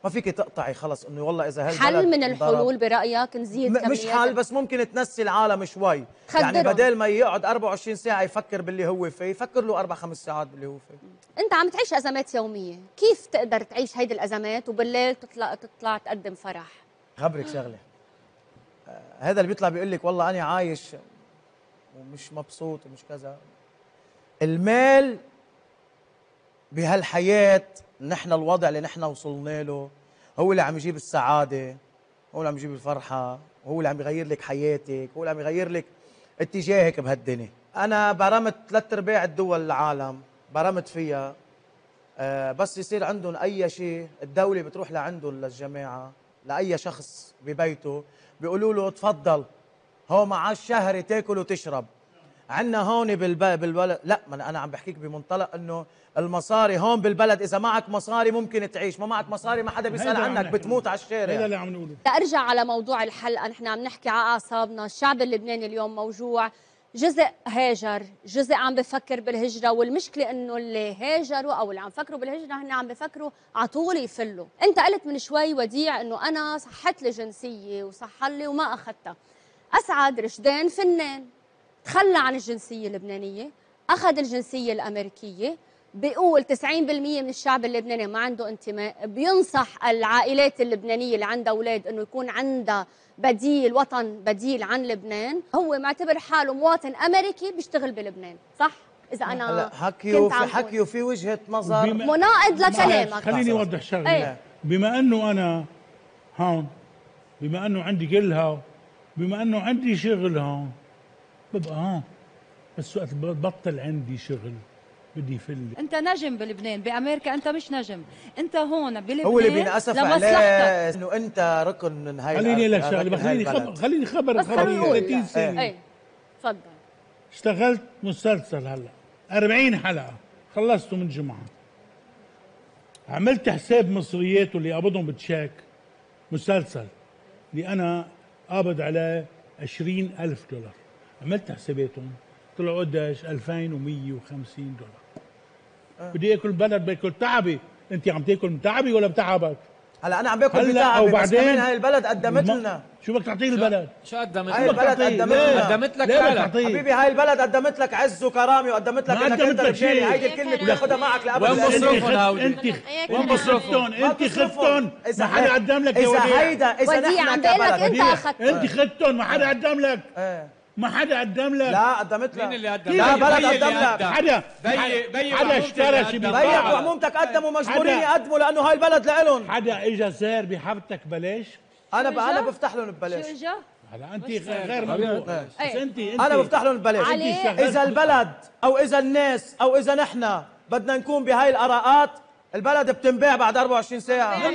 ما فيك تقطعي خلص إنه والله إذا هالبلد حل من الحلول برأيك نزيد م- مش حل بس ممكن تنسي العالم شوي. خدرهم. يعني بدل ما يقعد 24 ساعة يفكر باللي هو فيه يفكر له أربع خمس ساعات باللي هو فيه. أنت عم تعيش أزمات يومية. كيف تقدر تعيش هيدي الأزمات وبالليل تطلع تطلع تقدم فرح؟ خبرك شغلة. آه، هذا اللي بيطلع بيقول لك والله أنا عايش ومش مبسوط ومش كذا. المال بهالحياة نحن الوضع اللي نحن وصلنا له. هو اللي عم يجيب السعادة هو اللي عم يجيب الفرحة هو اللي عم يغير لك حياتك هو اللي عم يغير لك اتجاهك بهالدنيا. أنا برمت ثلاث أرباع الدول العالم برمت فيها. آه، بس يصير عندهم أي شيء الدولة بتروح لعندهم للجماعة لأي شخص ببيته بيقولوا له تفضل هو معاش شهري تاكل وتشرب. عندنا هون بالب- بالبلد. لا ما أنا- أنا عم بحكيك بمنطلق إنه المصاري هون بالبلد إذا معك مصاري ممكن تعيش ما معك مصاري ما حدا بيسأل عنك. بتموت على الشارع. هذا اللي عم نقوله. تأرجع على موضوع الحلقة نحن عم نحكي على أعصابنا. الشعب اللبناني اليوم موجوع. جزء هاجر جزء عم بفكر بالهجرة والمشكلة إنه اللي هاجروا أو اللي عم فكروا بالهجرة هن عم بفكروا على طول يفلوا. أنت قلت من شوي وديع إنه أنا صحت لي جنسية وصح لي وما أخذتها. أسعد رشدان فنان. تخلى عن الجنسية اللبنانية أخذ الجنسية الأمريكية بيقول 90% من الشعب اللبناني ما عنده انتماء بينصح العائلات اللبنانية اللي عندها أولاد أنه يكون عندها بديل وطن بديل عن لبنان. هو معتبر حاله مواطن أمريكي بيشتغل بلبنان صح؟ إذا أنا هلا كنت حكيوا في حكيوا في وجهة نظر. مناقض لكلامك. خليني أوضح شغلة. إيه. بما أنه أنا هون بما أنه عندي كلها بما أنه عندي شغل هون ببقى هون بس وقت بطل عندي شغل بدي فل أنت نجم بلبنان بأمريكا أنت مش نجم. أنت هون بلبنان هو اللي بينأسف عليه إنه أنت ركن من هاي خليني لك شغلة خليني. خبر خليني خبر بس خبر خليني أقول. 30 سنه إيه. تفضل. اشتغلت مسلسل هلا 40 حلقة خلصته من جمعة. عملت حساب مصريات اللي قبضهم بتشيك مسلسل اللي أنا قابض عليه 20 ألف دولار. عملت حساباتهم. طلعوا قديش 2150 دولار. بدي آكل بلد باكل تعبي. انت عم تاكل من تعبي ولا بتعبك؟ هلا أنا عم باكل هلا بتعبي بس وبعدين- كمان هاي البلد قدمت لنا. شو بدك تعطيه البلد؟ شو قدمت هاي البلد قدمت لك قدمت لك؟ حبيبي هاي البلد قدمت لك عز وكرامة وقدمت لك إنك أنت لك شيء. لبناني هيدي الكلمة بتاخذها معك لأبد. وين. مصروفهم؟ أنت وين ما مصروفهم؟ أنت إذا ما حدا قدم لك يا إذا وديع هيدا إذا نحن عم بقول لك أنت اخذتهم أنت خدتهم ما حدا قدم لك. إيه ما حدا قدم لك لا قدمت مين لك اللي قدم؟ لا بلد قدم لك. حدا بي بي حدا اشترى شي قدم. بيك. وعمومتك قدموا مجبورين حدا. يقدموا لأنه هاي البلد لإلهم حدا اجى زار بحارتك ببلاش أنا ب... أنا؟ بفتح لهم شو ببلاش إجا؟ هلا أنت غير بس إيه. انت انت أنا بفتح لهم ببلاش. إذا البلد أو إذا الناس أو إذا نحن بدنا نكون بهاي الآراءات البلد بتنباع بعد 24 ساعة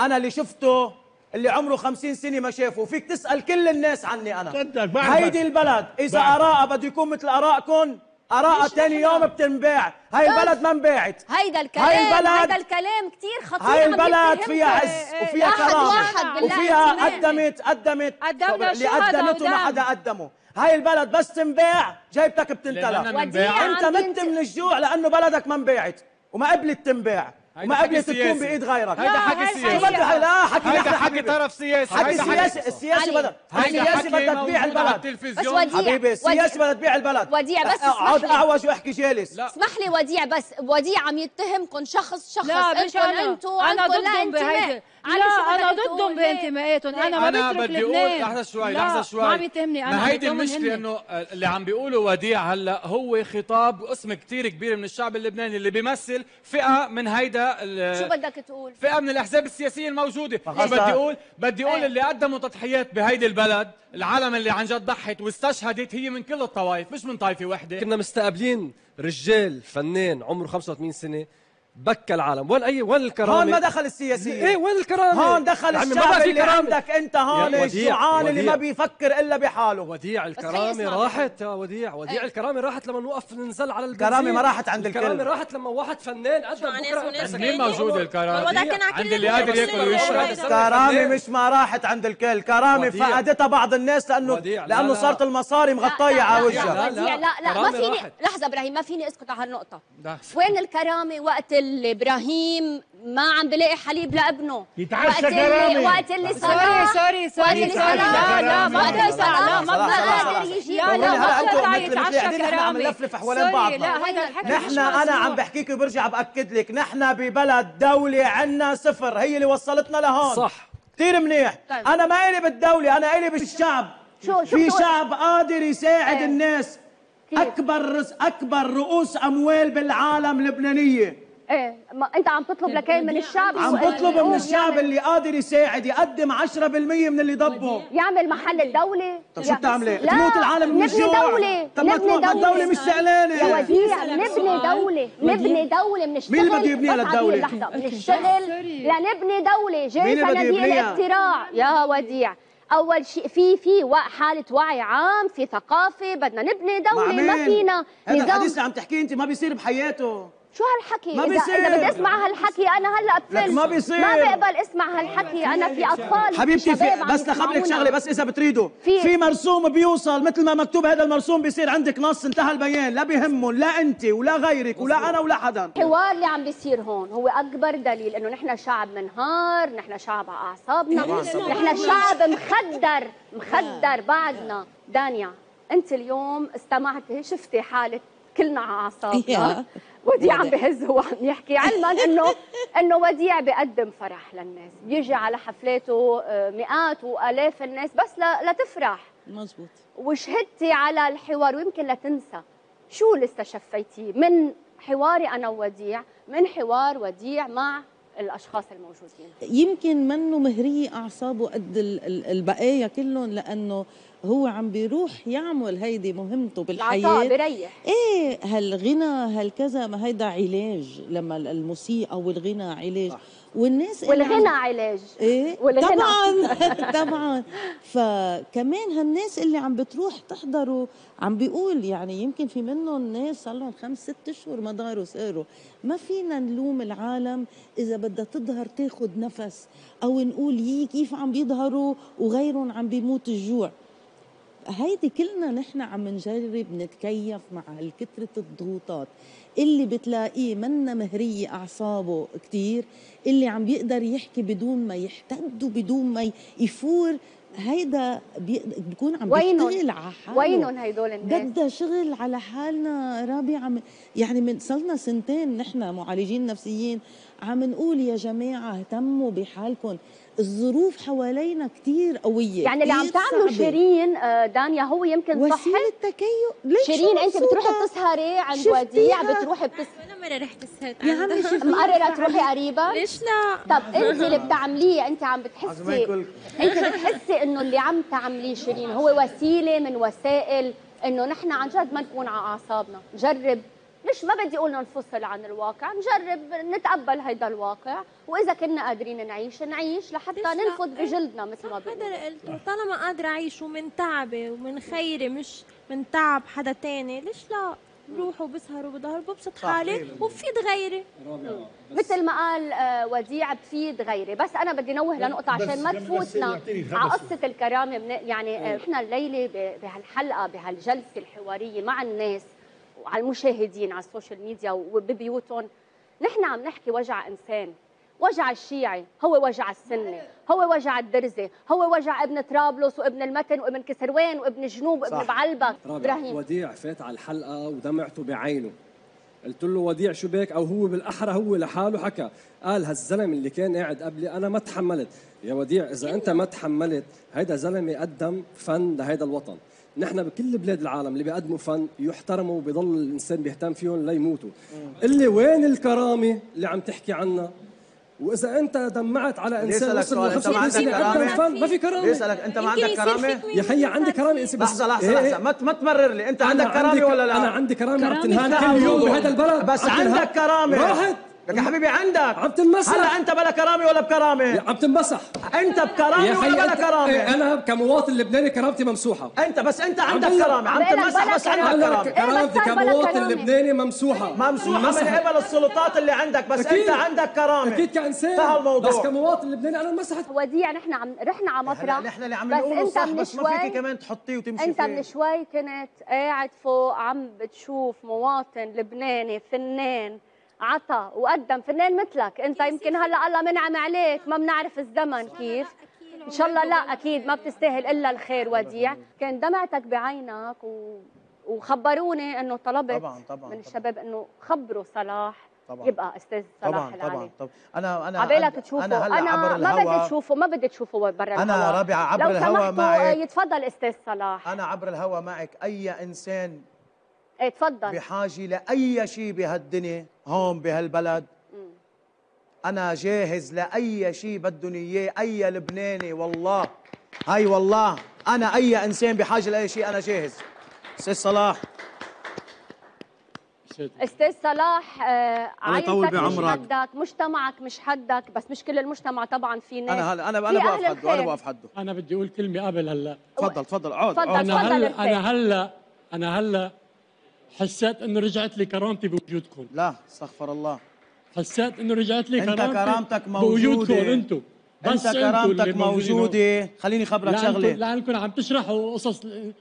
أنا اللي شفته اللي عمره 50 سنة ما شافه. وفيك تسأل كل الناس عني صدق بعرفك. هيدي البلد. إذا بعرفك. اراءها بده يكون مثل ارائكم ارائها ثاني يوم بتنباع. هاي البلد ما انباعت. هيدا الكلام هاي البلد- هيدا الكلام كتير خطير هاي البلد. فيها عز وفيها واحد كرامة. واحد بالله وفيها. قدمت قدمت قدمنا اللي قدمته ما. حدا قدمه. هاي البلد بس تنباع جيبتك بتنتلى. أنت مت من الجوع لأنه بلدك ما انباعت. وما قبلت تنباع. وما قبلت تكون سياسي. بإيد غيرك هيدا حكي سياسي شو بدك لا حكي هيدا حكي. طرف سياسي حكي سياسي السياسي. بدك السياسي بدك تبيع البلد بس وديع حبيبي السياسي بدك تبيع البلد وديع، بس اقعد لي. اعوج وأحكي جالس لا. اسمح لي وديع بس وديع عم يتهمكم شخص شخص لا مش أنتم أنا أنتم أنا عندكم لا ضدهم بهيدي علي لا أنا ضدهم؟ بانتماءاتهم أنا ما أنا بترك بدي أقول لحظه شوي لا، لحظه شوي ما عم يتهمني أنا ما هيدي المشكلة. إنه اللي عم بيقوله وديع هلأ هو خطاب واسم كتير كبير من الشعب اللبناني اللي بيمثل فئة من هيدا ال- شو بدك تقول؟ فئة من الأحزاب السياسية الموجودة شو بدي. أقول بدي أقول إيه. اللي قدموا تضحيات بهيدي البلد العالم اللي عن جد ضحت واستشهدت هي من كل الطوائف مش من طائفة وحدة كنا مستقبلين رجال فنان عمره 85 سنة بكى العالم وين اي وين الكرامة هون ما دخل السياسية إيه وين الكرامة هون دخل ما الشعب بقى في اللي كرامة. عندك أنت هون الجوعان اللي. ما بيفكر إلا بحاله وديع الكرامة راحت يا وديع وديع إيه. الكرامة راحت لما نوقف ننزل على البنزين الكرامة ما راحت عند الكل. الكرامة راحت لما واحد فنان قدم مع ناس بكرة مين موجود الكرامة عند اللي قادر. ياكل ويشرب. كرامة مش ما راحت عند الكل وديع. فقدتها بعض الناس لأنه وديع، لا، لأنه لا. صارت المصاري مغطية على وجهها لا، لا لا ما فيني. لحظة إبراهيم ما فيني أسكت على هالنقطة. وين الكرامة وقت اللي إبراهيم ما عم بلاقي حليب لابنه. يتعشى وقت اللي كرامة. وقت اللي sorry صلاح sorry وقت sorry. sorry لا لا ما بتقطع لا ما صلاح. يجيب لا لا ما مثل مثل يتعشى نحن عم نلفلف حوالين sorry، بعضنا نحن أنا عم. بحكيك وبرجع بأكد لك. نحن ببلد دولة عنا صفر. هي اللي وصلتنا لهون. صح. كثير منيح. طيب. أنا ما إلي بالدولة أنا إلي بالشعب. شو- شو في؟ شعب قادر يساعد إيه. الناس؟ أكبر أكبر رؤوس أموال بالعالم لبنانية. إيه ما أنت عم تطلب لكين من الشعب عم بطلب من الشعب اللي قادر يساعد يقدم 10% من اللي ضبه. يعمل محل الدولة. طب شو بتعملي؟ لا تموت العالم من نبني الجوع. دولة طب ما نبني تموت- ما الدولة مش زعلانة. يا وديع نبني. دولة. نبني دولة بنشتغل مين اللي بده يبنيها للدولة؟ بنشتغل لنبني دولة. جاي صناديق؟ الاقتراع يا وديع أول شيء في في حالة وعي عام في ثقافة بدنا نبني دولة. ما؟ فينا هذا الحديث اللي عم تحكيه أنت ما بيصير بحياته. شو هالحكي؟ ما اذا بيصير. اذا بدي أسمع هالحكي أنا هلأ بفل ما بيصير. ما بقبل أسمع هالحكي. أنا في أطفال حبيبتي في بس لخبرك. شغلة بس إذا بتريدوا. في- في, مرسوم بيوصل مثل ما مكتوب هذا المرسوم بيصير عندك نص انتهى البيان. لا بيهمهم لا أنت ولا غيرك ولا أنا ولا حدا. الحوار اللي عم بيصير هون هو أكبر دليل إنه نحن شعب منهار نحن شعب على اعصابنا نحن شعب مخدر مخدر بعدنا. دانيا أنت اليوم استمعتي شفتي حالة كلنا على أعصابنا. وديع عم. بهز هو عم يحكي علما انه إنه وديع بيقدم فرح للناس بيجي على حفلاته آه، مئات وآلاف الناس بس لتفرح مزبوط وشهدتي على الحوار ويمكن لا تنسى شو اللي استشفيتيه من حواري أنا ووديع من حوار وديع مع الأشخاص الموجودين. يمكن منه مهرية أعصابه قد ال- ال- البقايا كلهم لأنه هو عم بيروح يعمل هيدي مهمته بالحياة. العطاء بريح إيه هالغنى هالكذا ما هيدا علاج لما ال- الموسيقى والغنى علاج. والناس اللي عم- والغنى علاج. إيه والغنى. طبعا. طبعا. فكمان هالناس اللي عم بتروح تحضروا عم بيقول يعني يمكن في منهم ناس صار لهم خمس ست أشهر ما داروا سيروا ما فينا نلوم العالم إذا بدها تظهر تاخد نفس أو نقول يي كيف عم بيظهروا وغيرهم عم بيموت الجوع. هيدي كلنا نحن عم نجرب نتكيف مع هالكثرة الضغوطات اللي بتلاقيه منا مهرية أعصابه كتير اللي عم بيقدر يحكي بدون ما يحتد وبدون ما يفور هيدا بي- بيكون عم؟ بيشتغل على حاله وينن هيدول الناس؟ بدها شغل على حالنا رابي عم يعني من صرنا سنتين نحن معالجين نفسيين عم نقول يا جماعة اهتموا بحالكم الظروف حوالينا كتير قوية يعني اللي عم تعمله. شيرين آه، دانيا هو يمكن صحي وسيلة تكيف ليش شيرين أنت؟ بتروحي بتسهري عند؟ وديع بتروحي بتس ولا مرة رحت سهرت يا. عمي شوفي مقررة تروحي قريبا ليش لا؟ طب أنت اللي بتعمليه أنت عم بتحسي أنت بتحسي إنه اللي عم تعمليه شيرين هو وسيلة من وسائل إنه نحن عن جد ما نكون على أعصابنا نجرب مش ما بدي أقول ننفصل عن الواقع نجرب نتقبل هيدا الواقع وإذا كنا قادرين نعيش نعيش لحتى لا؟ ننفذ بجلدنا مثل ما هذا بيقولوا. اللي قلته. طالما قادرة أعيش ومن تعبي ومن خيري مش من تعب حدا تاني ليش لا؟ بروح وبسهر وبضهر ببسط. حالي وبفيد غيري. مثل ما قال آه، وديع بفيد غيري. بس أنا بدي نوه لنقطة عشان ما تفوتنا يعطيني على. قصة الكرامة يعني آه، إحنا الليلة بهالحلقة بهالجلسة الحوارية مع الناس وعلى المشاهدين على السوشيال ميديا وببيوتهم. نحن عم نحكي وجع إنسان وجع الشيعي هو وجع السني هو وجع الدرزي هو وجع ابن طرابلس وابن المتن وابن كسروان وابن جنوب وابن. بعلبك إبراهيم. وديع فات على الحلقة ودمعته بعينه. قلت له وديع شو بك أو هو بالأحرى هو لحاله حكى. قال هالزلم اللي كان قاعد قبلي أنا ما تحملت. يا وديع إذا أنت ما تحملت هيدا زلمة قدم فن لهيدا الوطن. نحن بكل بلاد العالم اللي بيقدموا فن يحترموا وبيضل الإنسان بيهتم فيهم ليموتوا اللي وين الكرامة اللي عم تحكي عنها وإذا أنت دمعت على إنسان وصل ل 50 عندك سنة قدم؟ فن ما في كرامة بدي أسألك، أنت ما عندك كرامة؟ يا خيي عندي كرامة انسى بس لحظة لحظة إيه لحظة إيه. ما ما تمرر لي أنت عندك أنا عندي كرامة ك- ولا لا؟ أنا عندي كرامة عم تنهان كل يوم. بهذا البلد بس. عندك كرامة راحت لك يا حبيبي عندك. عم تنمسح هلا أنت بلا كرامة ولا بكرامة؟ عم تنمسح أنت بكرامة يا ولا بلا كرامة؟ إيه، أنا كمواطن لبناني كرامتي ممسوحة. انت بس انت عندك عم كرامة. عم بلا بس عندك كرامة. كرامه كرامتي كمواطن لبناني ممسوحة. ممسوحة من. قبل السلطات اللي عندك بس. انت عندك كرامة. أكيد كانسان انتهى الموضوع. بس كمواطن لبناني أنا انمسحت. وديع نحن عم رحنا على مطرح. نحن اللي عم بس نقوله أنت صح من بس ما شوي فيك كمان تحطيه وتمشي أنت فيه. من شوي كنت قاعد فوق عم بتشوف مواطن لبناني فنان. عطى وقدم فنان مثلك. انت يمكن هلا الله منعم عليك ما بنعرف الزمن كيف. إن شاء الله لا أكيد ما بتستاهل إلا الخير وديع. كان دمعتك بعينك و... وخبروني إنه طلبت طبعاً، طبعاً، من الشباب إنه خبروا صلاح طبعاً. يبقى أستاذ صلاح طبعا العلي. طبعا طبعا. أنا أنا عبالك تشوفه. أنا هلأ عبر ما بدي تشوفه ما بدي تشوفه برا أنا الهوا. رابعة عبر لو الهوا سمحتوا معك. يتفضل أستاذ صلاح. أنا عبر الهوا معك. أي إنسان إيه تفضل بحاجة لأي شيء بهالدنيا هون بهالبلد أنا جاهز لأي شيء بدهم إياه أي لبناني والله هاي والله أنا أي إنسان بحاجة لأي شيء أنا جاهز أستاذ صلاح أستاذ صلاح آه الله يطول عائلتك مش بعمرك. حدك مجتمعك مش حدك بس مش كل المجتمع طبعا في ناس أنا هلا أنا أنا بوقف حده أنا. بوقف حده أنا بدي أقول كلمة قبل هلأ تفضل تفضل اقعد. أنا هلأ. أنا هلأ أنا هلأ حسيت إنه رجعت لي كرامتي بوجودكم. لا استغفر الله. حسيت إنه رجعت لي أنت كرامتي كرامتك بوجودكم موجودة. أنتم. بس انت كرامتك موجودة. خليني خبرك شغلة. لانكم عم تشرحوا قصص ال-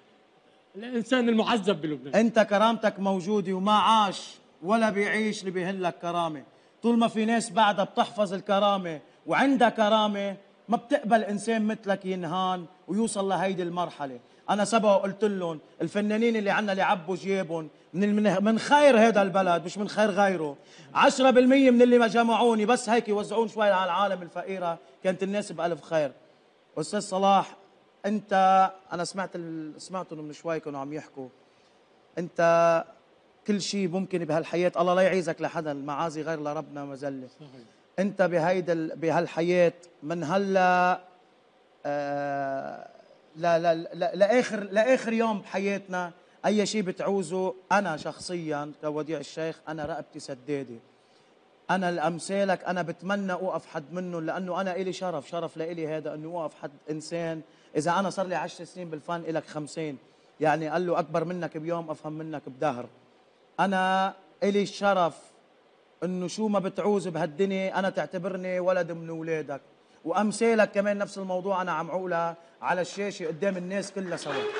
الإنسان المعذب بلبنان. أنت كرامتك موجودة وما عاش ولا بيعيش اللي بيهلك كرامة. طول ما في ناس بعدها بتحفظ الكرامة وعندها كرامة ما بتقبل إنسان مثلك ينهان ويوصل لهيدي المرحلة. أنا سبق قلت لهم الفنانين اللي عنا اللي عبوا جيبهم من من- خير هذا البلد مش من خير غيره. 10% من اللي ما جمعوني بس هيك يوزعون شوي على العالم الفقيرة كانت الناس بألف خير. أستاذ صلاح أنت أنا سمعت. سمعتهم من شوي كانوا عم يحكوا. أنت كل شيء ممكن بهالحياة الله لا يعيزك لحدا المعازي غير لربنا مزله أنت بهيدا ال- بهالحياة من هلأ آه لا لا لا لآخر لآخر يوم بحياتنا أي شيء بتعوزه أنا شخصيا كوديع الشيخ أنا رقبتي سدادة. أنا الأمثالك أنا بتمنى أوقف حد منهم لأنه أنا إلي شرف شرف لإلي هذا إنه أوقف حد إنسان. إذا أنا صار لي 10 سنين بالفن إلك 50 يعني قال له أكبر منك بيوم أفهم منك بدهر. أنا إلي الشرف إنه شو ما بتعوز بهالدنيا أنا تعتبرني ولد من أولادك. وامثالك كمان نفس الموضوع أنا عم اقولها على الشاشه قدام الناس كلها سوا اديني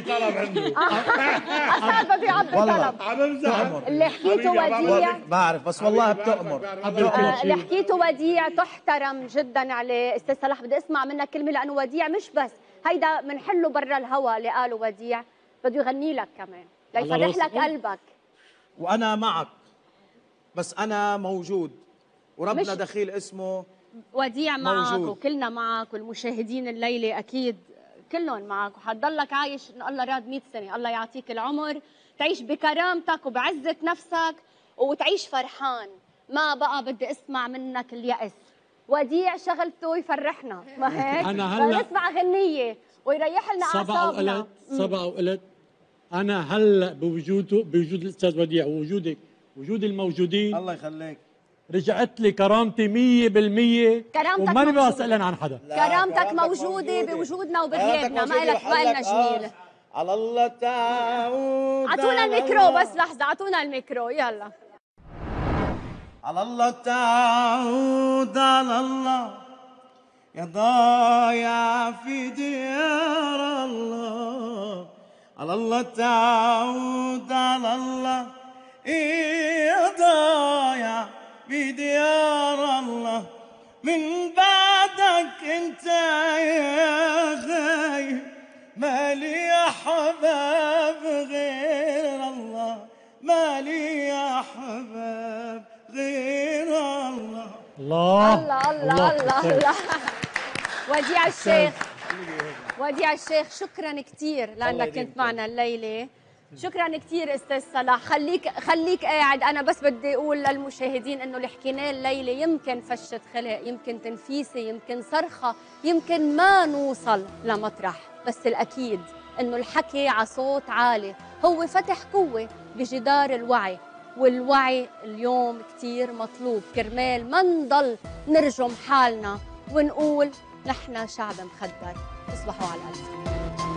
طلب عنده أصلا عم امزح اللي حكيته وديع بعرف بس والله بتأمر اللي حكيته وديع تحترم جدا عليه أستاذ صلاح بدي اسمع منك كلمه لأنه وديع مش بس هيدا بنحله برا الهوا اللي قاله وديع بده يغني لك كمان ليفرح لك قلبك وأنا معك بس أنا موجود. وربنا دخيل اسمه وديع معك موجود. وكلنا معك والمشاهدين الليلة أكيد. كلهم معك وحتضلك عايش إن الله راد 100 سنة. الله يعطيك العمر. تعيش بكرامتك وبعزة نفسك وتعيش فرحان. ما بقى بدي أسمع منك اليأس. وديع شغلته يفرحنا ما هيك؟ أنا هلأ- بدنا نسمع غنية ويريح لنا سبق أعصابنا. وقلت سبق وقلت أنا هلا بوجوده بوجود الأستاذ وديع ووجودك. وجود الموجودين. الله يخليك. رجعت لي كرامتي 100% كرامتك وماني موجودة. بسألن عن حدا. كرامتك موجودة بوجودنا وبغيابنا. ما لك ما لنا جميل على الله تعود أعطونا على الميكرو الله. بس لحظة أعطونا الميكرو. يلا. على الله تعود على الله. يا ضايع في ديار الله. على الله تعود على الله. يا ضايع في ديار الله. من بعدك انت يا غايب مالي يا حباب غير الله. مالي يا حباب غير الله. الله. الله الله الله. الله وديع الشيخ. وديع الشيخ شكرا كثير لأنك كنت معنا الليلة. شكرا كثير أستاذ صلاح. خليك خليك قاعد. أنا بس بدي أقول للمشاهدين إنه اللي حكيناه الليلة يمكن فشه خلق يمكن تنفيسه يمكن صرخة يمكن ما نوصل لمطرح. بس الأكيد إنه الحكي على صوت عالي. هو فتح قوة بجدار الوعي والوعي اليوم كتير مطلوب. كرمال ما نضل نرجم حالنا ونقول نحن شعب مخدر. تصبحوا على الف